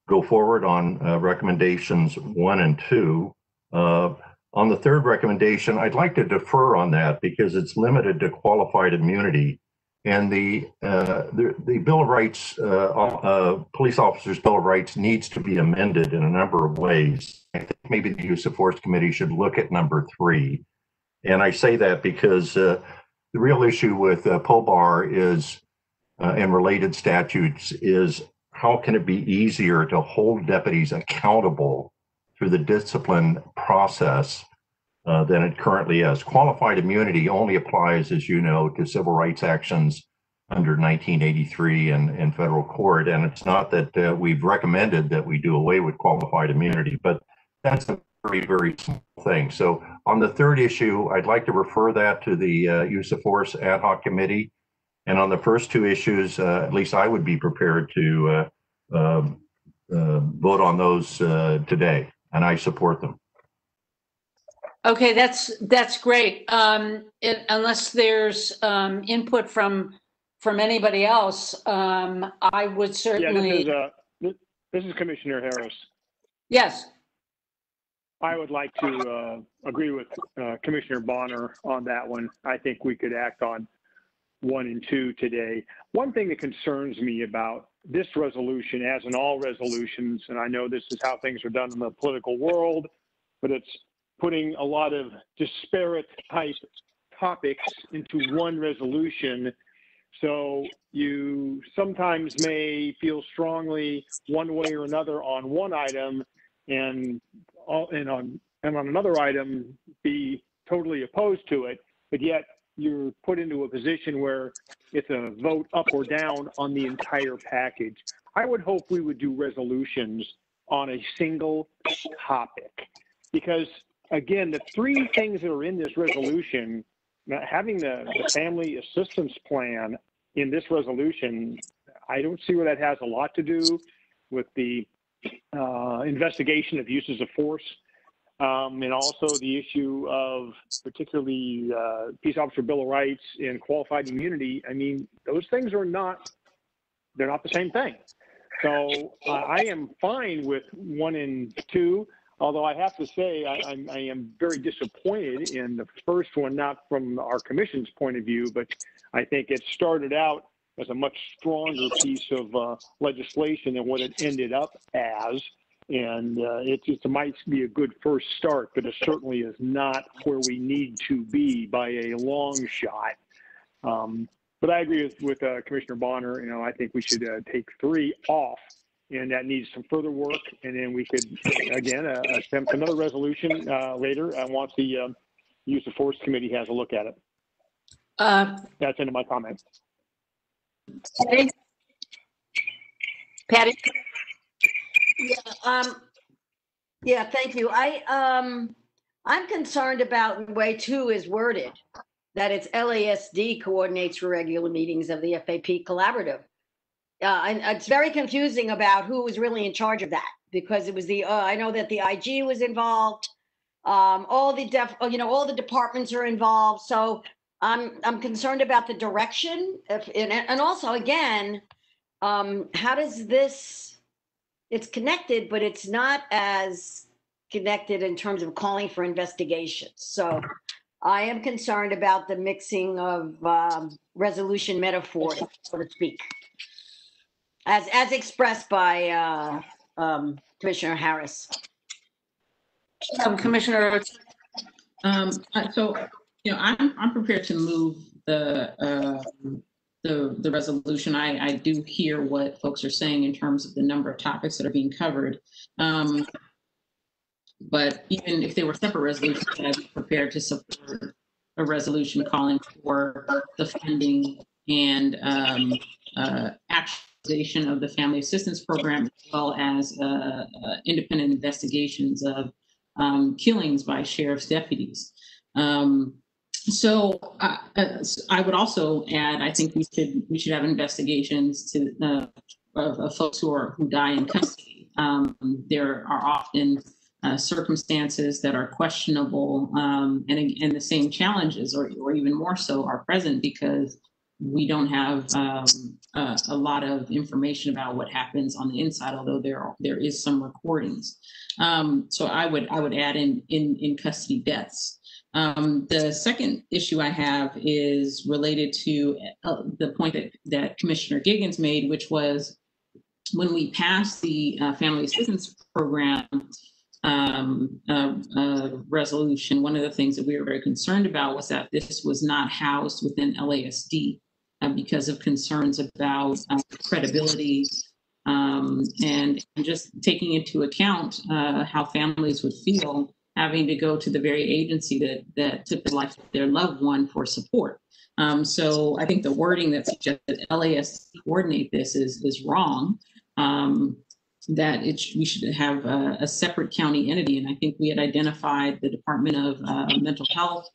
go forward on, uh, recommendations one and two. Uh, on the third recommendation, I'd like to defer on that because it's limited to qualified immunity. And the, uh, the, the Bill of Rights, uh, uh, Police Officers Bill of Rights needs to be amended in a number of ways. I think maybe the Use of Force Committee should look at number three. And I say that because, uh, the real issue with, uh, POBAR is, uh, and related statutes is how can it be easier to hold deputies accountable through the discipline process uh, than it currently is. Qualified immunity only applies, as you know, to civil rights actions under 1983 and in federal court. And it's not that uh, we've recommended that we do away with qualified immunity, but that's a very, very small thing. So on the third issue, I'd like to refer that to the uh, use of force ad hoc committee. And on the first two issues, uh, at least I would be prepared to uh, um, uh, vote on those today, and I support them. Okay, that's, that's great. Um, it- unless there's, um, input from, from anybody else, um, I would Yeah, this is, certainly, uh, this this is Commissioner Harris. yes. I would like to uh, agree with uh, Commissioner Bonner on that one. I think we could act on one and two today. One thing that concerns me about this resolution, as in all resolutions, and I know this is how things are done in the political world, but it's putting a lot of disparate type topics into one resolution. So you sometimes may feel strongly one way or another on one item and all, and on and on another item be totally opposed to it, but yet you're put into a position where it's a vote up or down on the entire package. I would hope we would do resolutions on a single topic because again, the three things that are in this resolution, having the, the family assistance plan in this resolution, I don't see where that has a lot to do with the uh, investigation of uses of force. Um, and also the issue of particularly uh, Peace Officer Bill of Rights and qualified immunity. I mean, those things are not, they're not the same thing. So uh, I am fine with one and two, although I have to say I, I'm, I am very disappointed in the first one, not from our commission's point of view, but I think it started out as a much stronger piece of uh, legislation than what it ended up as. And uh, it just might be a good first start, but it certainly is not where we need to be by a long shot. Um, but I agree with, with uh, Commissioner Bonner. You know, I think we should uh, take three off, and that needs some further work. And then we could, again, uh, attempt another resolution uh, later uh, once the um, Use of Force Committee has a look at it. Uh, That's into my comments. Patti? Patti? Yeah, um, yeah, thank you. I, um, I'm concerned about way two is worded, that it's LASD coordinates for regular meetings of the FAP Collaborative. Uh, and it's very confusing about who was really in charge of that because it was the, uh, I know that the IG was involved. Um, all the def, you know, all the departments are involved. So I'm, I'm concerned about the direction if, and, and also again, um, how does this, it's connected, but it's not as connected in terms of calling for investigations. So I am concerned about the mixing of um, resolution metaphors, so to speak, as as expressed by uh, um, Commissioner Harris. Um, Commissioner, Um, uh, so, you know, I'm, I'm prepared to move the, uh, the, the resolution. I, I do hear what folks are saying in terms of the number of topics that are being covered. Um, but even if they were separate resolutions, I'd be prepared to support a resolution calling for the funding and, um, uh, actualization of the family assistance program, as well as, uh, uh, independent investigations of, um, killings by sheriff's deputies. Um, so uh, uh, I would also add, I think we should we should have investigations to uh, of, of folks who are who die in custody. Um, there are often uh, circumstances that are questionable, um, and and the same challenges, or or even more so, are present because we don't have um, uh, a lot of information about what happens on the inside, although there are, there is some recordings. Um, so I would I would add in in in custody deaths. Um, the second issue I have is related to uh, the point that that Commissioner Giggans made, which was when we passed the uh, family assistance program um, uh, uh, resolution, one of the things that we were very concerned about was that this was not housed within LASD uh, because of concerns about uh, credibility um, and, and just taking into account uh, how families would feel having to go to the very agency that, that took the life of their loved one for support. Um, so I think the wording that suggests that LASD coordinate this is, is wrong. Um, that it sh- we should have a, a separate county entity, and I think we had identified the Department of uh, Mental Health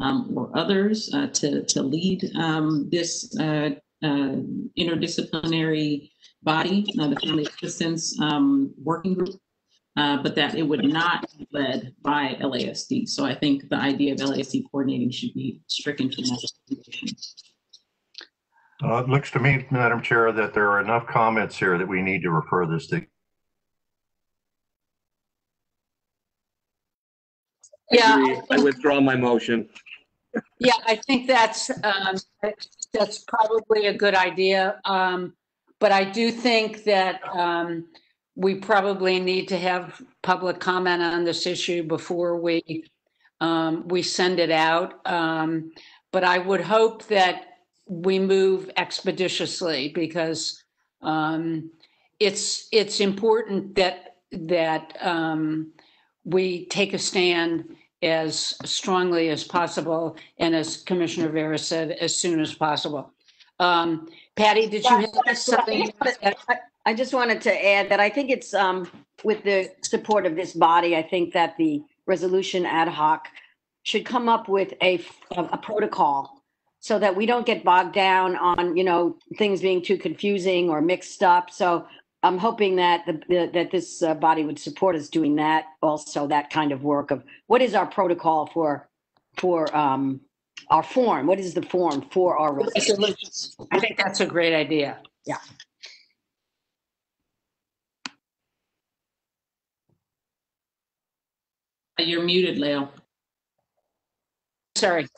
um, or others uh, to to lead um, this uh, uh, interdisciplinary body, uh, the Family Assistance um, Working Group, uh, but that it would not be led by LASD. So I think the idea of LASD coordinating should be stricken from that. resolution. Uh, It looks to me, Madam Chair, that there are enough comments here that we need to refer this to. Yeah. Agree. I withdraw my motion. Yeah, I think that's, um, that's probably a good idea. Um, but I do think that, um, we probably need to have public comment on this issue before we, um, we send it out. Um, but I would hope that we move expeditiously because, um, it's, it's important that, that, um, we take a stand as strongly as possible and as Commissioner Vera said, as soon as possible. Um, Patti, did you have something? I- I just wanted to add that I think it's, um, with the support of this body, I think that the resolution ad hoc should come up with a, a protocol so that we don't get bogged down on, you know, things being too confusing or mixed up. So I'm hoping that the- that this uh, body would support us doing that, also that kind of work of what is our protocol for, for, um, our form? What is the form for our resolutions? I think that's a great idea. Yeah. You're muted, Lael. Sorry.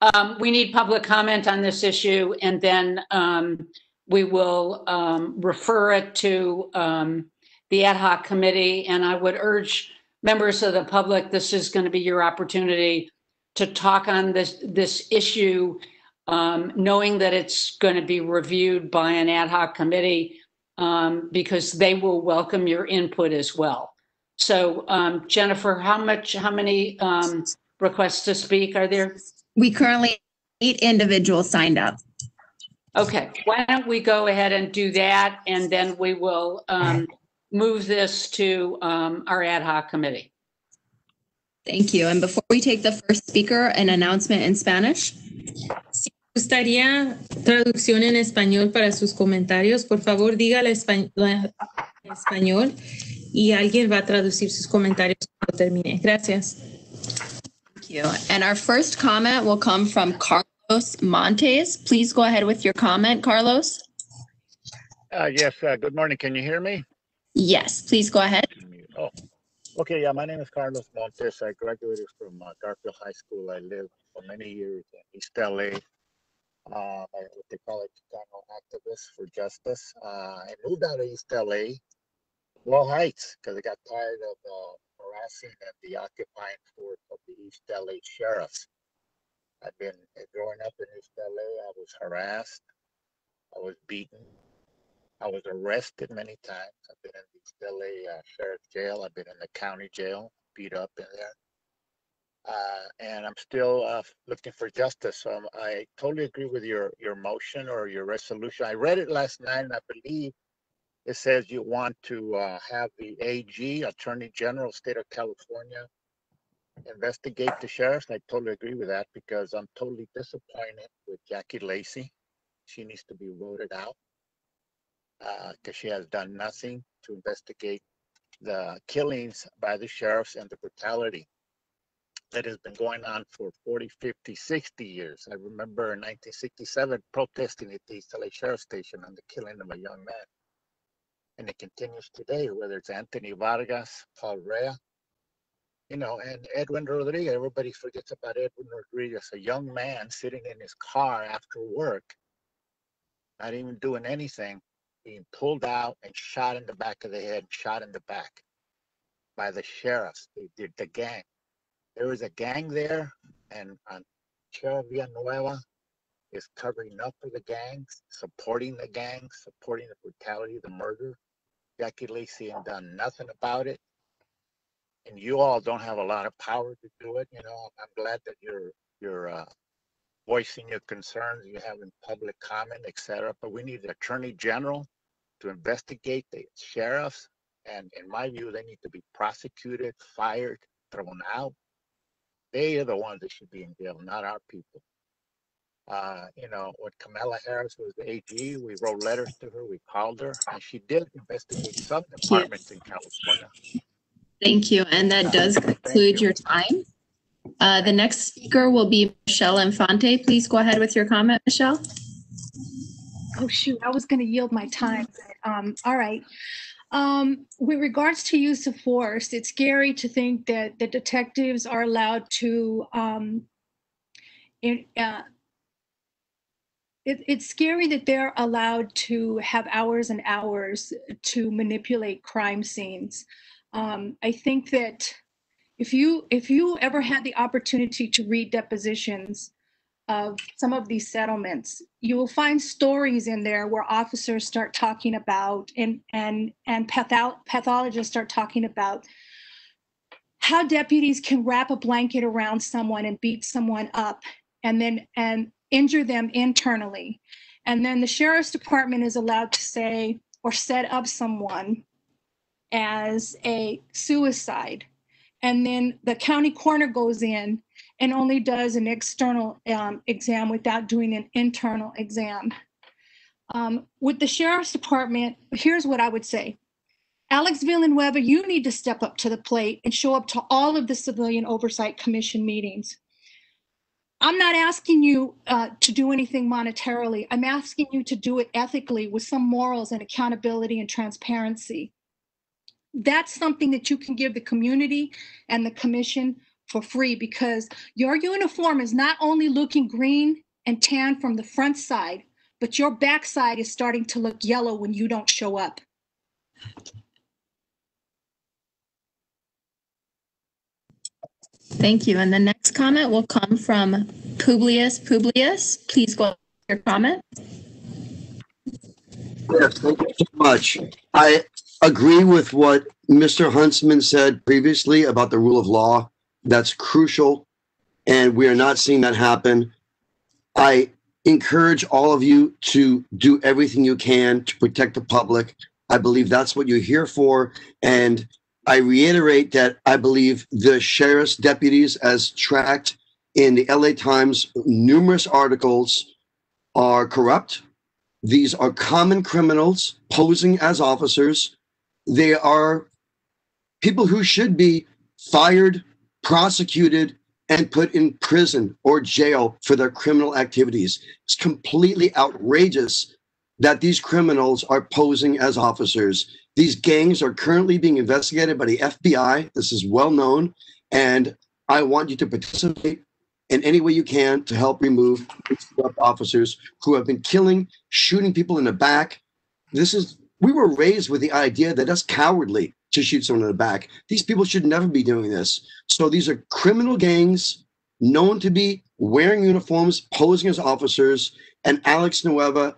Um, we need public comment on this issue and then, um, we will, um, refer it to, um, the ad hoc committee. And I would urge members of the public, this is going to be your opportunity to talk on this, this issue, um, knowing that it's going to be reviewed by an ad hoc committee um, because they will welcome your input as well. So um, Jennifer, how much, how many um, requests to speak are there? We currently eight individuals signed up. Okay, why don't we go ahead and do that, and then we will um, move this to um, our ad hoc committee. Thank you. And before we take the first speaker, an announcement in Spanish. Si gustaría traducción en español para sus comentarios, por favor diga la espa- la- en español y alguien va a traducir sus comentarios cuando termine. Gracias. Thank you. And our first comment will come from Carlos Montes. Please go ahead with your comment, Carlos. Uh, yes, uh, good morning. Can you hear me? Yes, please go ahead. Oh, okay. Yeah, my name is Carlos Montes. I graduated from uh, Garfield High School. I lived for many years in East LA. Uh, I- what they call it, Chicano activist for justice. Uh, I moved out of East LA, Boyle Heights, because I got tired of uh, harassing and the occupying force of the East LA sheriffs. I've been uh, growing up in East LA. I was harassed. I was beaten. I was arrested many times. I've been in the East LA uh, Sheriff's Jail. I've been in the county jail, beat up in there. Uh, and I'm still uh, looking for justice. So I'm- I totally agree with your, your motion or your resolution. I read it last night and I believe it says you want to uh, have the AG, Attorney General, State of California, investigate the sheriffs. I totally agree with that because I'm totally disappointed with Jackie Lacey. She needs to be voted out uh, because she has done nothing to investigate the killings by the sheriffs and the brutality that has been going on for 40, 50, 60 years. I remember in 1967 protesting at the East LA Sheriff Station on the killing of a young man. And it continues today, whether it's Anthony Vargas, Paul Rea, you know, and Edwin Rodriguez. Everybody forgets about Edwin Rodriguez, a young man sitting in his car after work, not even doing anything, being pulled out and shot in the back of the head, shot in the back by the sheriffs, the, the, the gang. There was a gang there, and Sheriff Villanueva is covering up for the gangs, supporting the gangs, supporting the brutality, the murder. Jackie Lacey ain't done nothing about it. And you all don't have a lot of power to do it. You know, I'm glad that you're you're uh, voicing your concerns, you're having public comment, etc. But we need the attorney general to investigate the sheriffs. And in my view, they need to be prosecuted, fired, thrown out. They are the ones that should be in jail, not our people. Uh, you know, when Kamala Harris was the AG, we wrote letters to her, we called her, and she did investigate some departments in California. Thank you. And that does conclude your time. Uh, the next speaker will be Michelle Infante. Please go ahead with your comment, Michelle. Oh, shoot, I was going to yield my time. Um, all right. Um, with regards to use of force, it's scary to think that the detectives are allowed to, um, in, uh, it, it's scary that they're allowed to have hours and hours to manipulate crime scenes. Um, I think that if you if you ever had the opportunity to read depositions of some of these settlements, you will find stories in there where officers start talking about and and and patho- pathologists start talking about how deputies can wrap a blanket around someone and beat someone up and then and injure them internally. And then the sheriff's department is allowed to say or set up someone as a suicide. And then the county coroner goes in and only does an external um, exam without doing an internal exam. Um, with the sheriff's department, here's what I would say. Alex Villanueva, you need to step up to the plate and show up to all of the Civilian Oversight Commission meetings. I'm not asking you uh, to do anything monetarily. I'm asking you to do it ethically with some morals and accountability and transparency that's something that you can give the community and the commission for free because your uniform is not only looking green and tan from the front side, but your backside is starting to look yellow when you don't show up. Thank you. And the next comment will come from Publius Publius. Please go your comment. Yes, thank you so much. I agree with what Mr. Huntsman said previously about the rule of law. That's crucial, and we are not seeing that happen. I encourage all of you to do everything you can to protect the public. I believe that's what you're here for. And I reiterate that I believe the sheriff's deputies, as tracked in the LA Times, numerous articles, are corrupt. These are common criminals posing as officers. They are people who should be fired, prosecuted, and put in prison or jail for their criminal activities. It's completely outrageous that these criminals are posing as officers. These gangs are currently being investigated by the FBI. This is well known. And I want you to participate in any way you can to help remove officers who have been killing, shooting people in the back. This is, we were raised with the idea that that's cowardly to shoot someone in the back. These people should never be doing this. So these are criminal gangs known to be wearing uniforms, posing as officers, and Alex Nueva,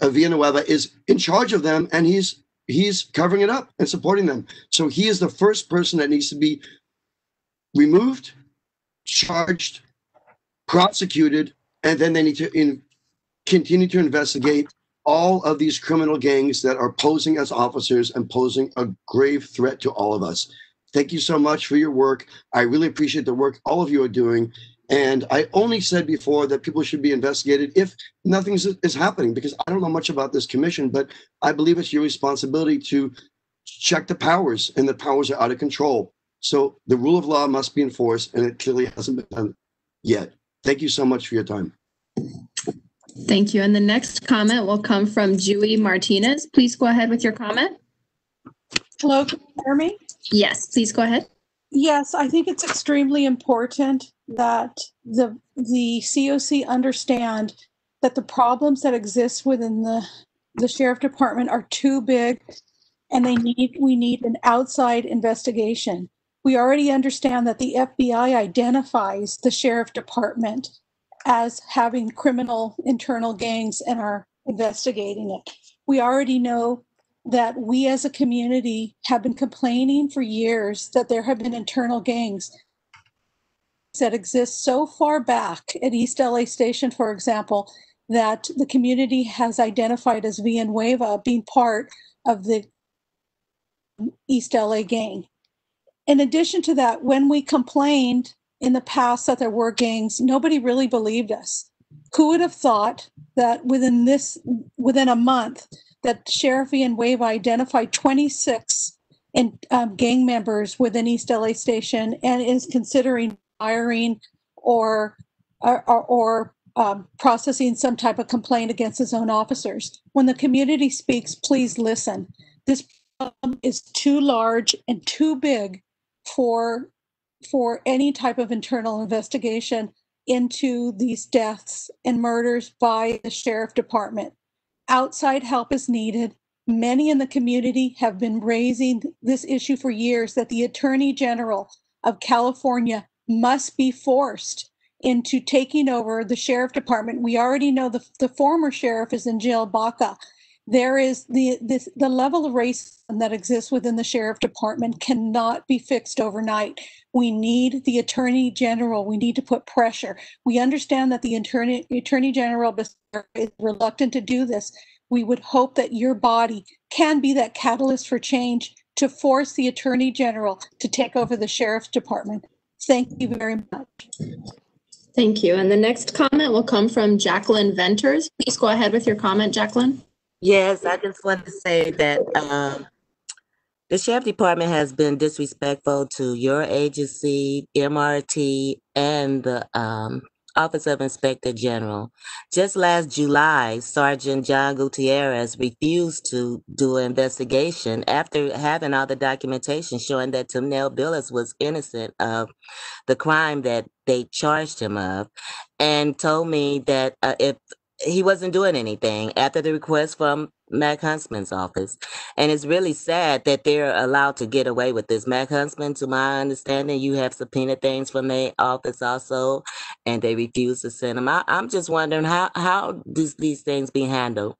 uh, Villanueva is in charge of them, and he's he's covering it up and supporting them. So he is the first person that needs to be removed, charged, prosecuted, and then they need to in, continue to investigate all of these criminal gangs that are posing as officers and posing a grave threat to all of us. Thank you so much for your work. I really appreciate the work all of you are doing. And I only said before that people should be investigated if nothing is, happening, because I don't know much about this commission, but I believe it's your responsibility to check the powers, and the powers are out of control. So the rule of law must be enforced, and it clearly hasn't been done yet. Thank you so much for your time. Thank you. And the next comment will come from Julie Martinez. Please go ahead with your comment. Hello, can you hear me? Yes, please go ahead. Yes, I think it's extremely important that the the COC understand that the problems that exist within the the sheriff department are too big and they need we need an outside investigation. We already understand that the FBI identifies the sheriff department as having criminal internal gangs and are investigating it. We already know that we as a community have been complaining for years that there have been internal gangs that exist so far back at East LA Station, for example, that the community has identified as Villanueva being part of the East LA gang. In addition to that, when we complained in the past that there were gangs, nobody really believed us. Who would have thought that within this, within a month, that Sheriff Wave identified 26 in, um, gang members within East LA Station and is considering firing or or, or, or um, processing some type of complaint against his own officers. When the community speaks, please listen. This problem is too large and too big for for any type of internal investigation into these deaths and murders by the sheriff department. Outside help is needed. Many in the community have been raising this issue for years that the Attorney General of California must be forced into taking over the sheriff department. We already know the, the former sheriff is in jail, Baca. There is the, this, the level of racism that exists within the sheriff department cannot be fixed overnight. We need the attorney general. We need to put pressure. We understand that the attorney, attorney general is reluctant to do this. We would hope that your body can be that catalyst for change to force the attorney general to take over the sheriff's department. Thank you very much. Thank you. And the next comment will come from Jacqueline Venters. Please go ahead with your comment, Jacqueline. Yes, I just wanted to say that um, the sheriff department has been disrespectful to your agency, MRT, and the um, Office of Inspector General. Just last July, Sergeant John Gutierrez refused to do an investigation after having all the documentation showing that Timnell Billis was innocent of the crime that they charged him of, and told me that uh, if he wasn't doing anything after the request from Max Huntsman's office. And it's really sad that they're allowed to get away with this. Max Huntsman, to my understanding, you have subpoenaed things from their office also, and they refuse to send them. I, I'm just wondering how how does these things be handled?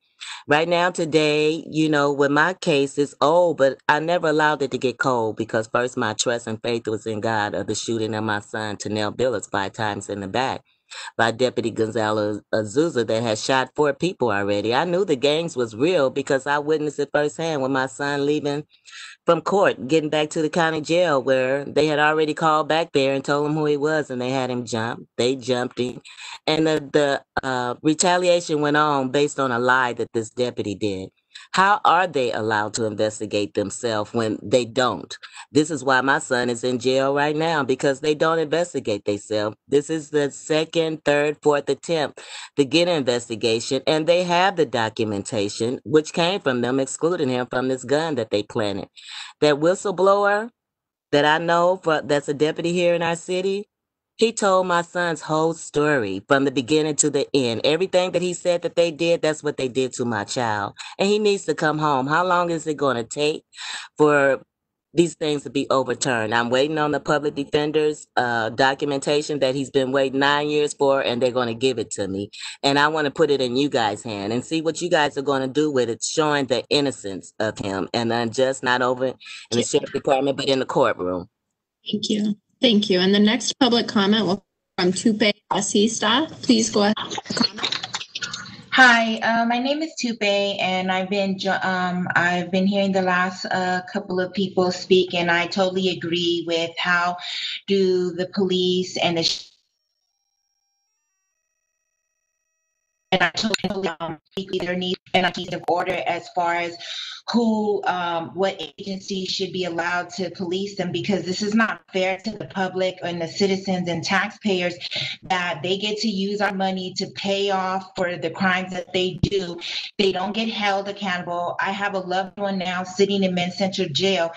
Right now, today, you know, with my case, it's old, but I never allowed it to get cold because first my trust and faith was in God of the shooting of my son, Tanel Billups, five times in the back by Deputy Gonzalo Azusa that had shot four people already. I knew the gangs was real because I witnessed it firsthand with my son leaving from court, getting back to the county jail where they had already called back there and told him who he was and they had him jump. They jumped him. And the, the uh, retaliation went on based on a lie that this deputy did. How are they allowed to investigate themselves when they don't? This is why my son is in jail right now because they don't investigate themselves. This is the second, third, fourth attempt to get an investigation, and they have the documentation, which came from them excluding him from this gun that they planted. That whistleblower that I know for that's a deputy here in our city, he told my son's whole story from the beginning to the end. Everything that he said that they did, that's what they did to my child. And he needs to come home. How long is it going to take for these things to be overturned? I'm waiting on the public defender's uh, documentation that he's been waiting nine years for, and they're going to give it to me. And I want to put it in you guys' hand and see what you guys are going to do with it, showing the innocence of him and unjust, not over in the sheriff department, but in the courtroom. Thank you. Thank you. And the next public comment will come from Tupe Asista. Please go ahead. Hi, uh, my name is Tupe, and I've been um, I've been hearing the last uh, couple of people speak, and I totally agree with how do the police and the and I totally um, there needs need of order as far as who, um, what agency should be allowed to police them because this is not fair to the public and the citizens and taxpayers that they get to use our money to pay off for the crimes that they do. They don't get held accountable. I have a loved one now sitting in Men's Central Jail,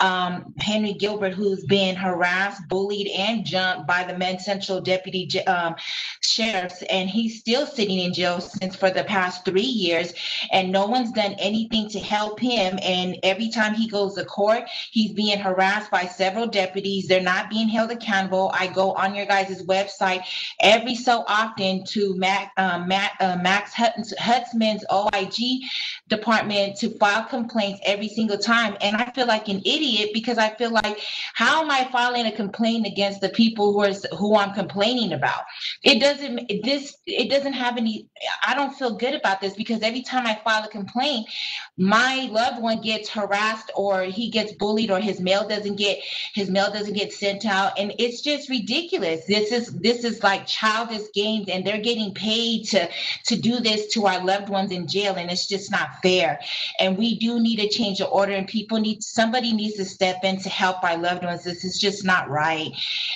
um, Henry Gilbert, who's been harassed, bullied, and jumped by the Men's Central deputy um, sheriffs, and he's still sitting in jail since for the past three years, and no one's done anything to help him. And every time he goes to court, he's being harassed by several deputies. They're not being held accountable. I go on your guys' website every so often to Mac, uh, Matt, uh, Max Huntsman's OIG department to file complaints every single time. And I feel like an idiot because I feel like, how am I filing a complaint against the people who are who I'm complaining about? It doesn't this it doesn't have any. I don't feel good about this because every time I file a complaint, my loved one gets harassed or he gets bullied or his mail doesn't get his mail doesn't get sent out, and it's just ridiculous. This is this is like childish games, and they're getting paid to to do this to our loved ones in jail, and it's just not fair. And we do need to change the order, and people need somebody needs to step in to help our loved ones. This is just not right.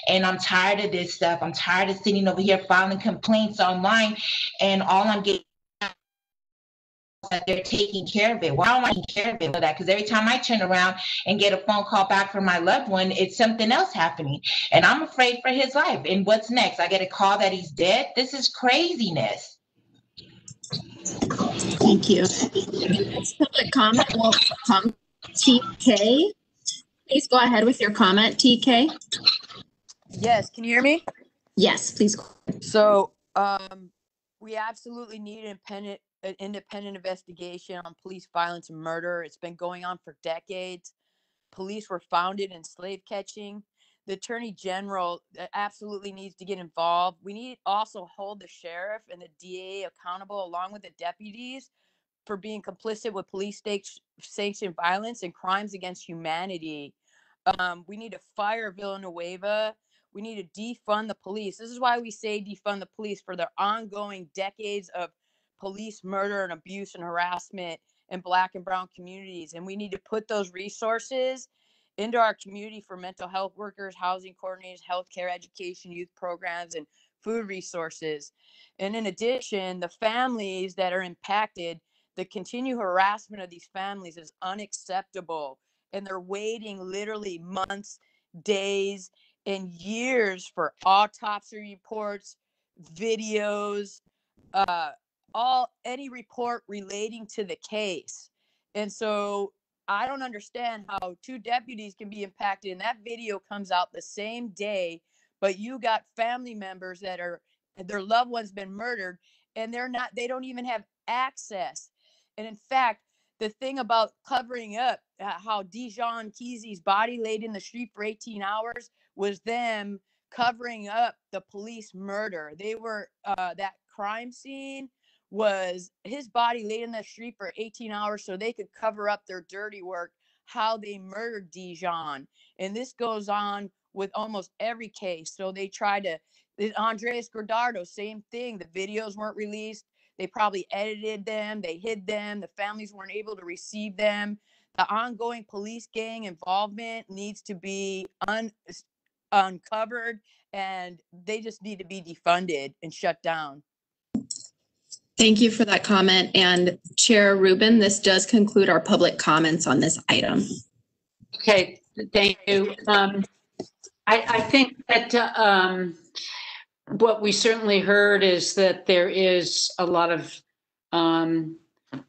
And I'm tired of this stuff. I'm tired of sitting over here filing complaints online, and all I'm getting that they're taking care of it. Why am I taking care of it for that? Because every time I turn around and get a phone call back from my loved one, it's something else happening. And I'm afraid for his life. And what's next? I get a call that he's dead. This is craziness. Thank you. Next public comment will come TK. Please go ahead with your comment, TK. Yes, can you hear me? Yes, please. So, um, we absolutely need an independent, an independent investigation on police violence and murder. It's been going on for decades. Police were founded in slave catching. The attorney general uh, absolutely needs to get involved. We need also hold the sheriff and the DA accountable along with the deputies for being complicit with police state sanctioned violence and crimes against humanity. Um, we need to fire Villanueva. We need to defund the police. This is why we say defund the police for their ongoing decades of police murder and abuse and harassment in black and brown communities. And we need to put those resources into our community for mental health workers, housing coordinators, healthcare, education, youth programs, and food resources. And in addition, the families that are impacted, the continued harassment of these families is unacceptable. And they're waiting literally months, days, and years for autopsy reports, videos, uh, all any report relating to the case. And so I don't understand how two deputies can be impacted and that video comes out the same day, but you got family members that are their loved one's been murdered and they're not they don't even have access. And in fact, the thing about covering up uh, how Dijon Kizzee's body laid in the street for 18 hours was them covering up the police murder. They were uh, that crime scene was his body laid in the street for 18 hours so they could cover up their dirty work, how they murdered Dijon. And this goes on with almost every case. So they tried to, Andres Guardado, same thing. The videos weren't released. They probably edited them, they hid them, the families weren't able to receive them. The ongoing police gang involvement needs to be un, uncovered and they just need to be defunded and shut down. Thank you for that comment. And Chair Rubin, this does conclude our public comments on this item. Okay, thank you. Um, I, I think that, um, what we certainly heard is that there is a lot of, um,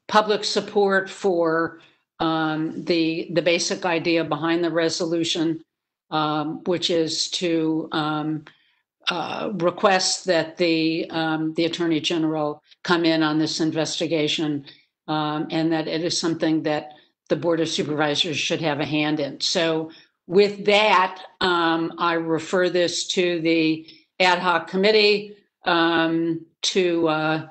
public support for, um, the, the basic idea behind the resolution, um, which is to, um, uh, request that the, um, the Attorney General come in on this investigation, um, and that it is something that the Board of Supervisors should have a hand in. So with that, um, I refer this to the ad hoc committee um, to uh,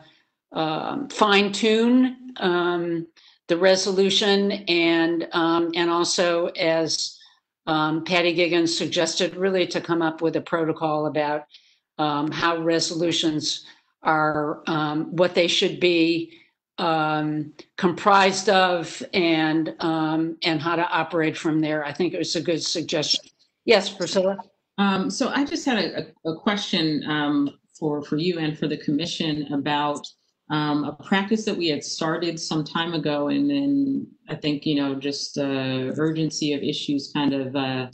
um, fine tune um, the resolution and and also as um, Patti Giggans suggested, really to come up with a protocol about um, how resolutions are um, what they should be um, comprised of and um, and how to operate from there. I think it was a good suggestion. Yes, Priscilla. Um, so I just had a, a question for for you and for the commission about um, a practice that we had started some time ago, and then I think you know just uh, urgency of issues kind of uh,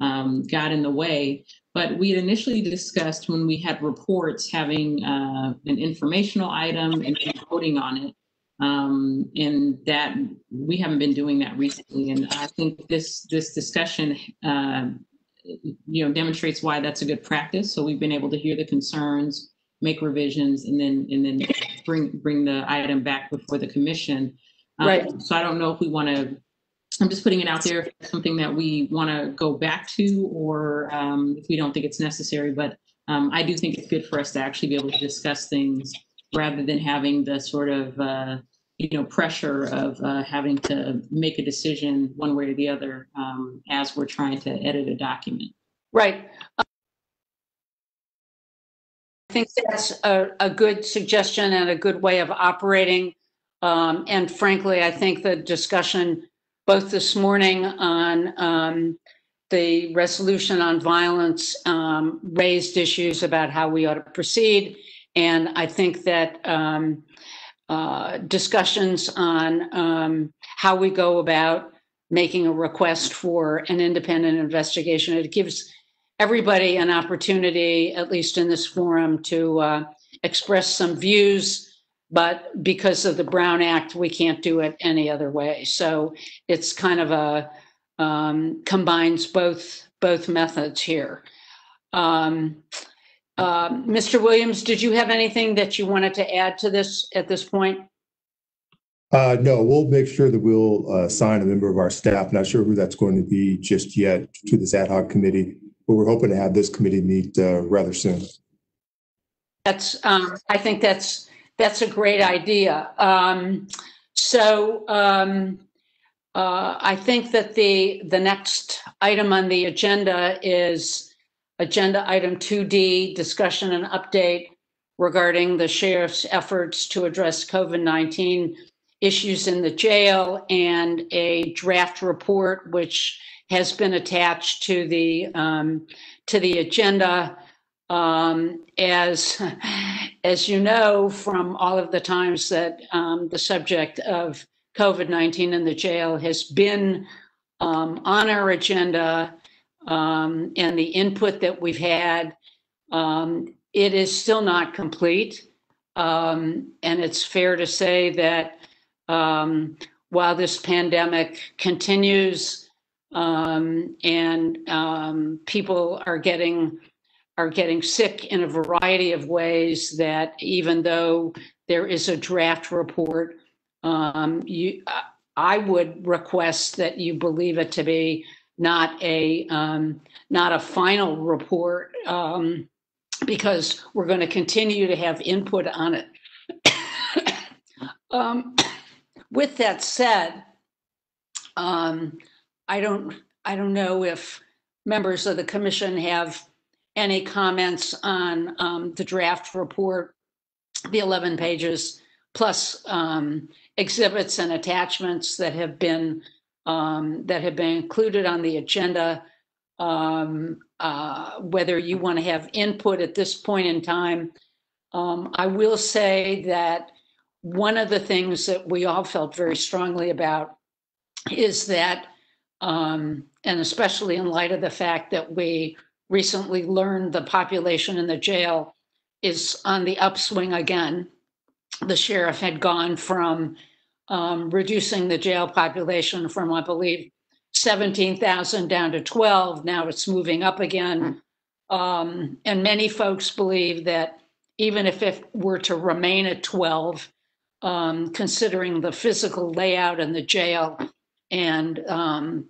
um, got in the way. But we had initially discussed when we had reports having uh, an informational item and voting on it. Um, and that we haven't been doing that recently. And I think this this discussion, uh, you know, demonstrates why that's a good practice. So we've been able to hear the concerns, make revisions, and then and then bring bring the item back before the commission. Um, Right. So I don't know if we want to. I'm just putting it out there, if it's something that we want to go back to, or um, if we don't think it's necessary. But um, I do think it's good for us to actually be able to discuss things rather than having the sort of uh, you know pressure of uh, having to make a decision one way or the other um, as we're trying to edit a document. Right. Think that's a, a good suggestion and a good way of operating. Um, and frankly, I think the discussion both this morning on um, the resolution on violence um, raised issues about how we ought to proceed. And I think that um, uh, discussions on um, how we go about making a request for an independent investigation, it gives everybody an opportunity, at least in this forum, to uh, express some views. But because of the Brown Act, we can't do it any other way. So it's kind of a um, combines both both methods here. Um, uh, Mr. Williams, did you have anything that you wanted to add to this at this point? Uh, no, we'll make sure that we'll uh, assign a member of our staff, not sure who that's going to be just yet, to this ad hoc committee, we're hoping to have this committee meet uh, rather soon. That's, um, I think that's, that's a great idea. Um, so, um, uh, I think that the, the next item on the agenda is agenda item 2D, discussion and update regarding the sheriff's efforts to address COVID-19 issues in the jail and a draft report which has been attached to the um, to the agenda. Um, as as you know from all of the times that um, the subject of COVID 19 in the jail has been um, on our agenda um, and the input that we've had, um, it is still not complete. And it's fair to say that um, while this pandemic continues um, and um, people are getting are getting sick in a variety of ways, that even though there is a draft report, um, you, I would request that you believe it to be not a um, not a final report um, because we're going to continue to have input on it. um, with that said, um, I don't I don't know if members of the commission have any comments on um, the draft report, the 11 pages plus um, exhibits and attachments that have been um, that have been included on the agenda. Um, uh, whether you want to have input at this point in time, um, I will say that one of the things that we all felt very strongly about is that, um, and especially in light of the fact that we recently learned the population in the jail is on the upswing again. The sheriff had gone from um, reducing the jail population from, I believe, 17,000 down to 12. Now it's moving up again. Um, and many folks believe that even if it were to remain at 12, um, considering the physical layout in the jail and um,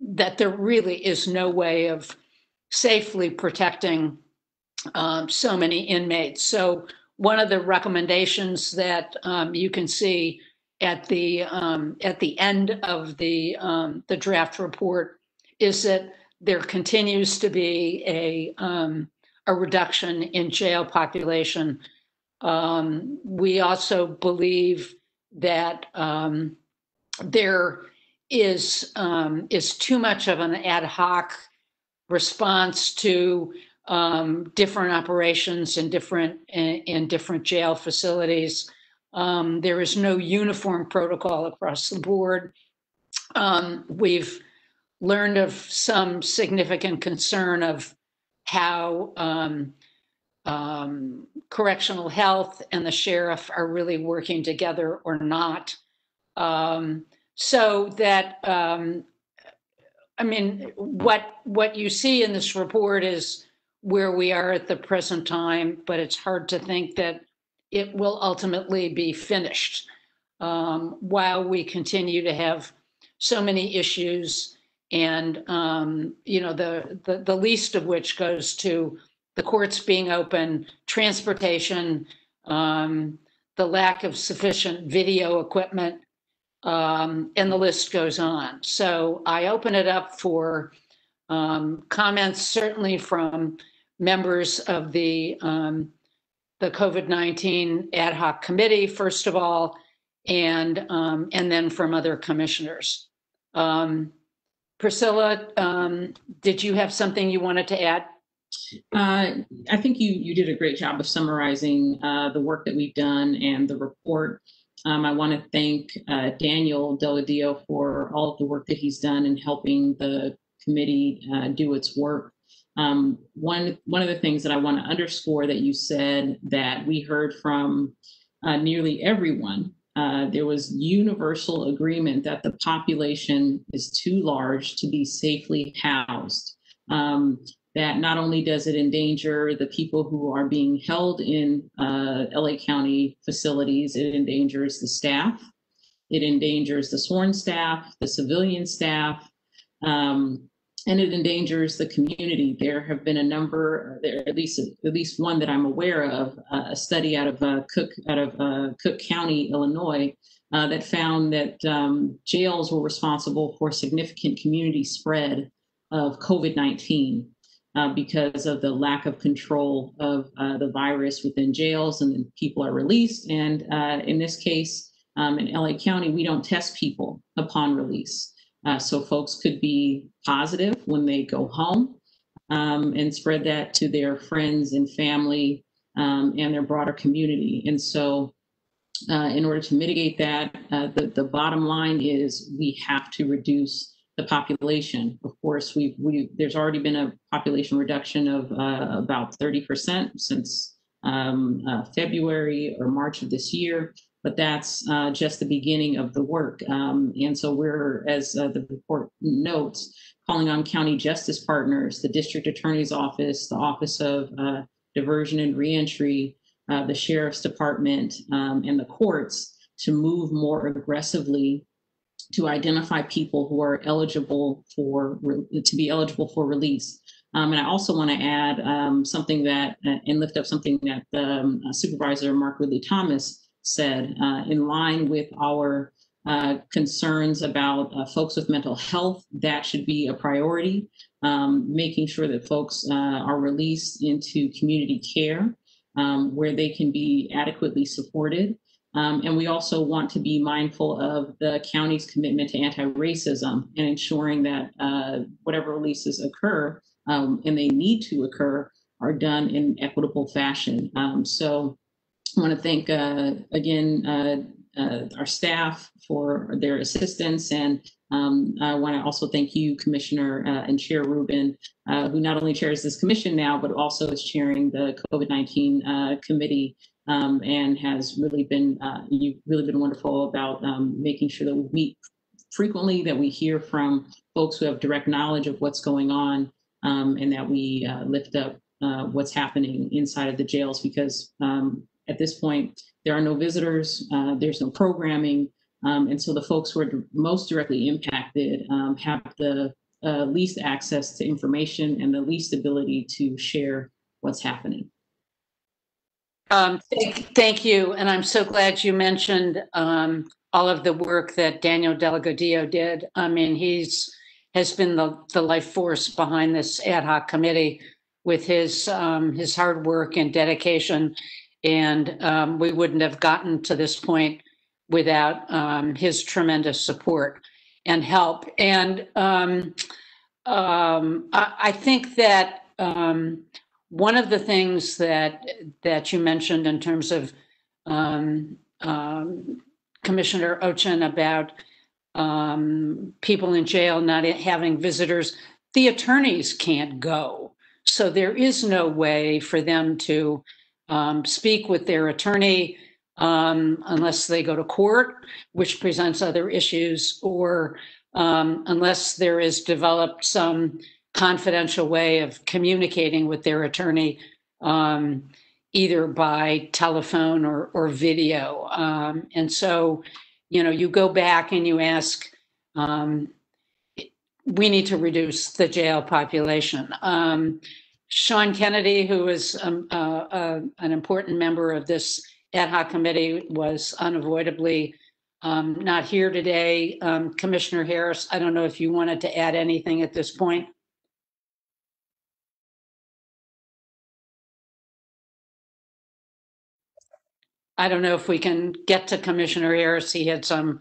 that there really is no way of safely protecting um, so many inmates. So one of the recommendations that um, you can see at the um, at the end of the um, the draft report is that there continues to be a a reduction in jail population. Um, we also believe that um, there is um, is too much of an ad hoc response to um, different operations in different in, in different jail facilities. Um, there is no uniform protocol across the board. Um, we've learned of some significant concern of how um, um, correctional health and the sheriff are really working together or not. Um, so that um, I mean, what what you see in this report is where we are at the present time, but it's hard to think that it will ultimately be finished um, while we continue to have so many issues and um, you know the, the the least of which goes to the courts being open transportation um, the lack of sufficient video equipment um, and the list goes on so i open it up for um, comments certainly from members of the um, the COVID-19 ad hoc committee, first of all, and, um, and then from other commissioners. Um, Priscilla, did you have something you wanted to add? Uh, I think you you did a great job of summarizing uh, the work that we've done and the report. Um, I want to thank uh, Daniel Delgadillo for all of the work that he's done in helping the committee uh, do its work. Um, one one of the things that I want to underscore that you said that we heard from uh, nearly everyone. Uh, there was universal agreement that the population is too large to be safely housed. Um, that not only does it endanger the people who are being held in uh, LA County facilities, it endangers the staff, it endangers the sworn staff, the civilian staff, um, and it endangers the community. There have been a number, there at least at least one that I'm aware of, uh, a study out of uh, Cook out of uh, Cook County, Illinois, uh, that found that um, jails were responsible for significant community spread of COVID-19 uh, because of the lack of control of uh, the virus within jails, and then people are released. And in this case, um, in LA County, we don't test people upon release. Uh, so folks could be positive when they go home um, and spread that to their friends and family um, and their broader community. And so, uh, in order to mitigate that, uh, the, the bottom line is we have to reduce the population. Of course, we've, we, there's already been a population reduction of uh, about 30% since um, uh, February or March of this year, but that's uh, just the beginning of the work. Um, and so we're, as uh, the report notes, calling on county justice partners, the district attorney's office, the Office of uh, Diversion and Reentry, uh, the sheriff's department, um, and the courts to move more aggressively to identify people who are eligible for to be eligible for release. Um, and I also want to add um, something that and lift up something that um, Supervisor Mark Ridley Thomas said uh, in line with our uh, concerns about uh, folks with mental health. That should be a priority. Um, making sure that folks uh, are released into community care um, where they can be adequately supported. Um, and we also want to be mindful of the county's commitment to anti-racism and ensuring that uh, whatever releases occur, um, and they need to occur, are done in equitable fashion. Um, so I want to thank, uh, again, uh, uh, our staff for their assistance. And um, I want to also thank you, Commissioner uh, and Chair Rubin, uh, who not only chairs this commission now, but also is chairing the COVID-19 uh, committee um, and has really been uh, you've really been wonderful about um, making sure that we meet frequently, that we hear from folks who have direct knowledge of what's going on, um, and that we uh, lift up uh, what's happening inside of the jails. Because um, at this point, there are no visitors, uh, there's no programming, um, and so the folks who are most directly impacted um, have the uh, least access to information and the least ability to share what's happening. Um, thank, thank you, and I'm so glad you mentioned um, all of the work that Daniel Delgadillo did. I mean, he's has been the, the life force behind this ad hoc committee with his um, his hard work and dedication, and um, we wouldn't have gotten to this point without um, his tremendous support and help. And um, I, I think that one of the things that that you mentioned in terms of um, um, Commissioner Ocen about um, people in jail not having visitors, the attorneys can't go. So there is no way for them to um, speak with their attorney um, unless they go to court, which presents other issues, or um, unless there is developed some confidential way of communicating with their attorney, um, either by telephone or, or video. Um, and so, you know, you go back and you ask, um, we need to reduce the jail population. Um, Sean Kennedy, who is um, uh, uh, an important member of this ad hoc committee, was unavoidably um, not here today. Um, Commissioner Harris, I don't know if you wanted to add anything at this point. I don't know if we can get to Commissioner Harris. He had some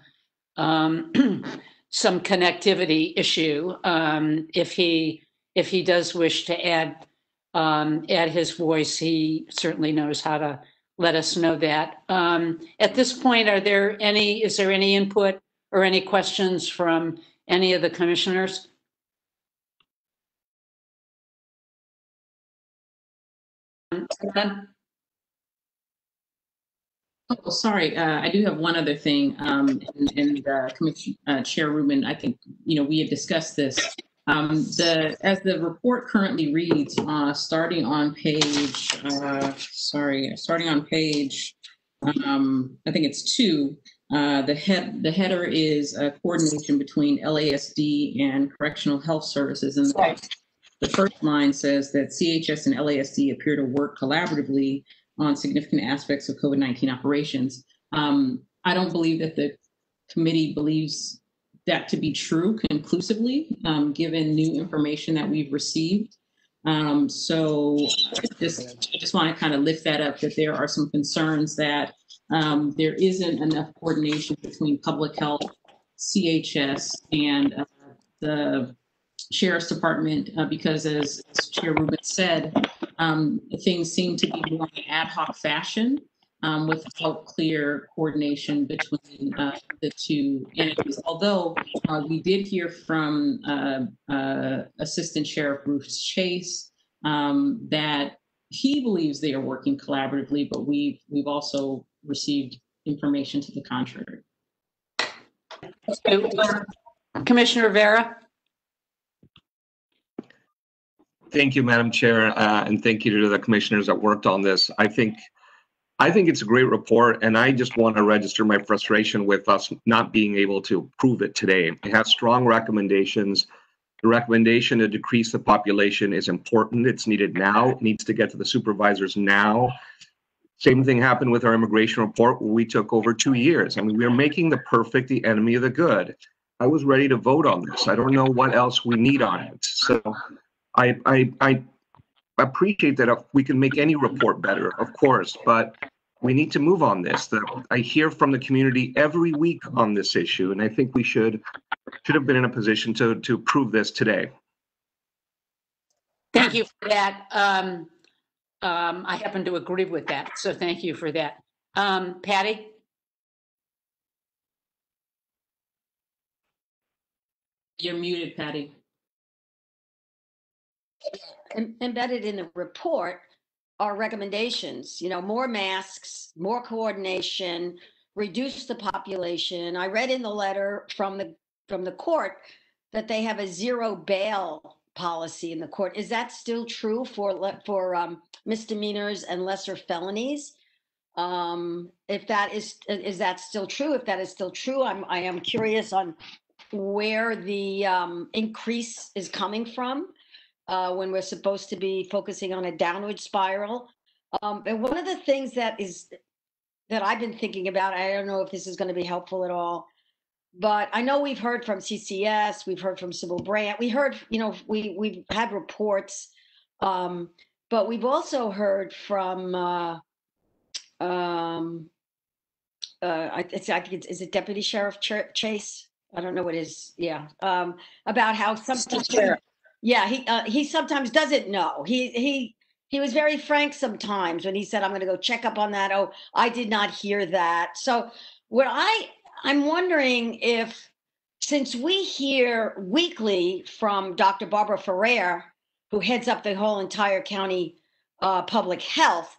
um, some connectivity issue. Um, if he if he does wish to add um, add his voice, he certainly knows how to let us know that. Um, at this point, are there any? Is there any input or any questions from any of the commissioners? Oh, sorry. Uh, I do have one other thing. Um, and, and uh, Commissioner uh, Chair Rubin, I think you know we had discussed this. Um, the as the report currently reads, uh, starting on page, uh, sorry, starting on page, um, I think it's two. Uh, the head the header is a coordination between LASD and Correctional Health Services, and the, the first line says that CHS and LASD appear to work collaboratively on significant aspects of COVID-19 operations. Um, I don't believe that the committee believes that to be true conclusively, um, given new information that we've received. Um, so just, I just want to kind of lift that up, that there are some concerns that um, there isn't enough coordination between public health, CHS, and uh, the Sheriff's Department, uh, because as, as Chair Rubin said, um, things seem to be more in ad hoc fashion um, without clear coordination between uh, the two entities. Although uh, we did hear from uh, uh Assistant Sheriff Bruce Chase um, that he believes they are working collaboratively, but we've, we've also received information to the contrary. Commissioner Vera? Thank you, Madam Chair, uh, and thank you to the commissioners that worked on this. I think, I think it's a great report, and I just want to register my frustration with us not being able to prove it today. It has strong recommendations. The recommendation to decrease the population is important. It's needed now. It needs to get to the supervisors now. Same thing happened with our immigration report where we took over two years. I mean, we are making the perfect the enemy of the good. I was ready to vote on this. I don't know what else we need on it. So I, I, I appreciate that if we can make any report better, of course, but we need to move on this. The, I hear from the community every week on this issue, and I think we should should have been in a position to to prove this today. Thank you for that. Um, um, I happen to agree with that, so thank you for that. Um, Patti? You're muted, Patti. Em- embedded in the report are recommendations, you know, more masks, more coordination, reduce the population. I read in the letter from the, from the court that they have a zero bail policy in the court. Is that still true for, for um, misdemeanors and lesser felonies? Um, if that is, is that still true? If that is still true, I'm, I am curious on where the um, increase is coming from uh, when we're supposed to be focusing on a downward spiral. Um, and one of the things that is that I've been thinking about, I don't know if this is going to be helpful at all, but I know we've heard from CCS, we've heard from Sybil Brand, we heard, you know, we we've had reports, um, but we've also heard from uh, um, uh, I, it's, I think it's, is it Deputy Sheriff Ch- Chase? I don't know what his, yeah, um, about how some. Yeah, he uh, he sometimes doesn't know. He he he was very frank sometimes when he said, "I'm going to go check up on that." Oh, I did not hear that. So what I I'm wondering if since we hear weekly from Dr. Barbara Ferrer, who heads up the whole entire county uh, public health,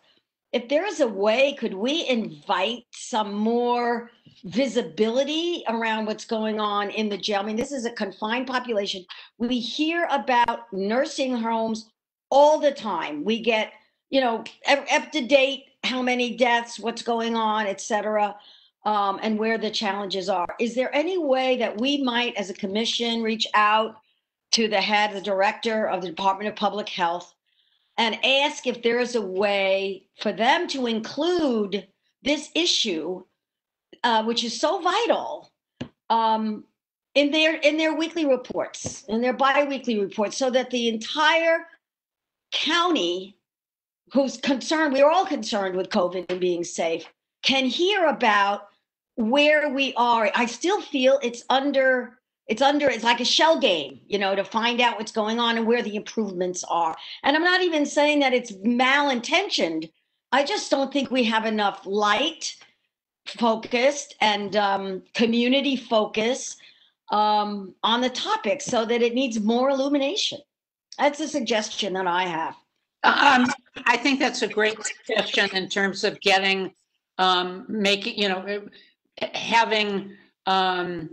if there is a way, could we invite some more visibility around what's going on in the jail? I mean, this is a confined population. We hear about nursing homes all the time. We get, you know, up to date, how many deaths, what's going on, et cetera, um, and where the challenges are. Is there any way that we might, as a commission, reach out to the head, the director of the Department of Public Health, and ask if there is a way for them to include this issue, uh, which is so vital, um, in their in their weekly reports, in their biweekly reports, so that the entire county, who's concerned, we are all concerned with COVID and being safe, can hear about where we are. I still feel it's under it's under it's like a shell game you know to find out what's going on and where the improvements are and i'm not even saying that it's malintentioned i just don't think we have enough light focused and um, community focus um, on the topic so that it needs more illumination that's a suggestion that i have Um, I think that's a great suggestion in terms of getting, um, making, you know, having, um,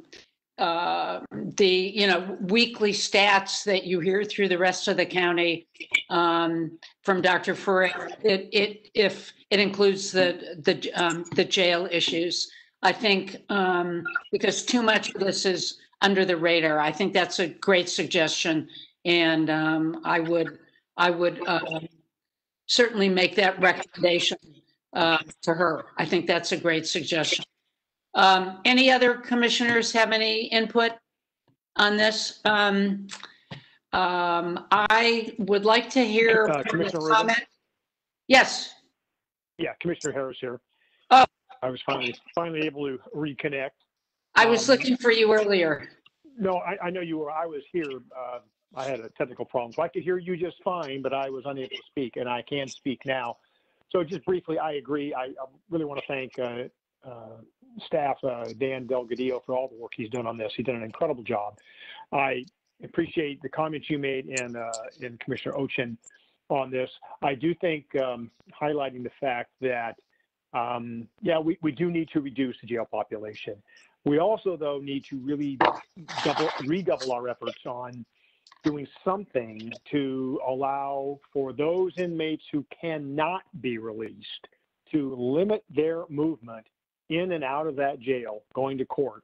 uh, the, you know, weekly stats that you hear through the rest of the county, um, from Dr. Ferrer. It, it, if it includes the, the, um, the jail issues. I think, um, because too much of this is under the radar. I think that's a great suggestion. And, um, I would, I would, uh, certainly make that recommendation uh, to her. I think that's a great suggestion. Um, Any other commissioners have any input on this? Um, um, I would like to hear Uh, Commissioner comment. Yes, Yeah, Commissioner Harris here. Oh. I was finally, finally able to reconnect. I was Um, looking for you earlier. No, I, I know you were, I was here, uh, I had a technical problem, so I could hear you just fine, but I was unable to speak, and I can speak now. So just briefly, I agree. I, I really want to thank, uh, uh, staff, uh, Dan Delgadillo for all the work he's done on this. He did an incredible job. I appreciate the comments you made in, uh, in Commissioner Ocen on this. I do think um, highlighting the fact that, um, yeah, we, we do need to reduce the jail population. We also, though, need to really double, redouble our efforts on doing something to allow for those inmates who cannot be released to limit their movement in and out of that jail going to court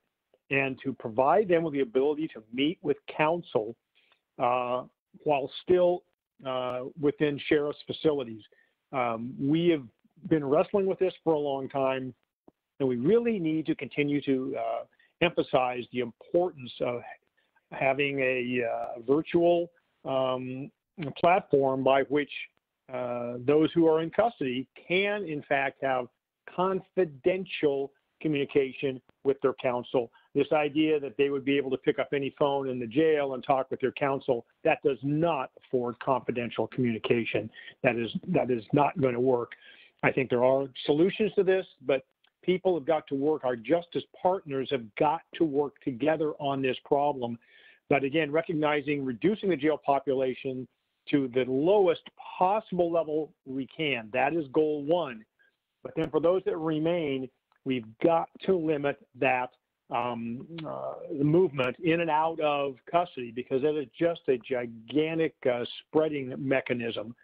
and to provide them with the ability to meet with counsel uh, while still within sheriff's facilities. Um, we have been wrestling with this for a long time, and we really need to continue to uh, emphasize the importance of having a uh, virtual um, platform by which uh, those who are in custody can, in fact, have confidential communication with their counsel. This idea that they would be able to pick up any phone in the jail and talk with their counsel, that does not afford confidential communication. That is, that is not going to work. I think there are solutions to this, but people have got to work. Our justice partners have got to work together on this problem. But again, recognizing reducing the jail population to the lowest possible level we can. That is goal one. But then for those that remain, we've got to limit that um, uh, movement in and out of custody because that is just a gigantic uh, spreading mechanism.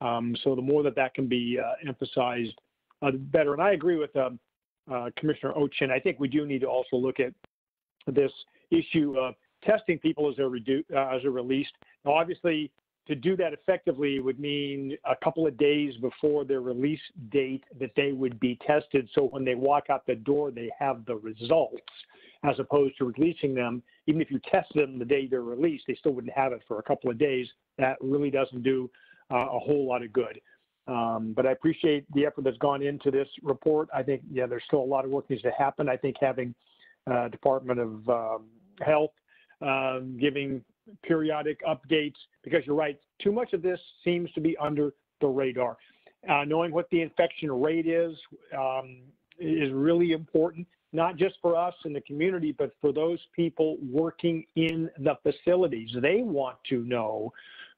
Um, so the more that that can be uh, emphasized, uh, the better. And I agree with um, uh, Commissioner Ocen. I think we do need to also look at this issue of testing people as they're, uh, as they're released. Now, obviously, to do that effectively would mean a couple of days before their release date that they would be tested. So when they walk out the door, they have the results as opposed to releasing them. Even if you test them the day they're released, they still wouldn't have it for a couple of days. That really doesn't do uh, a whole lot of good. Um, but I appreciate the effort that's gone into this report. I think, yeah, there's still a lot of work needs to happen. I think having uh, Department of um, Health um, giving periodic updates because you're right, too much of this seems to be under the radar. Uh, knowing what the infection rate is um, is really important, not just for us in the community, but for those people working in the facilities. They want to know,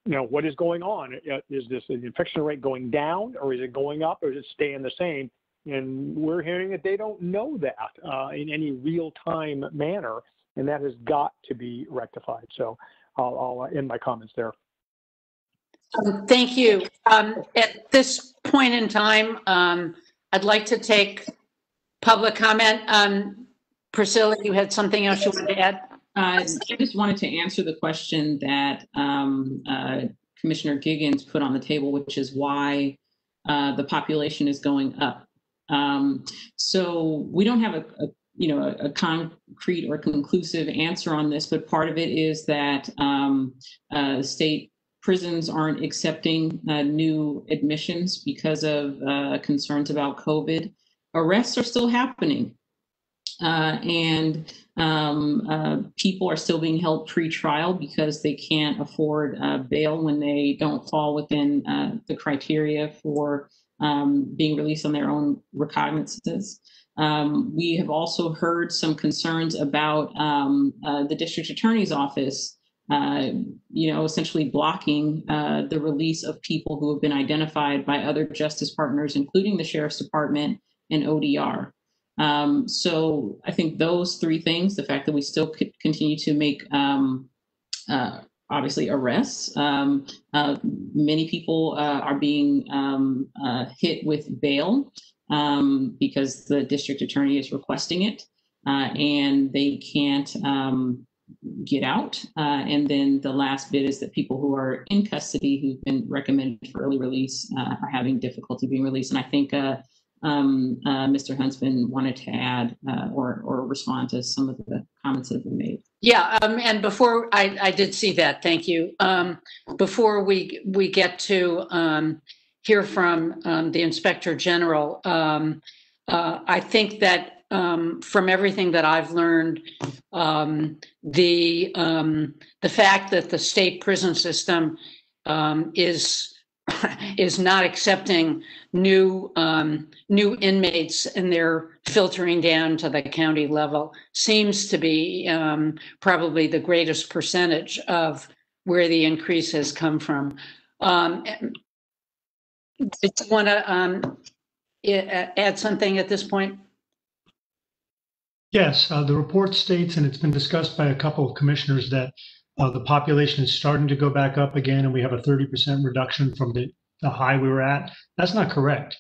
you know, what is going on. Uh, is this an infection rate going down, or is it going up, or is it staying the same? And we're hearing that they don't know that uh, in any real-time manner, and that has got to be rectified. So I'll, I'll end my comments there. Um, Thank you. Um, At this point in time, um, I'd like to take public comment. Um, Priscilla, you had something else you wanted to add? Uh, I just wanted to answer the question that um, uh, Commissioner Giggans put on the table, which is why uh, the population is going up. Um, So we don't have a, a you know, a, a, concrete or conclusive answer on this, but part of it is that um, uh, state prisons aren't accepting uh, new admissions because of uh, concerns about COVID. Arrests are still happening. Uh, and um, uh, people are still being held pre-trial because they can't afford uh, bail when they don't fall within the criteria for um, being released on their own recognizances. Um, we have also heard some concerns about um, uh, the district attorney's office, uh, you know, essentially blocking uh, the release of people who have been identified by other justice partners, including the sheriff's department and ODR. Um, so I think those three things, the fact that we still continue to make um, uh, obviously arrests. Um, uh, many people uh, are being um, uh, hit with bail um, because the district attorney is requesting it uh, and they can't um, get out. Uh, and then the last bit is that people who are in custody who've been recommended for early release uh, are having difficulty being released. And I think uh, um, uh, Mr. Huntsman wanted to add uh, or, or respond to some of the comments that have been made. Yeah, um, and before I, I did see that, thank you. Um, before we we get to um, hear from um, the inspector general. Um, uh, I think that um, from everything that I've learned, um, the um, the fact that the state prison system um, is is not accepting new new inmates and they're filtering down to the county level seems to be probably the greatest percentage of where the increase has come from. Um, did you want to um, uh, add something at this point? Yes, uh, the report states, and it's been discussed by a couple of commissioners, that uh, the population is starting to go back up again, and we have a 30% reduction from the, the high we were at. That's not correct.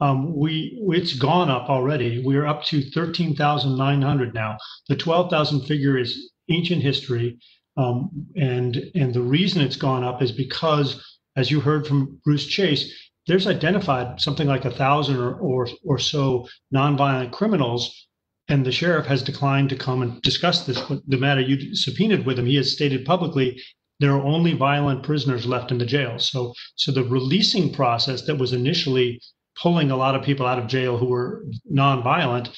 Um, we it's gone up already. We're up to 13,900 now. The 12,000 figure is ancient history, um, and and the reason it's gone up is because, as you heard from Bruce Chase, there's identified something like a thousand or, or or so nonviolent criminals and the sheriff has declined to come and discuss this the matter you subpoenaed with him he has stated publicly there are only violent prisoners left in the jail. So so the releasing process that was initially pulling a lot of people out of jail who were nonviolent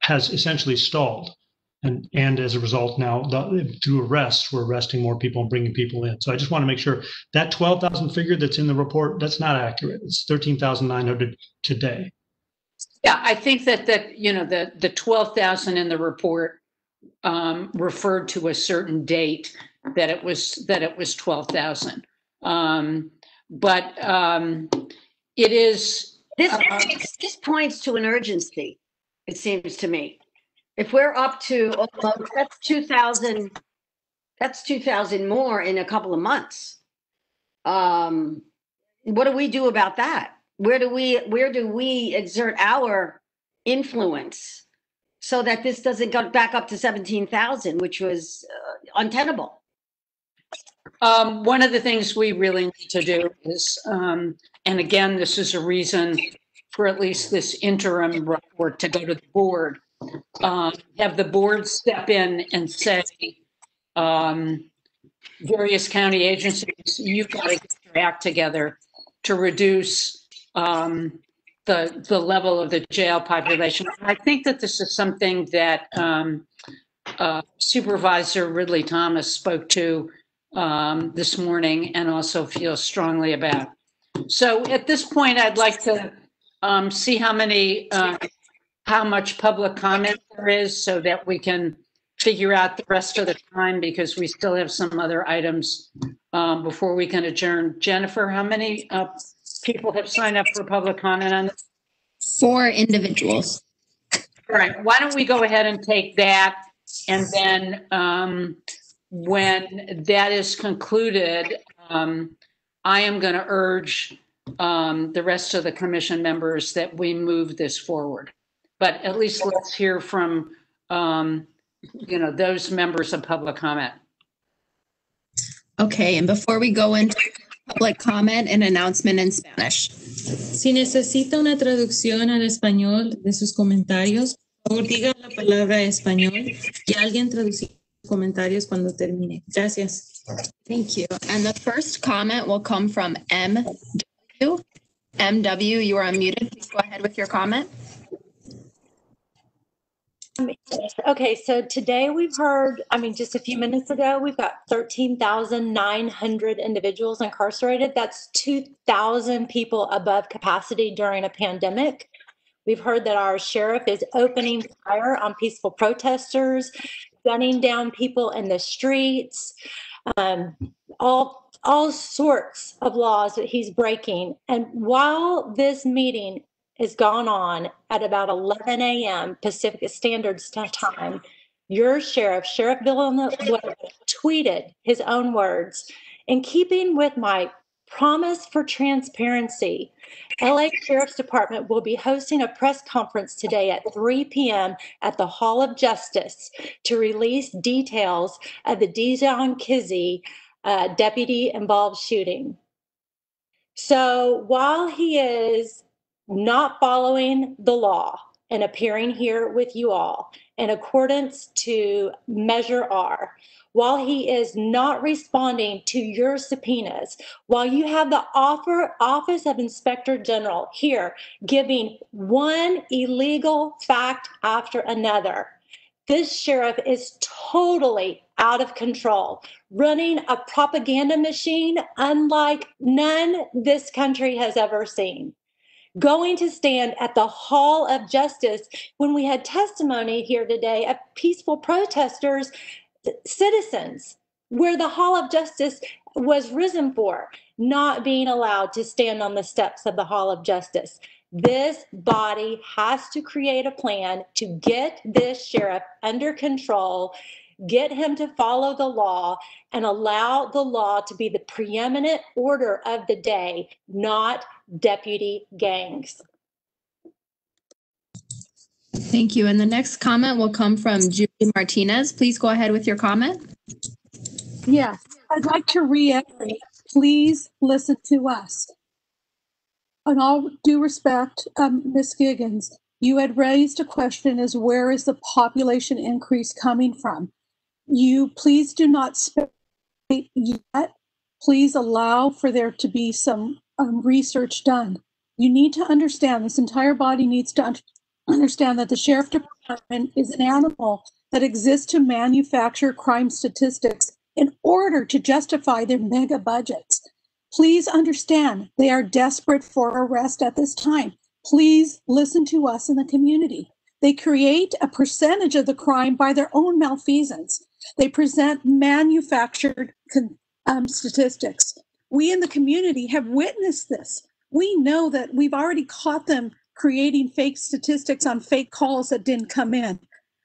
has essentially stalled and and as a result now the, through arrests we're arresting more people and bringing people in so i just want to make sure that 12,000 figure that's in the report that's not accurate it's 13,900 today Yeah, I think that, that, you know, the, the 12,000 in the report um, referred to a certain date that it was, that it was 12,000. Um, But um, it is. This, uh, this points to an urgency, it seems to me. If we're up to, almost- that's 2,000, that's 2,000 more in a couple of months. Um, What do we do about that? Where do we, where do we exert our influence so that this doesn't go back up to 17,000, which was uh, untenable? Um, one of the things we really need to do is, um, and again, this is a reason for at least this interim report to go to the board. Um, have the board step in and say, um, various county agencies, you've got to get your act together to reduce, um, the, the level of the jail population. I think that this is something that, um, uh, Supervisor Ridley Thomas spoke to um, this morning and also feels strongly about. So at this point, I'd like to um, see how many, uh, how much public comment there is so that we can figure out the rest of the time because we still have some other items um, before we can adjourn. Jennifer, how many uh, people have signed up for public comment on this? Four individuals. All right, why don't we go ahead and take that? And then um, when that is concluded, um, I am going to urge um, the rest of the commission members that we move this forward. But at least let's hear from, um, you know, those members of public comment. Okay, and before we go into public comment, an announcement in Spanish. Si necesita una traducción al español de sus comentarios, por favor diga la palabra español y alguien traducirá sus comentarios cuando termine. Gracias. Thank you. And the first comment will come from MW. MW, you are unmuted. Please go ahead with your comment. Okay, so today we've heard, I mean, just a few minutes ago, we've got 13,900 individuals incarcerated. That's 2,000 people above capacity during a pandemic. We've heard that our sheriff is opening fire on peaceful protesters, gunning down people in the streets, um, all, all sorts of laws that he's breaking. And while this meeting is gone on at about 11 a.m. Pacific Standard Time. Your sheriff, Sheriff Villanueva, tweeted his own words in keeping with my promise for transparency. LA Sheriff's Department will be hosting a press conference today at 3 p.m. at the Hall of Justice to release details of the Dijon Kizzee uh, deputy involved shooting. So while he is not following the law and appearing here with you all in accordance to Measure R, while he is not responding to your subpoenas, while you have the offer, Office of Inspector General here giving one illegal fact after another, this sheriff is totally out of control, running a propaganda machine unlike none this country has ever seen going to stand at the Hall of Justice when we had testimony here today of peaceful protesters, citizens where the Hall of Justice was risen for, not being allowed to stand on the steps of the Hall of Justice. This body has to create a plan to get this sheriff under control, get him to follow the law, and allow the law to be the preeminent order of the day, not deputy gangs. Thank you. And the next comment will come from Julie Martinez. Please go ahead with your comment. Yes, I'd like to reiterate, please listen to us. In all due respect, um, Ms. Giggans, you had raised a question as where is the population increase coming from? You please do not speculate yet. Please allow for there to be some um, research done. You need to understand, this entire body needs to un- understand that the sheriff department is an animal that exists to manufacture crime statistics in order to justify their mega budgets. Please understand they are desperate for arrest at this time. Please listen to us in the community. They create a percentage of the crime by their own malfeasance. They present manufactured um, statistics. We in the community have witnessed this. We know that we've already caught them creating fake statistics on fake calls that didn't come in.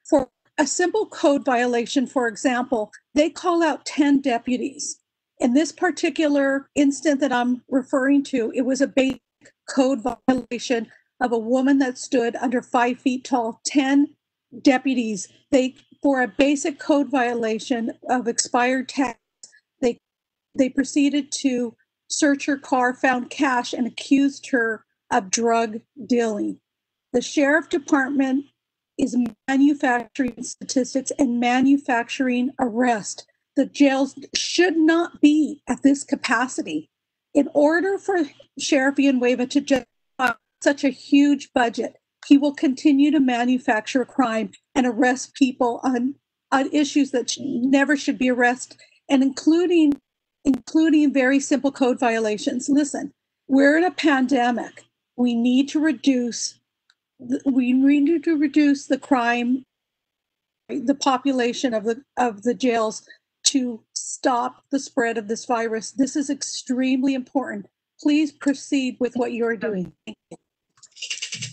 For a simple code violation, for example, they call out 10 deputies. In this particular instant that I'm referring to, it was a basic code violation of a woman that stood under five feet tall, 10 deputies. They, for a basic code violation of expired tax, they, they proceeded to search her car, found cash, and accused her of drug dealing. The sheriff department is manufacturing statistics and manufacturing arrest. The jails should not be at this capacity. In order for Sheriff Villanueva to justify such a huge budget, he will continue to manufacture crime and arrest people on, on issues that never should be arrested, and including including very simple code violations. Listen, we're in a pandemic. We need to reduce we need to reduce the crime the population of the of the jails to stop the spread of this virus this is extremely important please proceed with what you're doing Thank you.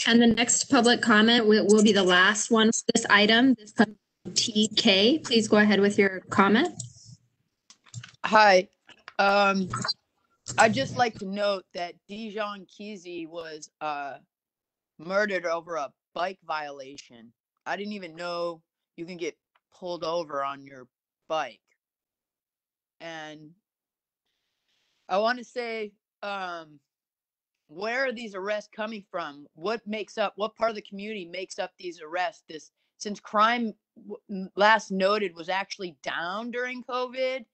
And the next public comment will, will be the last one for this item. This TK. Please go ahead with your comment. Hi. Um, I'd just like to note that Dijon Kizzee was uh, murdered over a bike violation. I didn't even know you can get pulled over on your bike. And I want to say, um, where are these arrests coming from? What makes up, what part of the community makes up these arrests? This, since crime last noted was actually down during COVID,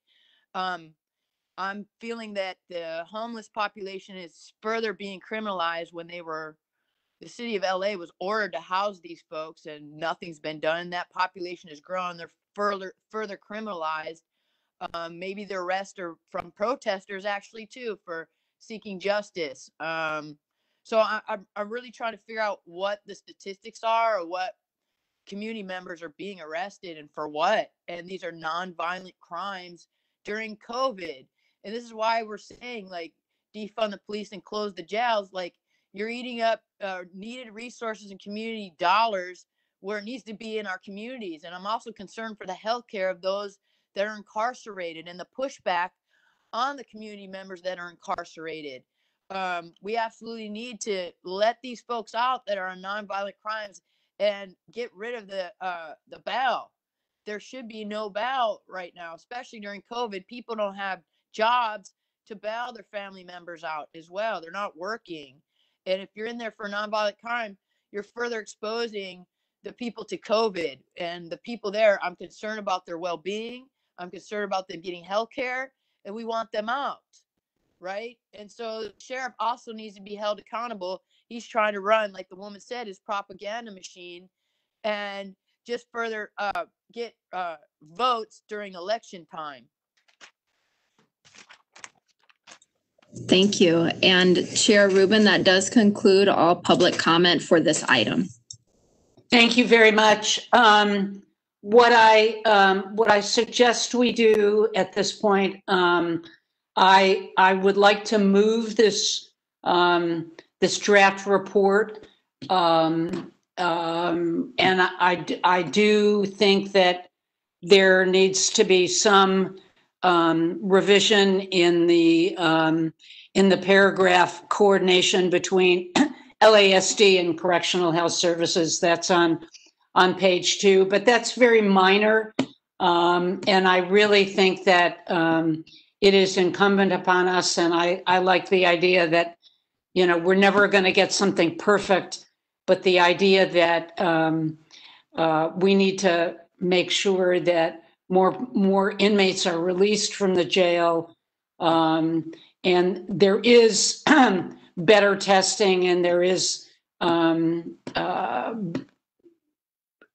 um, I'm feeling that the homeless population is further being criminalized when they were the city of LA was ordered to house these folks and nothing's been done. That population has grown. They're further further criminalized. Um, maybe the arrests are from protesters actually too for seeking justice. Um, so I, I'm I'm really trying to figure out what the statistics are or what community members are being arrested and for what. And these are nonviolent crimes during COVID. And this is why we're saying like defund the police and close the jails. Like you're eating up uh, needed resources and community dollars where it needs to be in our communities. And I'm also concerned for the health care of those that are incarcerated and the pushback on the community members that are incarcerated. Um, we absolutely need to let these folks out that are on nonviolent crimes and get rid of the uh, the bail. There should be no bail right now, especially during COVID. People don't have jobs to bail their family members out as well. They're not working. And if you're in there for nonviolent crime, you're further exposing the people to COVID. And the people there, I'm concerned about their well being. I'm concerned about them getting health care, and we want them out. Right. And so the sheriff also needs to be held accountable. He's trying to run, like the woman said, his propaganda machine and just further uh, get uh, votes during election time. Thank you. And Chair Rubin, that does conclude all public comment for this item. Thank you very much. Um, what I, um, what I suggest we do at this point, um, I, I would like to move this, um, this draft report. Um, um, and I, I do think that there needs to be some, um, revision in the, in the paragraph coordination between LASD and Correctional Health Services. That's on, on page two, but that's very minor. Um, and I really think that, um, it is incumbent upon us, and I, I like the idea that, you know, we're never going to get something perfect, but the idea that, um, uh, we need to make sure that more, more inmates are released from the jail. Um, and there is better testing and there is, um, uh,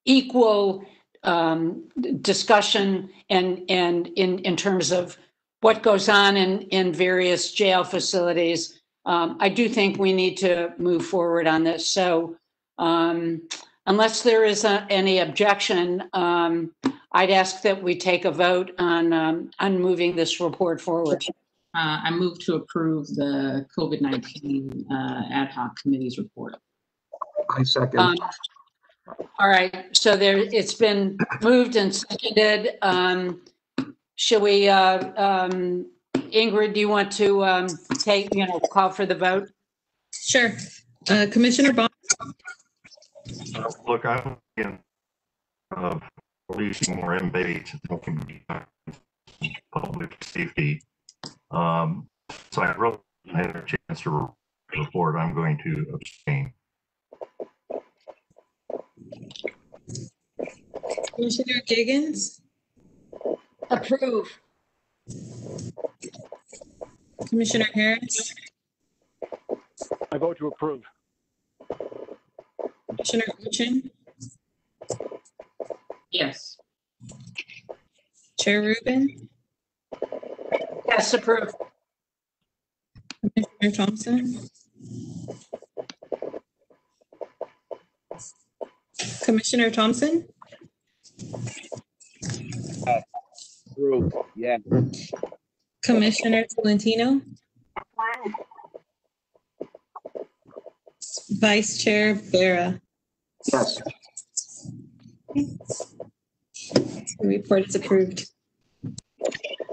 equal um, discussion and, and in, in terms of what goes on in, in various jail facilities. Um, I do think we need to move forward on this. So um, unless there is a- any objection, um, I'd ask that we take a vote on, um, on moving this report forward. Uh, I move to approve the COVID-19 uh, ad hoc committee's report. I Um, second. All right, so there, it's been moved and seconded. Um, Should we, uh, um, Ingrid, do you want to um, take, you know, call for the vote? Sure. Uh, Commissioner Bond, Uh, Look, I'm in of releasing more inmates that can be public safety. Um, so I really had a chance to report, I'm going to abstain. Commissioner Giggans, Approve. Commissioner Harris, I vote to approve. Commissioner Ocen, Yes. Chair Rubin, Yes, approved. Commissioner Thompson. Commissioner Thompson, Approve, yeah. Commissioner Tolentino. Vice Chair Vera. Yes. The report is approved.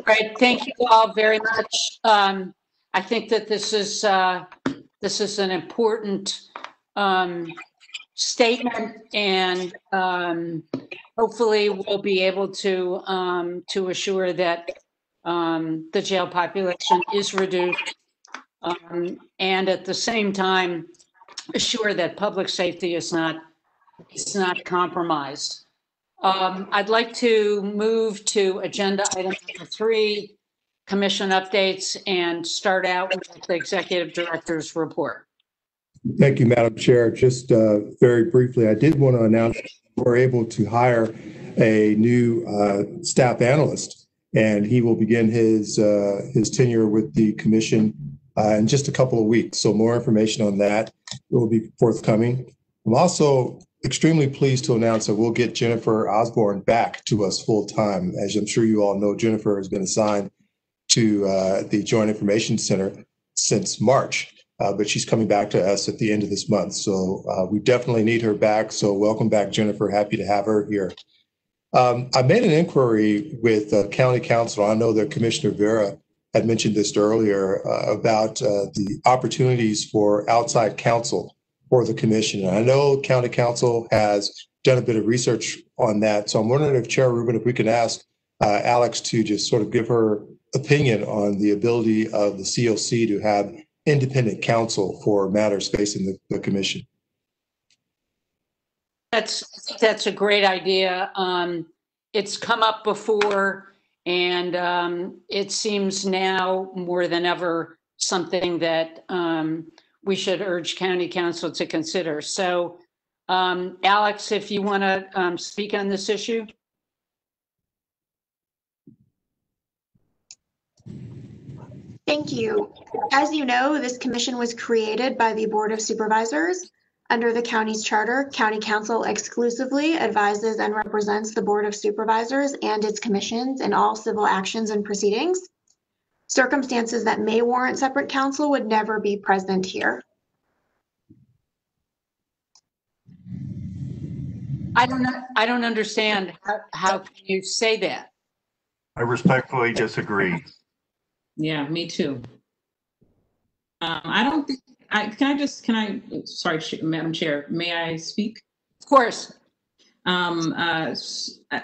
Great, thank you all very much. Um, I think that this is, uh, this is an important, um, statement and, um, hopefully we'll be able to, um, to assure that, um, the jail population is reduced. Um, and at the same time, assure that public safety is not, is not compromised. Um, I'd like to move to agenda item number three, commission updates, and start out with the executive director's report. Thank you, Madam Chair. Just uh, very briefly, I did want to announce we're able to hire a new uh, staff analyst, and he will begin his uh, his tenure with the commission uh, in just a couple of weeks. So more information on that will be forthcoming. I'm also extremely pleased to announce that we'll get Jennifer Osborne back to us full time. As I'm sure you all know, Jennifer has been assigned to uh, the Joint Information Center since March. Uh, but she's coming back to us at the end of this month. So uh, we definitely need her back. So welcome back, Jennifer. Happy to have her here. Um, I made an inquiry with uh, County Counsel. I know that Commissioner Vera had mentioned this earlier uh, about uh, the opportunities for outside counsel for the commission. And I know County Counsel has done a bit of research on that. So I'm wondering if Chair Rubin, if we could ask uh, Alex to just sort of give her opinion on the ability of the COC to have independent counsel for matters facing the, the commission. That's, I think that's a great idea. Um, it's come up before and, um, it seems now more than ever something that, um, we should urge county counsel to consider. So, um, Alex, if you want to, um, speak on this issue? Thank you. As you know, this commission was created by the Board of Supervisors. Under the county's charter, county counsel exclusively advises and represents the Board of Supervisors and its commissions in all civil actions and proceedings. Circumstances that may warrant separate counsel would never be present here. I don't, I don't understand. How, how can you say that? I respectfully disagree. Yeah, me too. Um, I don't think, I, can I just, can I, sorry, Ch- Madam Chair, may I speak? Of course. Um, uh, s- I,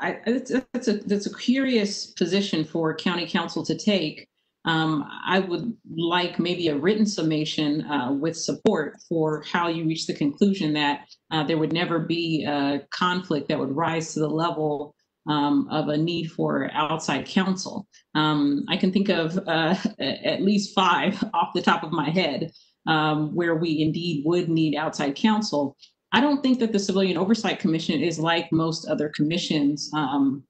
I- it's, it's a, that's a curious position for county counsel to take. Um, I would like maybe a written summation, uh, with support for how you reach the conclusion that, uh, there would never be a conflict that would rise to the level, um, of a need for outside counsel. Um, I can think of, uh, at least five off the top of my head, um, where we indeed would need outside counsel. I don't think that the Civilian Oversight Commission is like most other commissions um,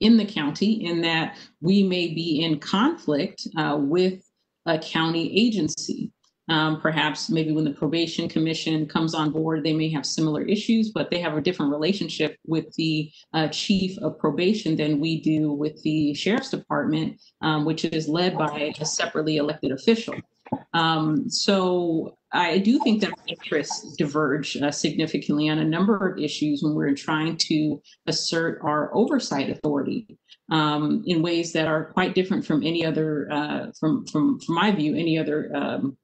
in the county in that we may be in conflict uh, with a county agency. Um, perhaps maybe when the probation commission comes on board, they may have similar issues, but they have a different relationship with the uh, chief of probation than we do with the sheriff's department, um, which is led by a separately elected official. Um, so I do think that interests diverge uh, significantly on a number of issues when we're trying to assert our oversight authority um, in ways that are quite different from any other, uh, from, from, from my view, any other um,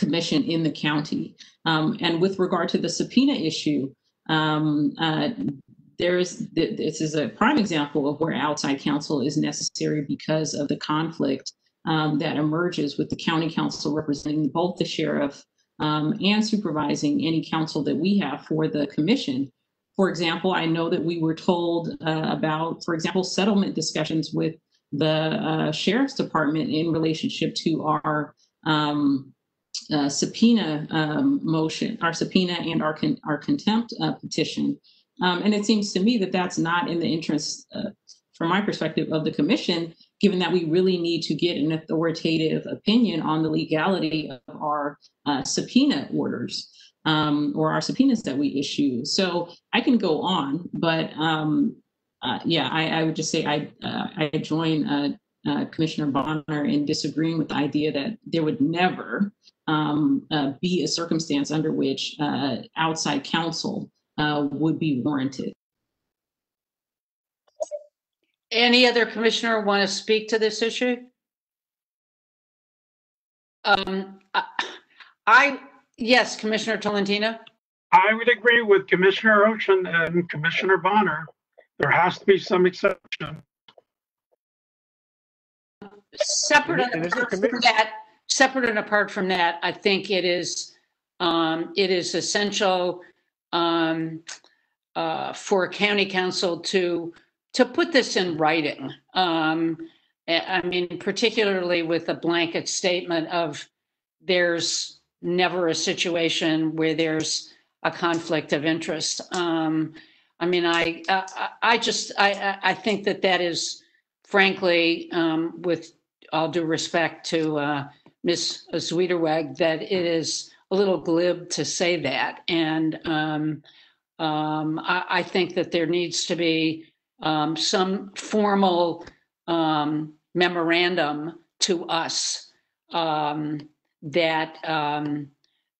commission in the county. Um, and with regard to the subpoena issue, um, uh, there's th- this is a prime example of where outside counsel is necessary because of the conflict um, that emerges with the county counsel representing both the sheriff um, and supervising any counsel that we have for the commission. For example, I know that we were told uh, about, for example, settlement discussions with the uh, sheriff's department in relationship to our um, uh, subpoena um, motion, our subpoena and our con- our contempt uh, petition. Um, and it seems to me that that's not in the interest, uh, from my perspective, of the commission, given that we really need to get an authoritative opinion on the legality of our uh, subpoena orders um, or our subpoenas that we issue. So I can go on, but um, uh, yeah, I, I would just say I uh, I join Commissioner Bonner in disagreeing with the idea that there would never um, uh, be a circumstance under which uh, outside counsel uh, would be warranted. Any other commissioner want to speak to this issue? Um, I- I, yes, Commissioner Tolentino? I would agree with Commissioner Ocen and Commissioner Bonner. There has to be some exception. Separate And and is it apart from that, separate and apart from that, I think it is, um, it is essential, um, uh, for county counsel to, to put this in writing. Um, I mean, particularly with a blanket statement of there's never a situation where there's a conflict of interest. Um, I mean, I, I, I just, I, I- I think that that is frankly, um, with all due respect to, uh, Ms. Zwiderweg, that it is a little glib to say that. And, um, um, I, I think that there needs to be, um, some formal, um, memorandum to us, um, that, um,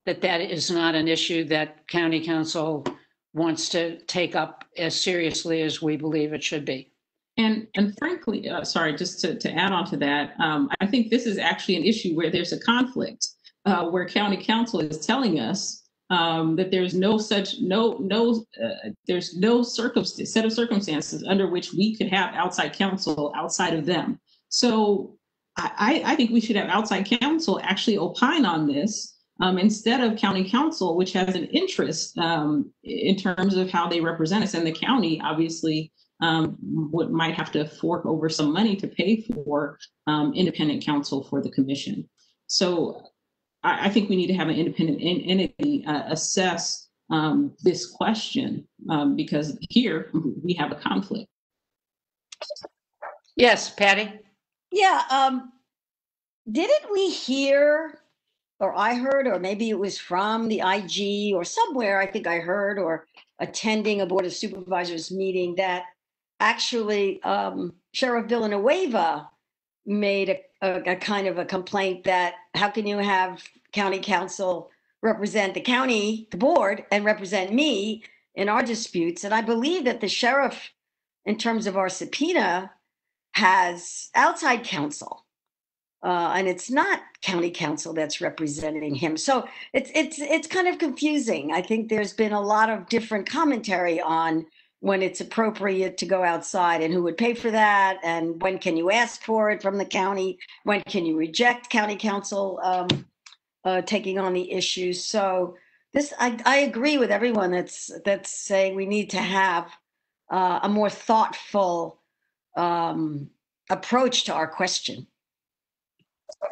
that that is not an issue that county counsel wants to take up as seriously as we believe it should be. And and frankly, uh, sorry, just to, to add on to that, um, I think this is actually an issue where there's a conflict, uh, where county counsel is telling us um, that there's no such no no uh, there's no circumstance set of circumstances under which we could have outside counsel outside of them. So I, I think we should have outside counsel actually opine on this um, instead of county counsel, which has an interest um, in terms of how they represent us. And the county obviously um, would, might have to fork over some money to pay for um, independent counsel for the commission. So I, I think we need to have an independent en- entity uh, assess um, this question um, because here we have a conflict. Yes, Patti? Yeah, um, didn't we hear or I heard, or maybe it was from the IG or somewhere, I think I heard, or attending a Board of Supervisors meeting that actually um, Sheriff Villanueva made a, a, a kind of a complaint that how can you have county counsel represent the county, the board, and represent me in our disputes? And I believe that the sheriff, in terms of our subpoena, has outside counsel. Uh, and it's not county counsel that's representing him. So it's it's it's kind of confusing. I think there's been a lot of different commentary on when it's appropriate to go outside and who would pay for that and when can you ask for it from the county? When can you reject county counsel um, uh, taking on the issues so this I, I agree with everyone that's that's saying we need to have uh, a more thoughtful um, approach to our question.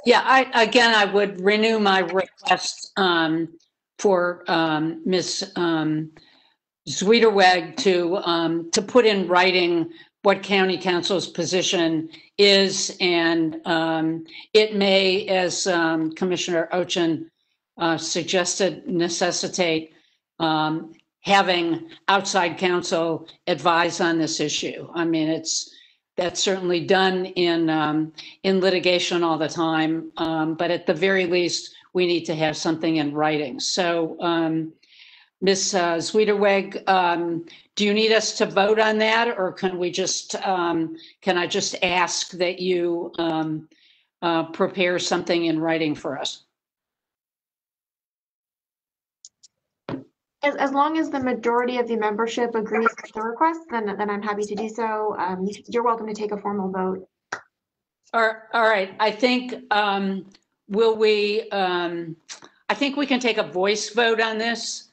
Yeah, I, again, I would renew my request um, for um, um, Zweederweg to, um, to put in writing what county counsel's position is. And um, it may, as um, Commissioner Ocen uh, suggested, necessitate um, having outside counsel advise on this issue. I mean, it's, that's certainly done in, um, in litigation all the time. Um, but at the very least, we need to have something in writing. So, um, Ms. uh, Zweederweg, um, do you need us to vote on that or can we just, um, can I just ask that you, um, uh, prepare something in writing for us? As, as long as the majority of the membership agrees with the request, then, then I'm happy to do so. Um, you- you're welcome to take a formal vote. All all right, I think, um, will we, um, I think we can take a voice vote on this.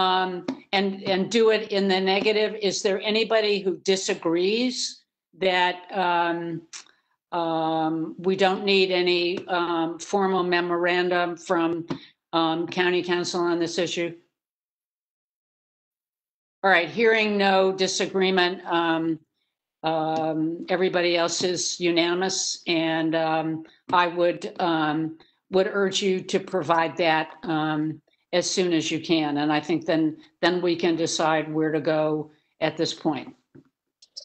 Um, and, and do it in the negative. Is there anybody who disagrees that, um, um, we don't need any, um, formal memorandum from, um, county counsel on this issue? All right, hearing no disagreement, um, everybody else is unanimous and, I would, would urge you to provide that, um, as soon as you can. And I think then, then we can decide where to go at this point.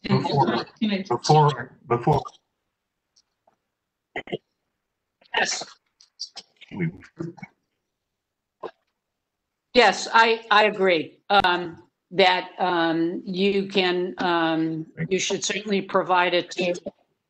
Before, before, before, Yes. we Yes, I, I agree. Um, that, um, you can, um, you should certainly provide it to,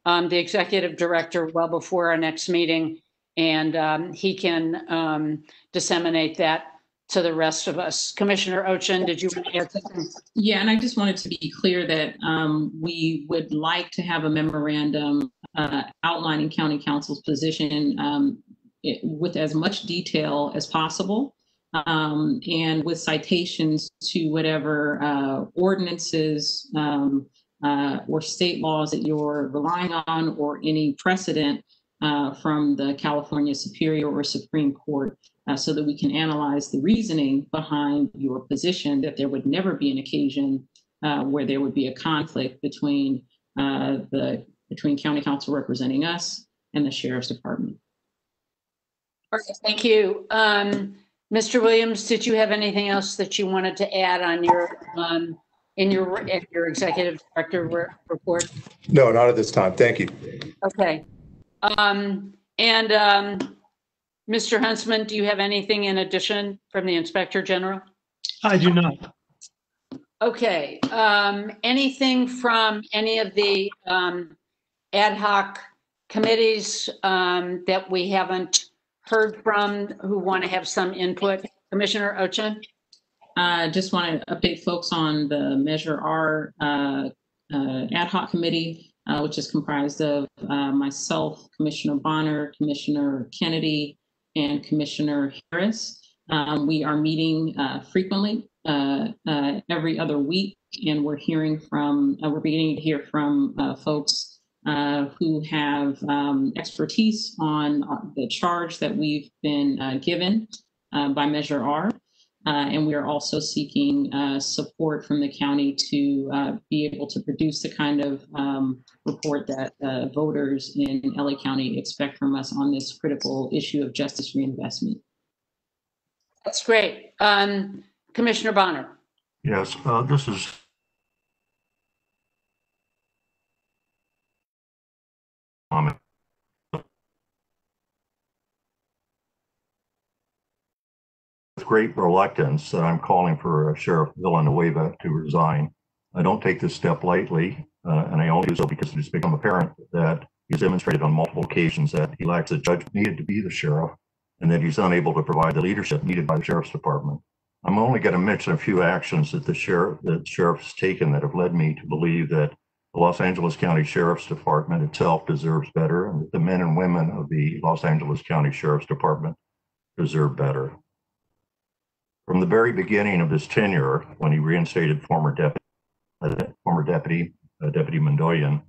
um, the executive director well before our next meeting. And, um, he can, um, disseminate that to the rest of us. Commissioner Ocen, did you want to add something? Yeah, and I just wanted to be clear that um, we would like to have a memorandum uh, outlining county counsel's position um, it- with as much detail as possible um, and with citations to whatever uh, ordinances um, uh, or state laws that you're relying on or any precedent uh, from the California Superior or Supreme Court uh, so that we can analyze the reasoning behind your position that there would never be an occasion uh, where there would be a conflict between uh, the between county counsel representing us and the sheriff's department. All right, Thank you. Um, Mr. Williams, did you have anything else that you wanted to add on your, um, in your, in your executive director re- report? No, not at this time. Thank you. Okay. Um, and, um, Mr. Huntsman, do you have anything in addition from the Inspector General? I do not. Okay, um, anything from any of the, um, ad hoc committees, um, that we haven't heard from who want to have some input? Commissioner Ocen? I just want to update folks on the Measure R uh, uh, ad hoc committee, uh, which is comprised of uh, myself, Commissioner Bonner, Commissioner Kennedy, and Commissioner Harris. Um, we are meeting uh, frequently uh, uh, every other week, and we're hearing from, uh, we're beginning to hear from uh, folks uh, who have um, expertise on the charge that we've been given by Measure R. Uh, and we are also seeking uh, support from the county to uh, be able to produce the kind of um, report that uh, voters in LA County expect from us on this critical issue of justice reinvestment. That's great. Um, Commissioner Bonner. Yes, uh, this is comment. Great reluctance, that I'm calling for Sheriff Villanueva to resign. I don't take this step lightly, uh, and I only do so because it has become apparent that he's demonstrated on multiple occasions that he lacks the judgment needed to be the sheriff, and that he's unable to provide the leadership needed by the sheriff's department. I'm only going to mention a few actions that the sheriff, that sheriff's taken that have led me to believe that the Los Angeles County Sheriff's Department itself deserves better, and that the men and women of the Los Angeles County Sheriff's Department deserve better. From the very beginning of his tenure, when he reinstated former deputy, uh, former deputy, uh, Deputy Mandoyan,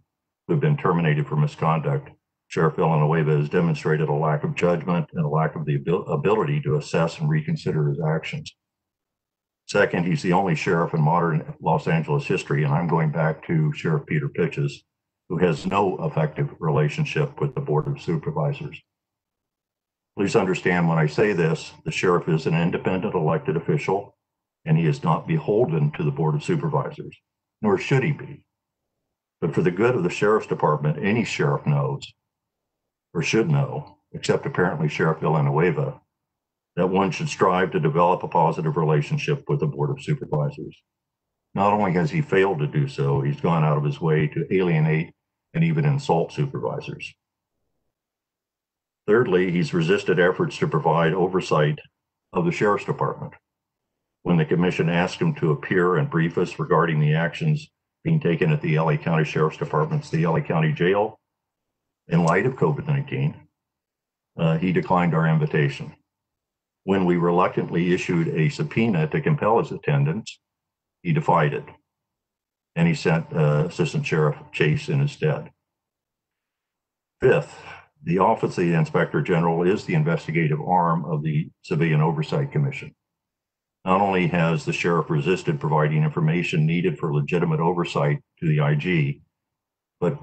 who had been terminated for misconduct, Sheriff Villanueva has demonstrated a lack of judgment and a lack of the abil- ability to assess and reconsider his actions. Second, he's the only sheriff in modern Los Angeles history, and I'm going back to Sheriff Peter Pitchess, who has no effective relationship with the Board of Supervisors. Please understand when I say this, the sheriff is an independent elected official, and he is not beholden to the Board of Supervisors, nor should he be. But for the good of the sheriff's department, any sheriff knows, or should know, except apparently Sheriff Villanueva, that one should strive to develop a positive relationship with the Board of Supervisors. Not only has he failed to do so, he's gone out of his way to alienate and even insult supervisors. Thirdly, he's resisted efforts to provide oversight of the Sheriff's Department. When the commission asked him to appear and brief us regarding the actions being taken at the LA County Sheriff's Department's the LA County Jail in light of COVID 19, uh, he declined our invitation when we reluctantly issued a subpoena to compel his attendance, he defied it. And he sent uh, Assistant Sheriff Chase in his stead. Fifth, the Office of the Inspector General is the investigative arm of the Civilian Oversight Commission. Not only has the sheriff resisted providing information needed for legitimate oversight to the IG, but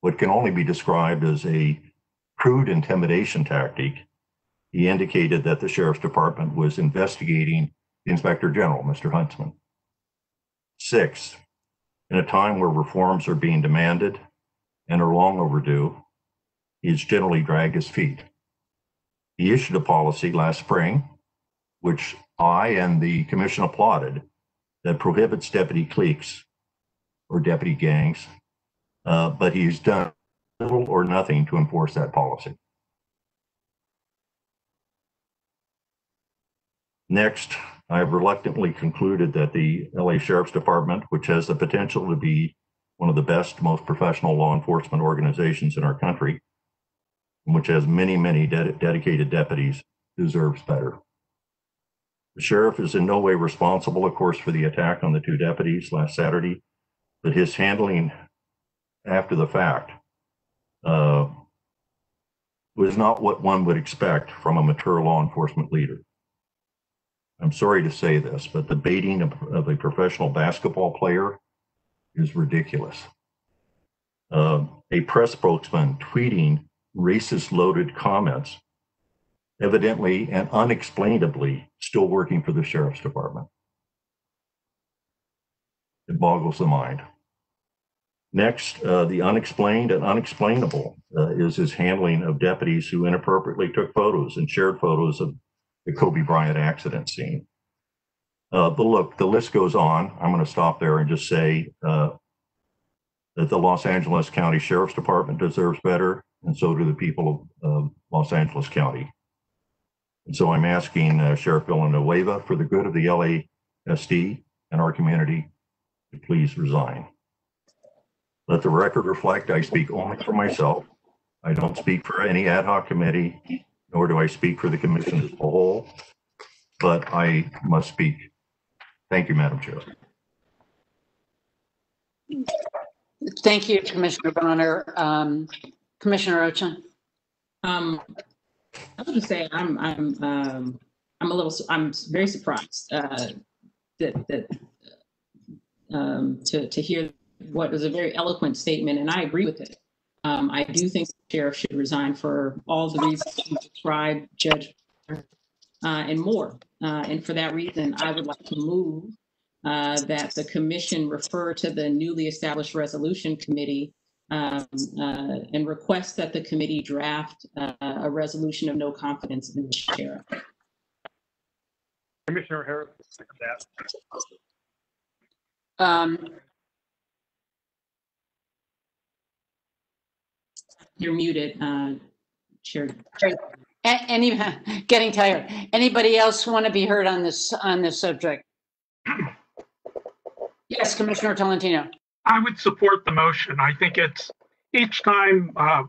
what can only be described as a crude intimidation tactic he indicated that the sheriff's department was investigating the inspector general, Mr. Huntsman. Six, in a time where reforms are being demanded and are long overdue, he has generally dragged his feet. He issued a policy last spring, which I and the commission applauded, that prohibits deputy cliques or deputy gangs, uh, but he's done little or nothing to enforce that policy. Next, I have reluctantly concluded that the LA Sheriff's Department, which has the potential to be one of the best, most professional law enforcement organizations in our country, which has many, many ded- dedicated deputies, deserves better. The sheriff is in no way responsible, of course, for the attack on the two deputies last Saturday, but his handling after the fact uh, was not what one would expect from a mature law enforcement leader. I'm sorry to say this, but the baiting of, of a professional basketball player is ridiculous. Uh, a press spokesman tweeting racist loaded comments, evidently and unexplainably still working for the sheriff's department. It boggles the mind. Next, uh, the unexplained and unexplainable uh, is his handling of deputies who inappropriately took photos and shared photos of the Kobe Bryant accident scene. Uh, but look, the list goes on. I'm going to stop there and just say uh, that the Los Angeles County Sheriff's Department deserves better, and so do the people of Los Angeles County. And so I'm asking uh, Sheriff Villanueva, for the good of the LASD and our community, to please resign. Let the record reflect I speak only for myself. I don't speak for any ad hoc committee, nor do I speak for the commission as a whole, but I must speak. Thank you, Madam Chair. Thank you, Commissioner Bonner. Um, Commissioner Ocen. Um, I would just say I'm, I'm, um, I'm a little, I'm very surprised uh, that, that, um, to, to hear what was a very eloquent statement, and I agree with it. Um, I do think the sheriff should resign for all the reasons you described, Judge, uh, and more. Uh, and for that reason, I would like to move uh, that the commission refer to the newly established resolution committee um, uh, and request that the committee draft uh, a resolution of no confidence in the sheriff. Commissioner Harris, second that. Um, You're muted, uh, Chair. Any, getting tired. Anybody else want to be heard on this, on this subject? Yes, Commissioner Tolentino. I would support the motion. I think it's each time uh,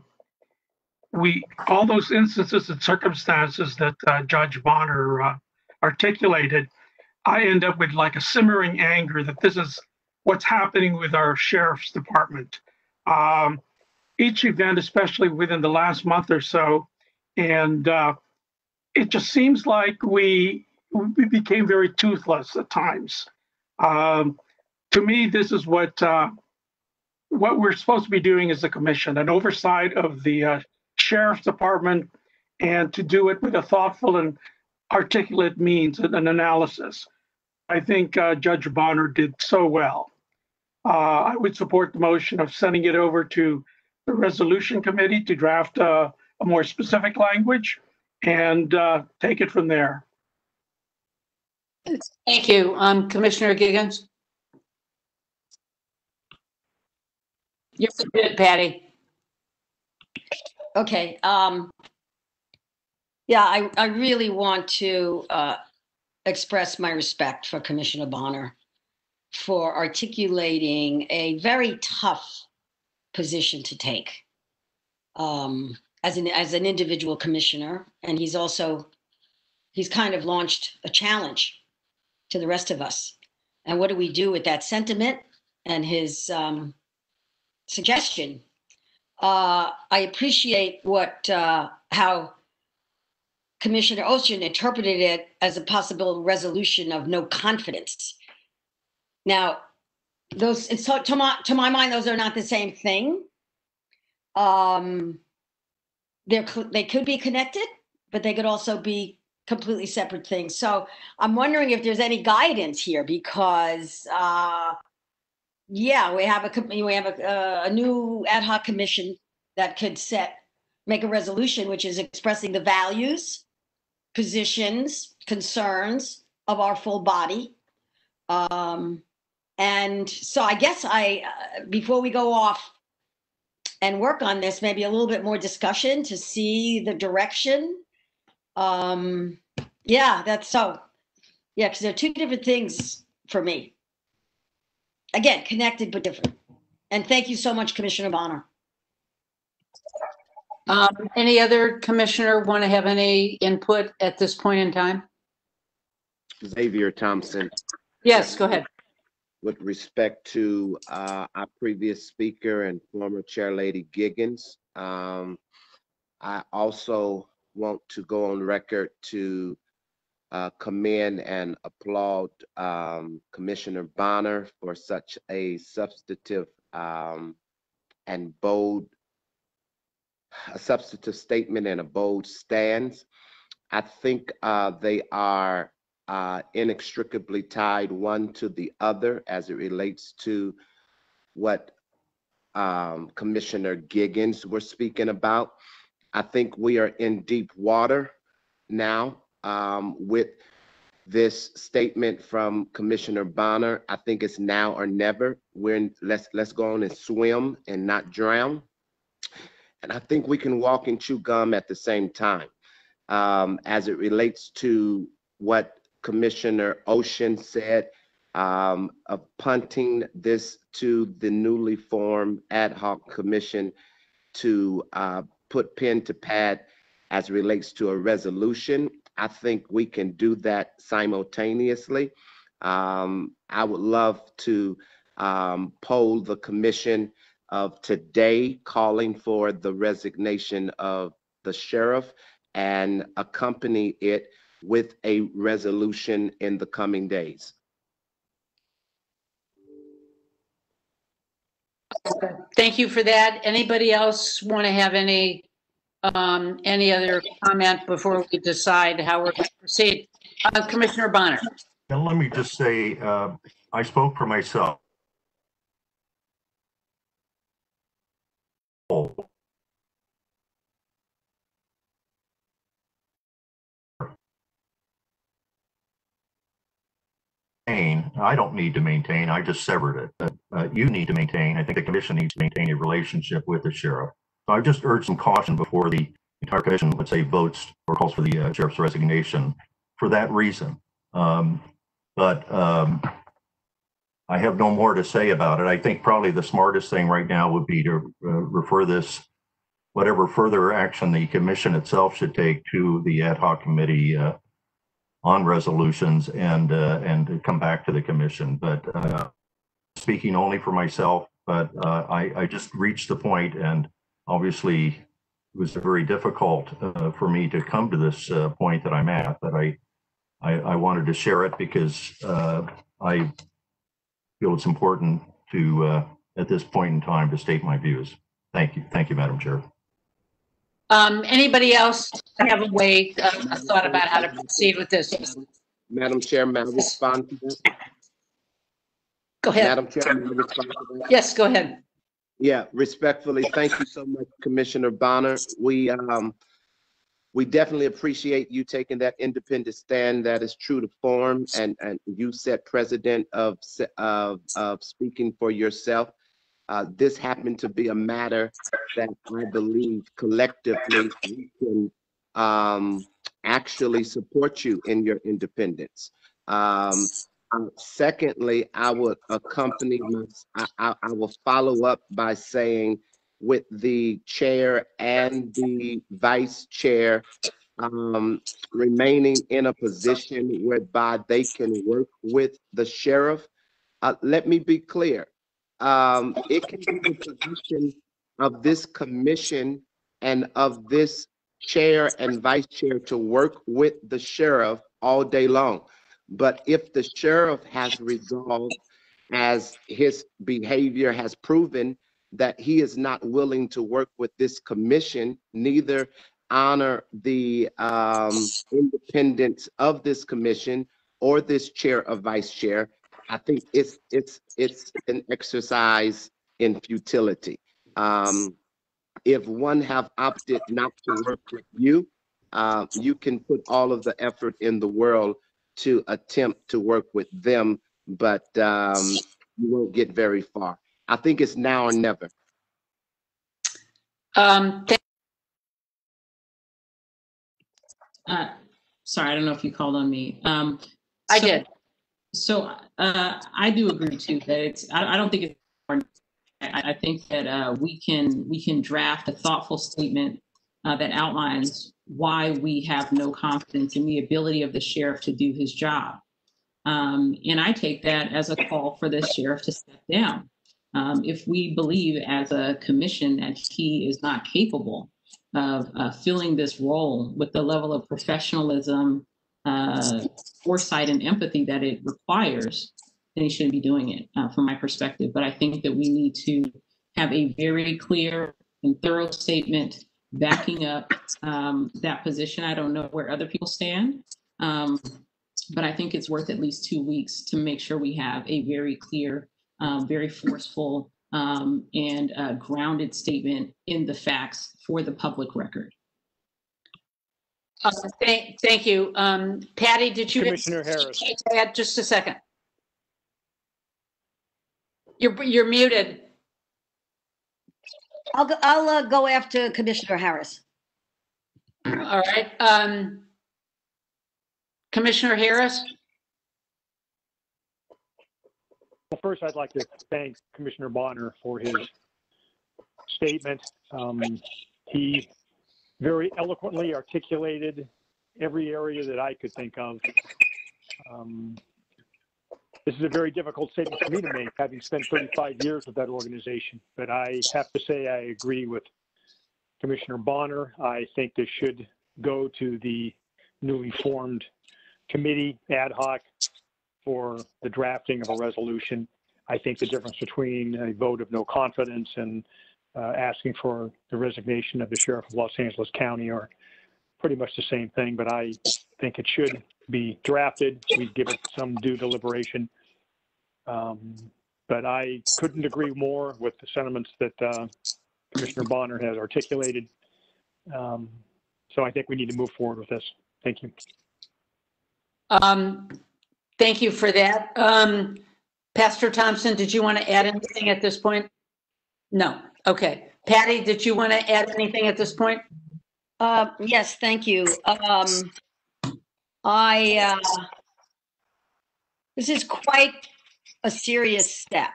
we, all those instances and circumstances that uh, Judge Bonner uh, articulated, I end up with like a simmering anger that this is what's happening with our sheriff's department. Um, each event, especially within the last month or so, and uh, it just seems like we we became very toothless at times. Um, to me, this is what uh, what we're supposed to be doing as a commission, an oversight of the uh, sheriff's department, and to do it with a thoughtful and articulate means and an analysis. I think uh, Judge Bonner did so well. Uh, I would support the motion of sending it over to the resolution committee to draft uh, a more specific language and uh, take it from there. Thank you. Um, Commissioner Giggans? You're good, Patti. Okay, um, yeah, I, I really want to, uh, express my respect for Commissioner Bonner for articulating a very tough position to take. Um, as an, as an individual commissioner, and he's also, he's kind of launched a challenge to the rest of us. And what do we do with that sentiment and his, um, suggestion? uh, I appreciate what uh, how Commissioner Ocen interpreted it as a possible resolution of no confidence. Now, those so, to my to my mind, those are not the same thing. Um, they're they could be connected, but they could also be completely separate things. So I'm wondering if there's any guidance here because. Uh, yeah, we have a, we have a, uh, a new ad hoc commission that could set, make a resolution, which is expressing the values, positions, concerns of our full body. Um, and so I guess I, uh, before we go off and work on this, maybe a little bit more discussion to see the direction. Um, yeah, that's so, yeah, because they're two different things for me again, connected but different. And thank you so much, Commissioner Bonner. Um, any other commissioner want to have any input at this point in time? Xavier Thompson. Yes, go ahead. With respect to uh, our previous speaker and former Chair Lady Giggans, um, I also want to go on record to uh, commend and applaud um, Commissioner Bonner for such a substantive um, and bold, a substantive statement and a bold stance. I think uh, they are uh, inextricably tied one to the other as it relates to what um, Commissioner Giggans was speaking about. I think we are in deep water now um, with this statement from Commissioner Bonner. I think it's now or never. We're in, let's let's go on and swim and not drown. And I think we can walk and chew gum at the same time. Um, as it relates to what Commissioner Ocen said, um, of punting this to the newly formed ad hoc commission to uh, put pen to pad as relates to a resolution. I think we can do that simultaneously. Um, I would love to um, poll the commission of today calling for the resignation of the sheriff and accompany it with a resolution in the coming days. Thank you for that. Anybody else want to have any, um, any other comment before we decide how we're going to proceed? Uh, Commissioner Bonner? And let me just say, uh, I spoke for myself. Maintain. I don't need to maintain. I just severed it. But, uh, you need to maintain. I think the commission needs to maintain a relationship with the sheriff. So I just urge some caution before the entire commission, let's say, votes or calls for the uh, sheriff's resignation for that reason. Um, but um, I have no more to say about it. I think probably the smartest thing right now would be to uh, refer this, whatever further action the commission itself should take to the ad hoc committee uh, on resolutions and uh, and come back to the commission. But uh, speaking only for myself, but uh, I, I just reached the point and obviously it was very difficult uh, for me to come to this uh, point that I'm at, but I, I, I wanted to share it because uh, I feel it's important to, uh, at this point in time, to state my views. Thank you. Thank you, Madam Chair. Um, anybody else have a way, uh, a thought about how to proceed with this? Madam Chair, may I respond to that? Go ahead. Madam Chair, may I respond to that? Yes, go ahead. Yeah, respectfully, thank you so much, Commissioner Bonner. We, um, we definitely appreciate you taking that independent stand that is true to form and, and you set precedent of, of, of speaking for yourself. Uh, this happened to be a matter that I believe collectively we can, um, actually support you in your independence. Um, uh, Secondly, I would accompany, I, I, I will follow up by saying with the chair and the vice chair um, remaining in a position whereby they can work with the sheriff. Uh, let me be clear. Um, it can be the position of this commission and of this chair and vice chair to work with the sheriff all day long. But if the sheriff has resolved, as his behavior has proven, that he is not willing to work with this commission, neither honor the um, independence of this commission or this chair or vice chair, I think it's it's it's an exercise in futility. Um, if one have opted not to work with you, uh, you can put all of the effort in the world to attempt to work with them, but um, you won't get very far. I think it's now or never. Um, thank- Uh, sorry, I don't know if you called on me. Um, I so- did. So, uh, I do agree too, that it's, I, I don't think it's, I, I think that, uh, we can, we can draft a thoughtful statement, uh, that outlines why we have no confidence in the ability of the sheriff to do his job. Um, and I take that as a call for the sheriff to step down. Um, if we believe as a commission that he is not capable of uh, filling this role with the level of professionalism, uh, foresight, and empathy that it requires, then he shouldn't be doing it, uh, from my perspective. But I think that we need to have a very clear and thorough statement backing up um, that position. I don't know where other people stand, um, but I think it's worth at least two weeks to make sure we have a very clear, um, very forceful, um, and uh, grounded statement in the facts for the public record. uh, Thank, thank you. Um, Patti, did you? Commissioner Harris. Just a second. You're, you're muted. I'll, go- I'll uh, go after Commissioner Harris. All right. Um, Commissioner Harris? Well, first, I'd like to thank Commissioner Bonner for his statement. Um, he very eloquently articulated every area that I could think of. Um, this is a very difficult statement for me to make, having spent 35 years with that organization. But I have to say, I agree with Commissioner Bonner. I think this should go to the newly formed committee ad hoc for the drafting of a resolution. I think the difference between a vote of no confidence and uh, asking for the resignation of the sheriff of Los Angeles County are pretty much the same thing, but I think it should be drafted. We give it some due deliberation. Um, But I couldn't agree more with the sentiments that uh, Commissioner Bonner has articulated. Um, So I think we need to move forward with this. Thank you. Um, thank you for that. Um, Pastor Thompson, did you want to add anything at this point? No. Okay. Patti, did you want to add anything at this point? Uh, yes, thank you. Um, I, uh, this is quite a serious step.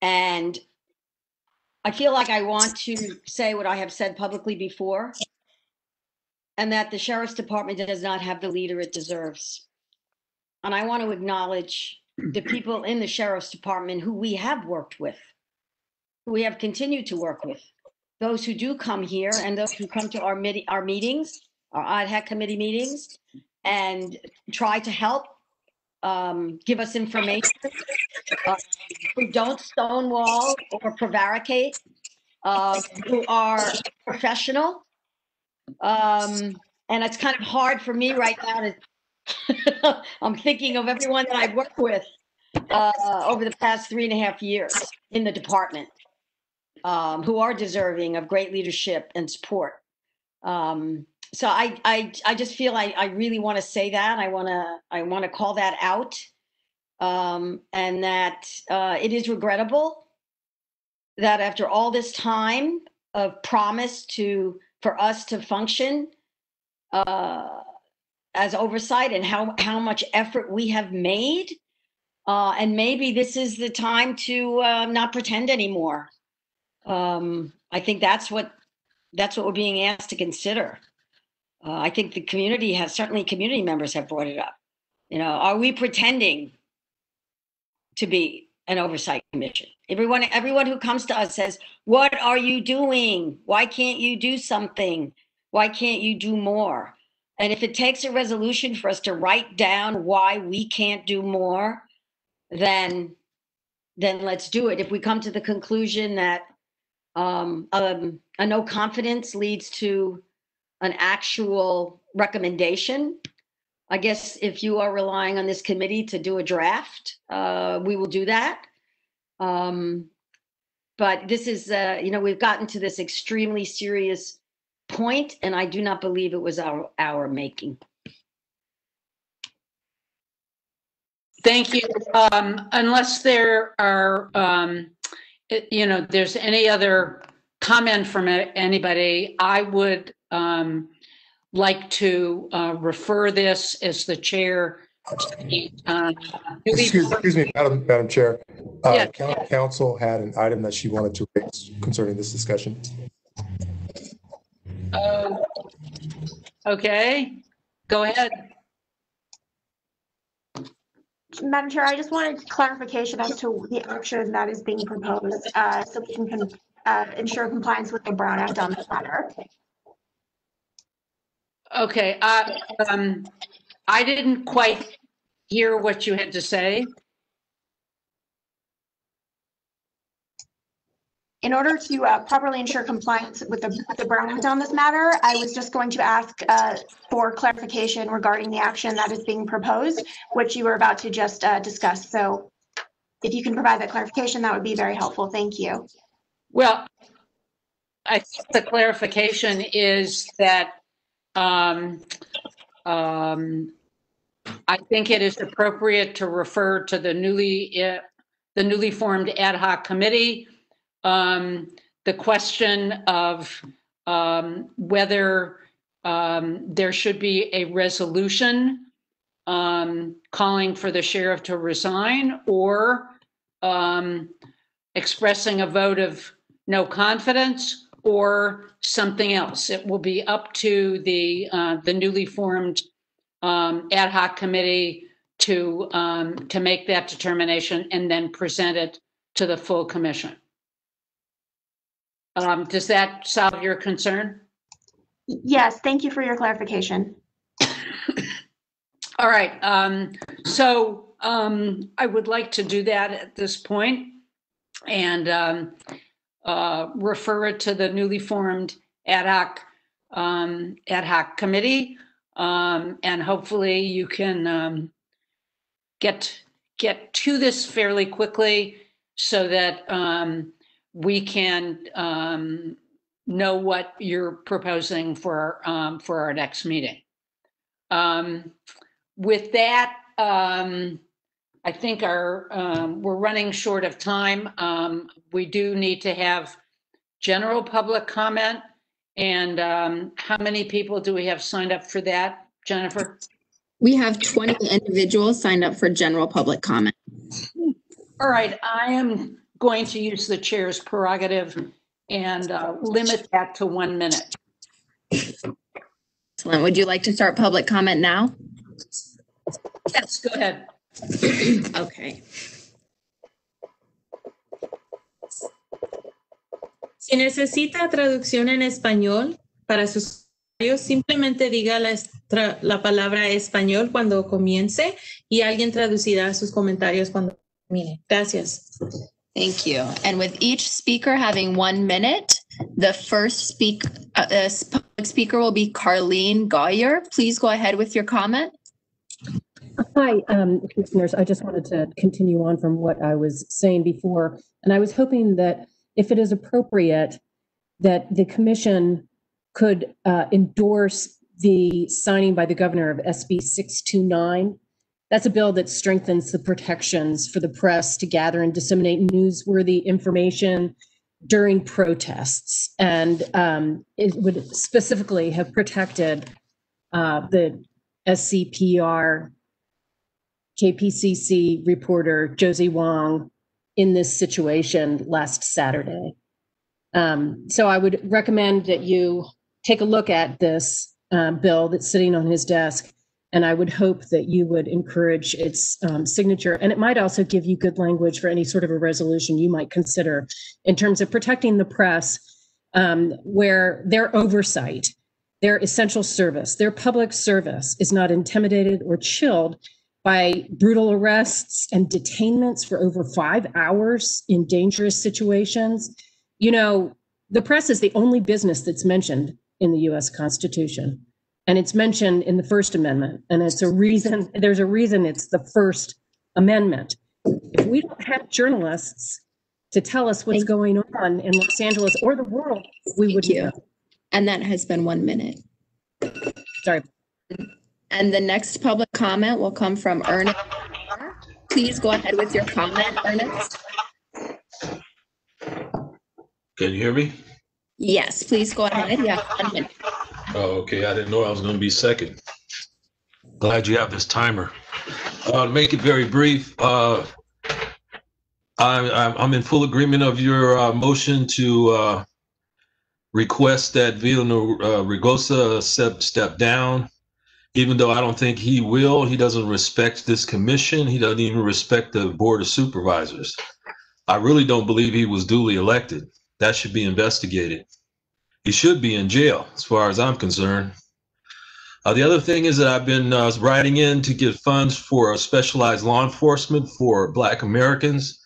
And I feel like I want to say what I have said publicly before. And that the sheriff's department does not have the leader it deserves. And I want to acknowledge the people in the sheriff's department who we have worked with, who we have continued to work with those who do come here and those who come to our midi- our meetings, our ad hoc committee meetings, and try to help, um, give us information. uh, Who don't stonewall or prevaricate, uh, who are professional. Um, and it's kind of hard for me right now to, I'm thinking of everyone that I've worked with, uh, over the past three and a half years in the department um, who are deserving of great leadership and support. Um, so I, I, I just feel I, I really want to say that. I want to, I want to call that out. Um, and that uh, it is regrettable that after all this time of promise to, for us to function uh, as oversight and how, how much effort we have made, uh, and maybe this is the time to uh, not pretend anymore um, I think that's what that's what we're being asked to consider. Uh, I think the community has certainly community members have brought it up. You know, are we pretending to be an oversight commission? Everyone, everyone who comes to us says, "What are you doing? Why can't you do something? Why can't you do more?" And if it takes a resolution for us to write down why we can't do more, then then let's do it. If we come to the conclusion that um, um, a no confidence leads to an actual recommendation. I guess if you are relying on this committee to do a draft, uh, we will do that. Um, but this is, uh, you know, we've gotten to this extremely serious point, and I do not believe it was our, our making. Thank you. Um, unless there are, um, you know, there's any other comment from anybody, I would, um, like to, uh, refer this as the chair. to the, uh, Excuse, excuse me, Madam, Madam Chair. Uh, Yeah. county counsel had an item that she wanted to raise concerning this discussion. Oh, Okay, go ahead. Madam Chair, I just wanted clarification as to the action that is being proposed, uh, so we can uh, ensure compliance with the Brown Act on this matter. Okay, uh, um, I didn't quite hear what you had to say. In order to uh, properly ensure compliance with the, with the Brown Act on this matter, I was just going to ask uh, for clarification regarding the action that is being proposed, which you were about to just uh, discuss. So if you can provide that clarification, that would be very helpful. Thank you. Well, I think the clarification is that um, um, I think it is appropriate to refer to the newly, uh, the newly formed ad hoc committee. Um, The question of um, whether um, there should be a resolution um, calling for the sheriff to resign or um, expressing a vote of no confidence or something else. It will be up to the, uh, the newly formed um, ad hoc committee to, um, to make that determination and then present it to the full commission. Um, Does that solve your concern? Yes, thank you for your clarification. All right, um, so, um, I would like to do that at this point and, um, uh, refer it to the newly formed ad hoc, um, ad hoc committee. Um, and hopefully you can, um, get, get to this fairly quickly so that, um, we can, um, know what you're proposing for, um, for our next meeting. Um, with that, um, I think our, um, we're running short of time. Um, we do need to have general public comment. And, um, how many people do we have signed up for that, Jennifer? We have 20 individuals signed up for general public comment. All right, I am going to use the chair's prerogative and, uh, limit that to one minute. Excellent. Would you like to start public comment now? Yes, go ahead. Okay. Si necesita traducción en español para sus comentarios, simplemente diga la, palabra español cuando comience y alguien traducirá sus comentarios cuando termine. Gracias. Thank you. And with each speaker having one minute, the first uh, uh, speaker will be Carlene Goyer. Please go ahead with your comment. Hi, um, commissioners. I just wanted to continue on from what I was saying before. And I was hoping that if it is appropriate, that the commission could uh, endorse the signing by the governor of SB 629. That's a bill that strengthens the protections for the press to gather and disseminate newsworthy information during protests. And um, it would specifically have protected uh, the SCPR KPCC reporter Josie Huang in this situation last Saturday. Um, so I would recommend that you take a look at this uh, bill that's sitting on his desk, and I would hope that you would encourage its um, signature. And it might also give you good language for any sort of a resolution you might consider in terms of protecting the press, um, where their oversight, their essential service, their public service is not intimidated or chilled by brutal arrests and detainments for over five hours in dangerous situations. You know, the press is the only business that's mentioned in the US Constitution. And it's mentioned in the First Amendment. And it's a reason, there's a reason it's the First Amendment. If we don't have journalists to tell us what's going on in Los Angeles or the world, we would. you. And that has been one minute. Sorry. And the next public comment will come from Ernest. Please go ahead with your comment, Ernest. Can you hear me? Yes, please go ahead. Yeah. one minute. Oh, okay. I didn't know I was going to be second. Glad you have this timer. Uh, to make it very brief, uh, I, I'm, I'm in full agreement of your uh, motion to uh, request that Vila uh, Rigosa step, step down. Even though I don't think he will, he doesn't respect this commission. He doesn't even respect the board of supervisors. I really don't believe he was duly elected. That should be investigated. He should be in jail, as far as I'm concerned. Uh, the other thing is that I've been uh, writing in to get funds for a specialized law enforcement for Black Americans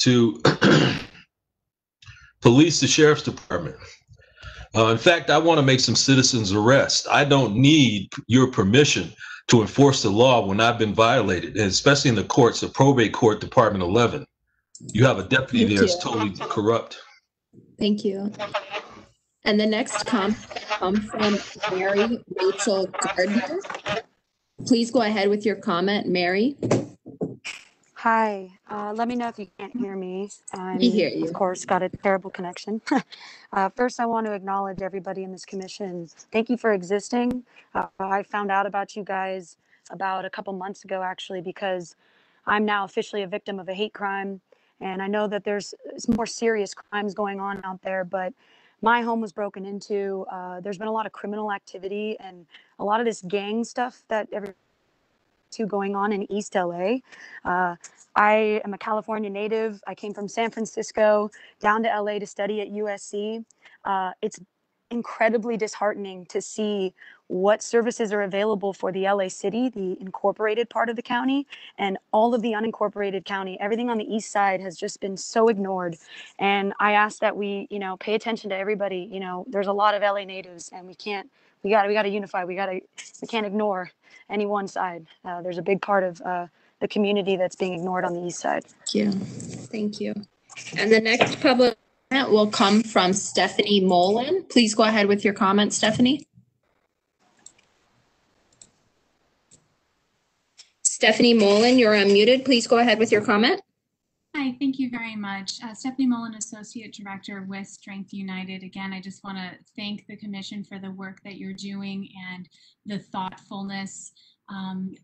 to police the sheriff's department. Uh, in fact, I want to make some citizens arrest. I don't need your permission to enforce the law when I've been violated, and especially in the courts, the probate court, Department 11. You have a deputy Thank there that's totally corrupt. Thank you. And the next comment comes from Mary Rachel Gardner. Please go ahead with your comment, Mary. Hi, uh, let me know if you can't hear me. I'm, We hear you. Of course, got a terrible connection. uh, first, I want to acknowledge everybody in this commission. Thank you for existing. Uh, I found out about you guys about a couple months ago, actually, because I'm now officially a victim of a hate crime. And I know that there's s- more serious crimes going on out there, but my home was broken into. Uh, there's been a lot of criminal activity and a lot of this gang stuff that every to going on in East LA. Uh, I am a California native. I came from San Francisco down to LA to study at USC. Uh, it's incredibly disheartening to see what services are available for the LA City, the incorporated part of the county, and all of the unincorporated county. Everything on the east side has just been so ignored. And I ask that we, you know, pay attention to everybody. You know, there's a lot of LA natives, and we can't. We got to we got to unify. We got to we can't ignore any one side. Uh, there's a big part of uh, the community that's being ignored on the east side. Thank you. Thank you. And the next public comment will come from Stephanie Mullen. Please go ahead with your comment, Stephanie. Stephanie Mullen, you're unmuted. Please go ahead with your comment. Hi, thank you very much. Uh, Stephanie Mullen, Associate Director with Strength United. Again, I just want to thank the Commission for the work that you're doing and the thoughtfulness. Um,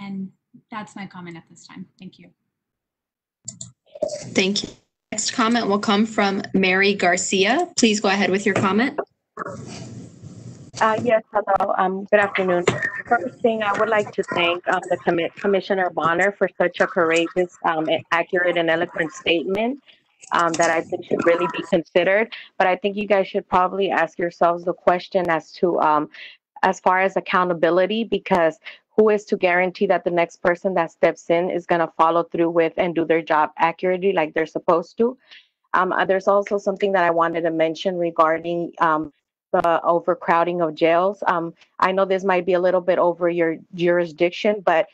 and that's my comment at this time. Thank you. Thank you. Next comment will come from Mary Garcia. Please go ahead with your comment. Uh, yes, hello. Um, good afternoon. First thing, I would like to thank um, the commi- Commissioner Bonner for such a courageous, um, accurate, and eloquent statement um, that I think should really be considered. But I think you guys should probably ask yourselves the question as to, um, as far as accountability, because who is to guarantee that the next person that steps in is going to follow through with and do their job accurately like they're supposed to? Um, uh, there's also something that I wanted to mention regarding um, the overcrowding of jails. Um, I know this might be a little bit over your jurisdiction, but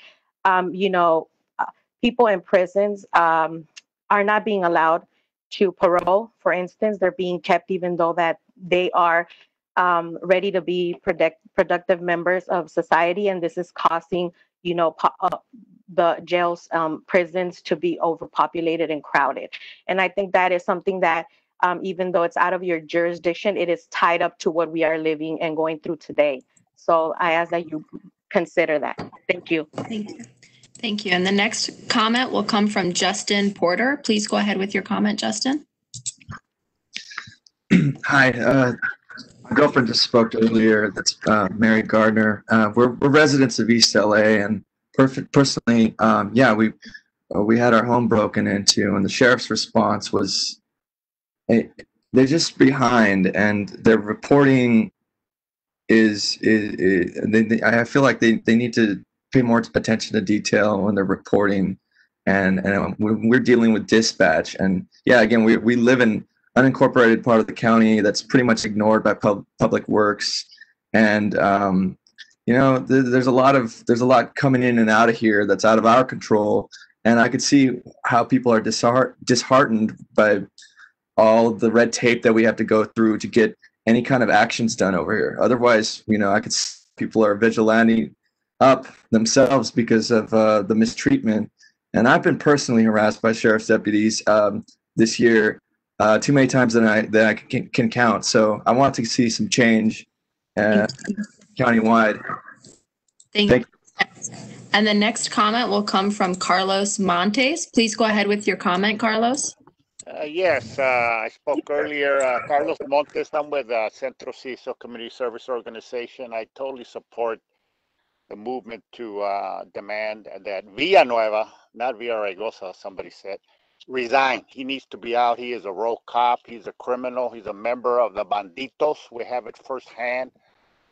um, you know, uh, people in prisons um, are not being allowed to parole. For instance, they're being kept even though that they are um, ready to be product, productive members of society, and this is causing, you know, po- uh, the jails, um, prisons to be overpopulated and crowded. And I think that is something that um, even though it's out of your jurisdiction, it is tied up to what we are living and going through today. So I ask that you consider that. Thank you. Thank you. Thank you. And the next comment will come from Justin Porter. Please go ahead with your comment, Justin. Hi, uh, my girlfriend just spoke earlier. That's uh, Mary Gardner. Uh, we're, we're residents of East LA, and perfect, personally, um, yeah, we uh, we had our home broken into, and the sheriff's response was eh, they're just behind, and their reporting is is, is they, they, I feel like they, they need to pay more attention to detail when they're reporting, and and we're, we're dealing with dispatch, and yeah, again, we we live in unincorporated part of the county that's pretty much ignored by pub- public works. And um, you know th- there's a lot of there's a lot coming in and out of here that's out of our control. And i could see how people are disheart- disheartened by all the red tape that we have to go through to get any kind of actions done over here otherwise you know i could see people are vigilante up themselves because of uh, the mistreatment and i've been personally harassed by sheriff's deputies um, this year uh, too many times than I that I can, can count. So I want to see some change uh, countywide. Thank, Thank you. And the next comment will come from Carlos Montes. Please go ahead with your comment, Carlos. Uh, yes, uh, I spoke earlier. Uh, Carlos Montes, I'm with uh, Centro CSO Community Service Organization. I totally support the movement to uh, demand that Villanueva, not Villaraigosa, somebody said, resign. He needs to be out. He is a rogue cop. He's a criminal. He's a member of the Banditos. We have it firsthand.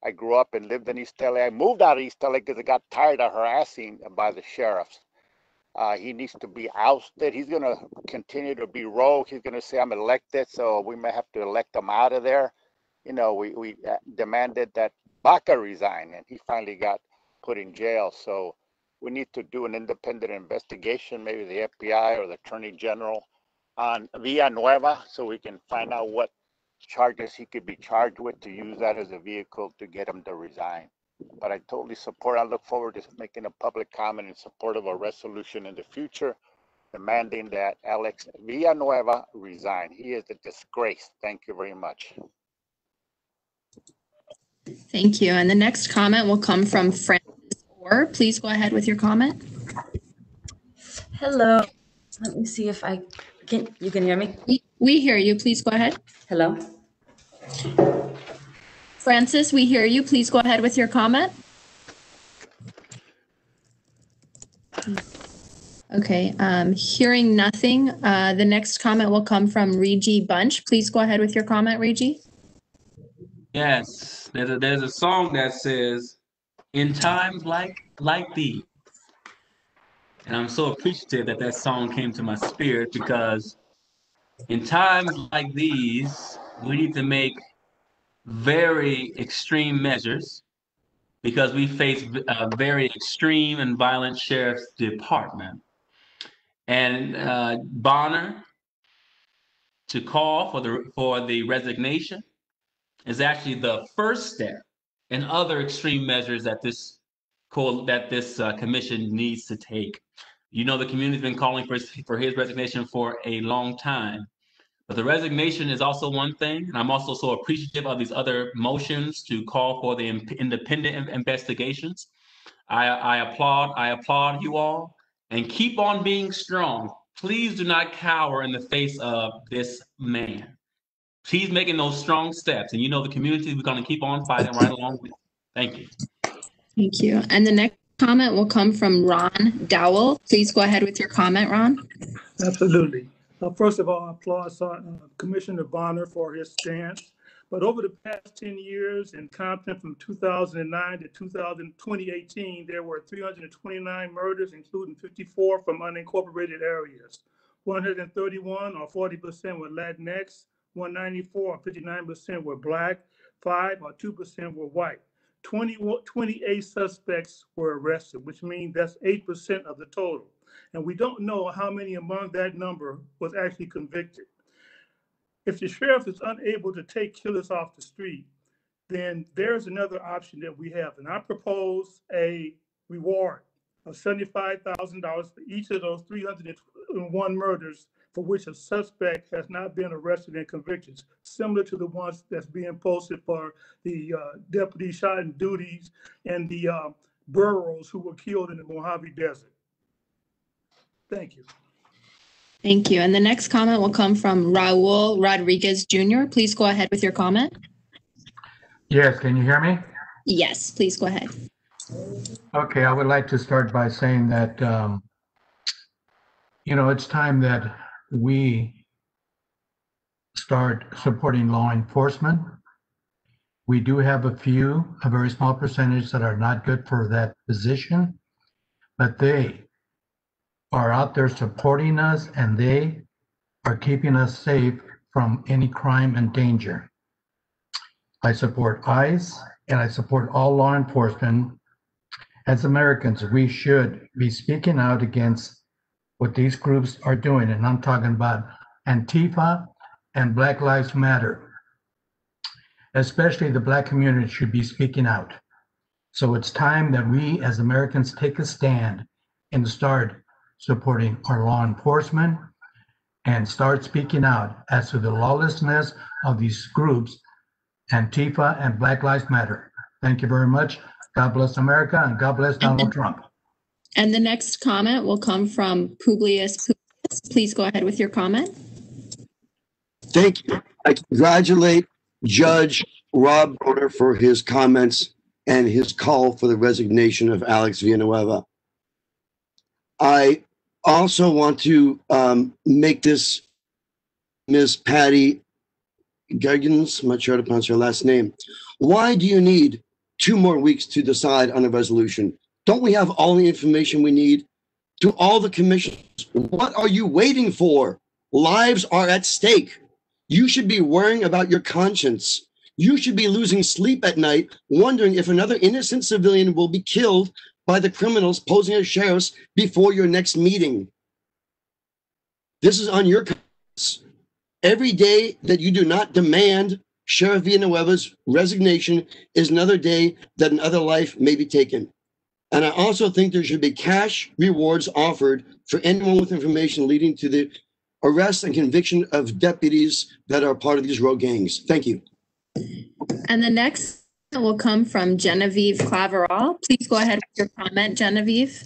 I grew up and lived in East LA. I moved out of East LA because I got tired of harassing by the sheriffs. Uh, he needs to be ousted. He's going to continue to be rogue. He's going to say, I'm elected, so we may have to elect him out of there. You know, we, we uh, demanded that Baca resign, and he finally got put in jail. So we need to do an independent investigation, maybe the FBI or the Attorney General on Villanueva, so we can find out what charges he could be charged with to use that as a vehicle to get him to resign. But I totally support, I look forward to making a public comment in support of a resolution in the future demanding that Alex Villanueva resign. He is a disgrace. Thank you very much. Thank you. And the next comment will come from Francis Orr. Please go ahead with your comment. Hello. Let me see if I can. You can hear me. We, we hear you. Please go ahead. Hello. Francis, we hear you. Please go ahead with your comment. Okay, um, hearing nothing, uh, the next comment will come from Regi Bunch. Please go ahead with your comment, Regi. Yes, there's a, there's a song that says, "In times like like these," and I'm so appreciative that that song came to my spirit because in times like these, we need to make very extreme measures because we face a very extreme and violent sheriff's department. And uh, Bonner to call for the for the resignation is actually the first step in other extreme measures that this that this uh, commission needs to take. You know, the community's been calling for his, for his resignation for a long time. But the resignation is also one thing, and I'm also so appreciative of these other motions to call for the im- independent in- investigations. I, I applaud, I applaud you all, and keep on being strong. Please do not cower in the face of this man. He's making those strong steps, and you know the community is going to keep on fighting right along with. you. Thank you. Thank you. And the next comment will come from Ron Dowell. Please go ahead with your comment, Ron. Absolutely. Uh, First of all, I applaud uh, Commissioner Bonner for his stance. But over the past 10 years in Compton from 2009 to 2018, there were 329 murders, including 54 from unincorporated areas. 131 or 40% were Latinx, 194 or 59% were Black, 5 or 2% were white. 20 28 suspects were arrested, which means that's 8% of the total. And we don't know how many among that number was actually convicted. If the sheriff is unable to take killers off the street, then there's another option that we have. And I propose a reward of seventy-five thousand dollars for each of those three hundred and one murders for which a suspect has not been arrested and convicted, similar to the ones that's being posted for the uh, deputy shot in duties and the uh, burros who were killed in the Mojave Desert. Thank you. Thank you. And the next comment will come from Raul Rodriguez Jr. Please go ahead with your comment. Yes, can you hear me? Yes, please go ahead. Okay, I would like to start by saying that, um, you know, it's time that we start supporting law enforcement. We do have a few, a very small percentage that are not good for that position, but they are out there supporting us and they are keeping us safe from any crime and danger. I support ICE and I support all law enforcement. As Americans, we should be speaking out against what these groups are doing. And I'm talking about Antifa and Black Lives Matter. Especially the Black community should be speaking out. So it's time that we as Americans take a stand and start supporting our law enforcement and start speaking out as to the lawlessness of these groups, Antifa and Black Lives Matter. Thank you very much. God bless America and God bless Donald Trump. And the next comment will come from Publius. Publius. Please go ahead with your comment. Thank you. I congratulate Judge Rob Bonner for his comments and his call for the resignation of Alex Villanueva. I also want to um, make this Miss Patti Guggins, I'm not sure how to pronounce her last name. Why do you need two more weeks to decide on a resolution? Don't we have all the information we need? To all the commissioners, what are you waiting for? Lives are at stake. You should be worrying about your conscience. You should be losing sleep at night, wondering if another innocent civilian will be killed by the criminals posing as sheriffs before your next meeting. This is on your conscience. Every day that you do not demand Sheriff Villanueva's resignation is another day that another life may be taken. And I also think there should be cash rewards offered for anyone with information leading to the arrest and conviction of deputies that are part of these road gangs. Thank you. And the next will come from Genevieve Claverall. Please go ahead with your comment, Genevieve.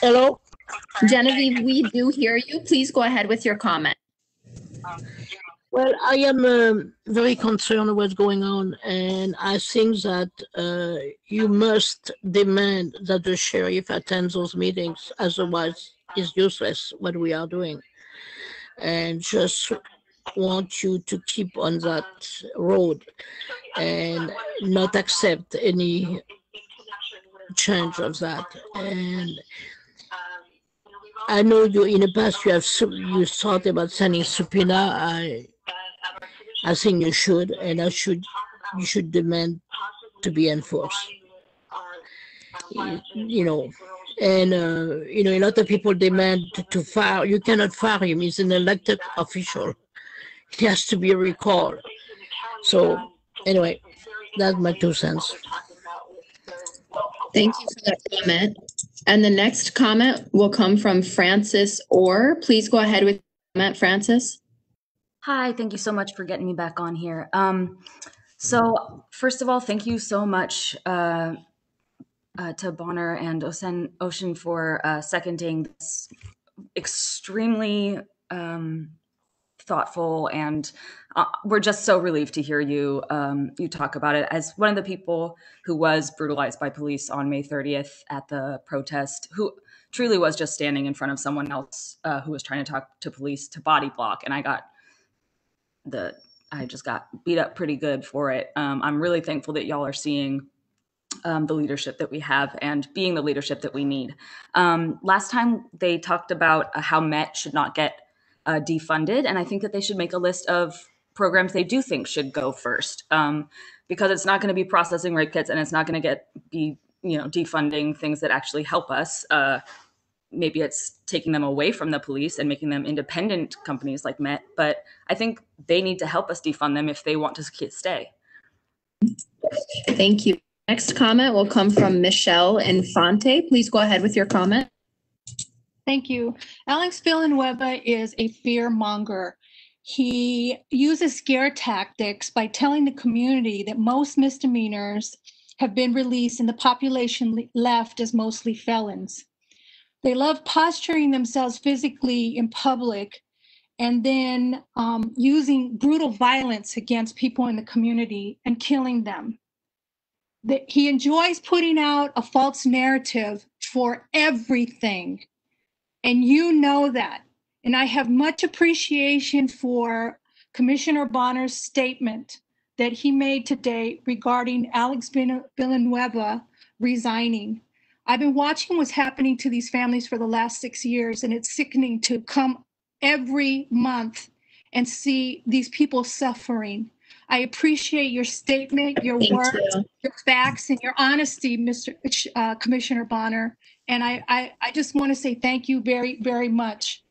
Hello? Genevieve, we do hear you. Please go ahead with your comment. Well, I am um, very concerned what's going on, and I think that uh, you must demand that the sheriff attends those meetings. Otherwise, it's useless what we are doing. And just want you to keep on that road and not accept any change of that. And I know you in the past you have you thought about sending subpoena. I I think you should, and I should you should demand to be enforced. You, know, and uh, you know, a lot of people demand to fire. You cannot fire him. He's an elected official. He has to be recalled. So anyway, that's my two cents. Thank you for that comment. And the next comment will come from Francis Orr. Please go ahead with comment, Francis. Hi, thank you so much for getting me back on here. Um, so first of all, thank you so much uh, uh, to Bonner and Ocen, Ocen for uh, seconding this extremely um, thoughtful and uh, we're just so relieved to hear you um, you talk about it as one of the people who was brutalized by police on May 30th at the protest who truly was just standing in front of someone else uh, who was trying to talk to police to body block and I got the I just got beat up pretty good for it. Um, I'm really thankful that y'all are seeing um, the leadership that we have and being the leadership that we need. Um, last time they talked about how Met should not get uh, defunded, and I think that they should make a list of programs they do think should go first, um, because it's not going to be processing rape kits, and it's not going to get be you know defunding things that actually help us. Uh, maybe it's taking them away from the police and making them independent companies like Met, but I think they need to help us defund them if they want to stay. Thank you. Next comment will come from Michelle Infante. Please go ahead with your comment. Thank you. Alex Villanueva is a fear monger. He uses scare tactics by telling the community that most misdemeanors have been released and the population left is mostly felons. They love posturing themselves physically in public and then um, using brutal violence against people in the community and killing them. That he enjoys putting out a false narrative for everything. And you know that. And I have much appreciation for Commissioner Bonner's statement that he made today regarding Alex Villa- Villanueva resigning. I've been watching what's happening to these families for the last six years, and it's sickening to come every month and see these people suffering. I appreciate your statement, your Thank words, you. your facts, and your honesty, Mr. Uh, Commissioner Bonner. And I, I, I just want to say thank you very, very much.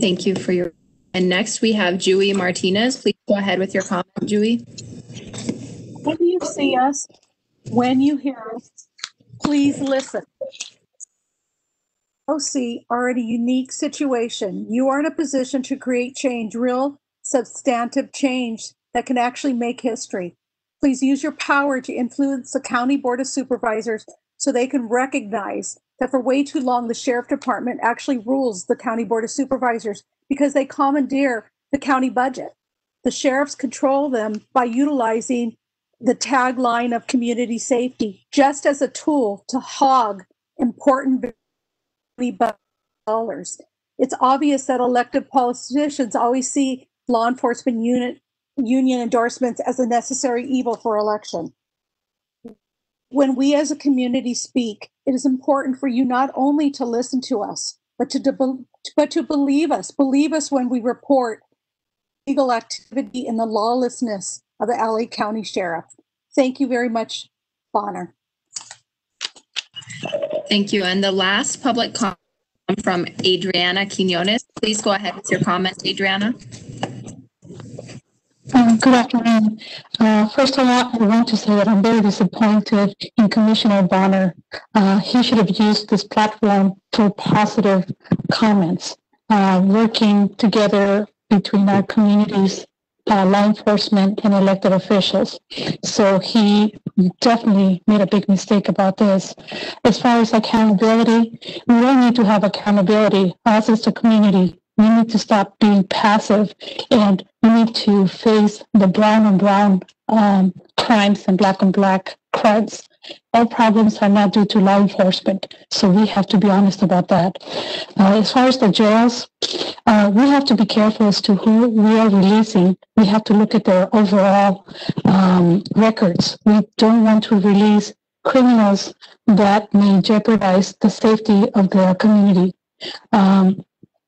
Thank you for your. And next we have Julie Martinez. Please go ahead with your comment, Julie. When you see us, when you hear us, please listen. OC are in a unique situation. You are in a position to create change, real substantive change that can actually make history. Please use your power to influence the County Board of Supervisors so they can recognize that for way too long, the Sheriff Department actually rules the County Board of Supervisors because they commandeer the county budget. The sheriffs control them by utilizing the tagline of community safety just as a tool to hog important dollars. It's obvious that elected politicians always see law enforcement unit union endorsements as a necessary evil for election. When we as a community speak, it is important for you not only to listen to us, but to, de- but to believe us. Believe us when we report illegal activity and the lawlessness of the LA County Sheriff. Thank you very much, Bonner. Thank you. And the last public comment from Adriana Quinones. Please go ahead with your comment, Adriana. Um, Good afternoon. Uh, First of all, I want to say that I'm very disappointed in Commissioner Bonner. Uh, He should have used this platform for positive comments, uh, working together between our communities, uh, law enforcement and elected officials. So he definitely made a big mistake about this. As far as accountability, we all need to have accountability, us as a community. We need to stop being passive and we need to face the brown on brown um, crimes and black on black crimes all problems are not due to law enforcement. So we have to be honest about that. Uh, as far as the jails, uh, we have to be careful as to who we are releasing. We have to look at their overall um, records. We don't want to release criminals that may jeopardize the safety of the community. Um,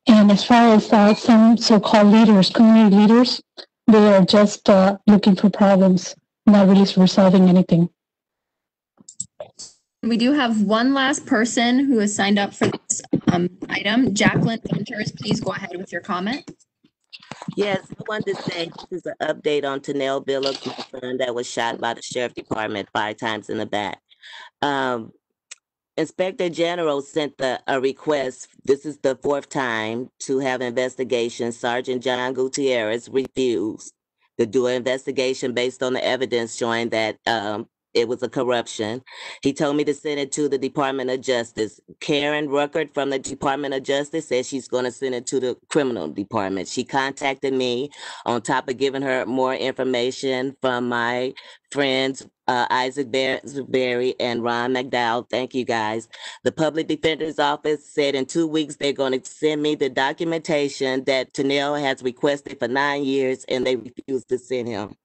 and as far as uh, some so-called leaders, community leaders, they are just uh, looking for problems, not really resolving anything. We do have one last person who has signed up for this um, item. Jacqueline Winters, please go ahead with your comment. Yes, I wanted to say this is an update on Tanel Billups, my son that was shot by the sheriff department five times in the back. Um, Inspector General sent the, a request, this is the fourth time, to have investigation. Sergeant John Gutierrez refused to do an investigation based on the evidence showing that um, it was a corruption. He told me to send it to the Department of Justice. Karen Ruckert from the Department of Justice says she's going to send it to the criminal department. She contacted me on top of giving her more information from my friends uh, Isaac Berry and Ron McDowell. Thank you guys. The public defender's office said in two weeks they're going to send me the documentation that Tanel has requested for nine years and they refused to send him.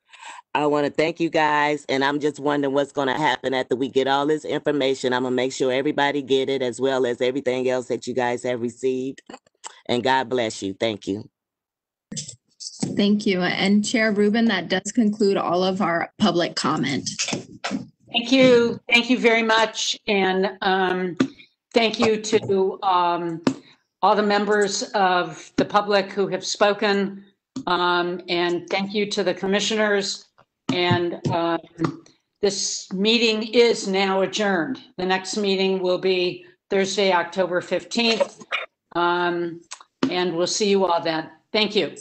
I want to thank you guys, and I'm just wondering what's going to happen after we get all this information. I'm gonna make sure everybody get it as well as everything else that you guys have received. And God bless you. Thank you. Thank you. And Chair Rubin, that does conclude all of our public comment. Thank you. Thank you very much. And um, thank you to um, all the members of the public who have spoken. Um, and thank you to the commissioners. And uh, this meeting is now adjourned. The next meeting will be Thursday, October 15th. Um, and we'll see you all then. Thank you.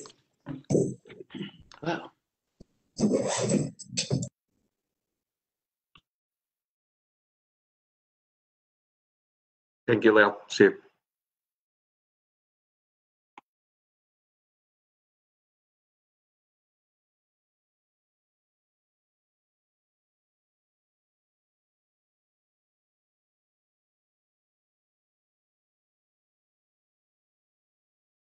Wow. Thank you, Leo. See you.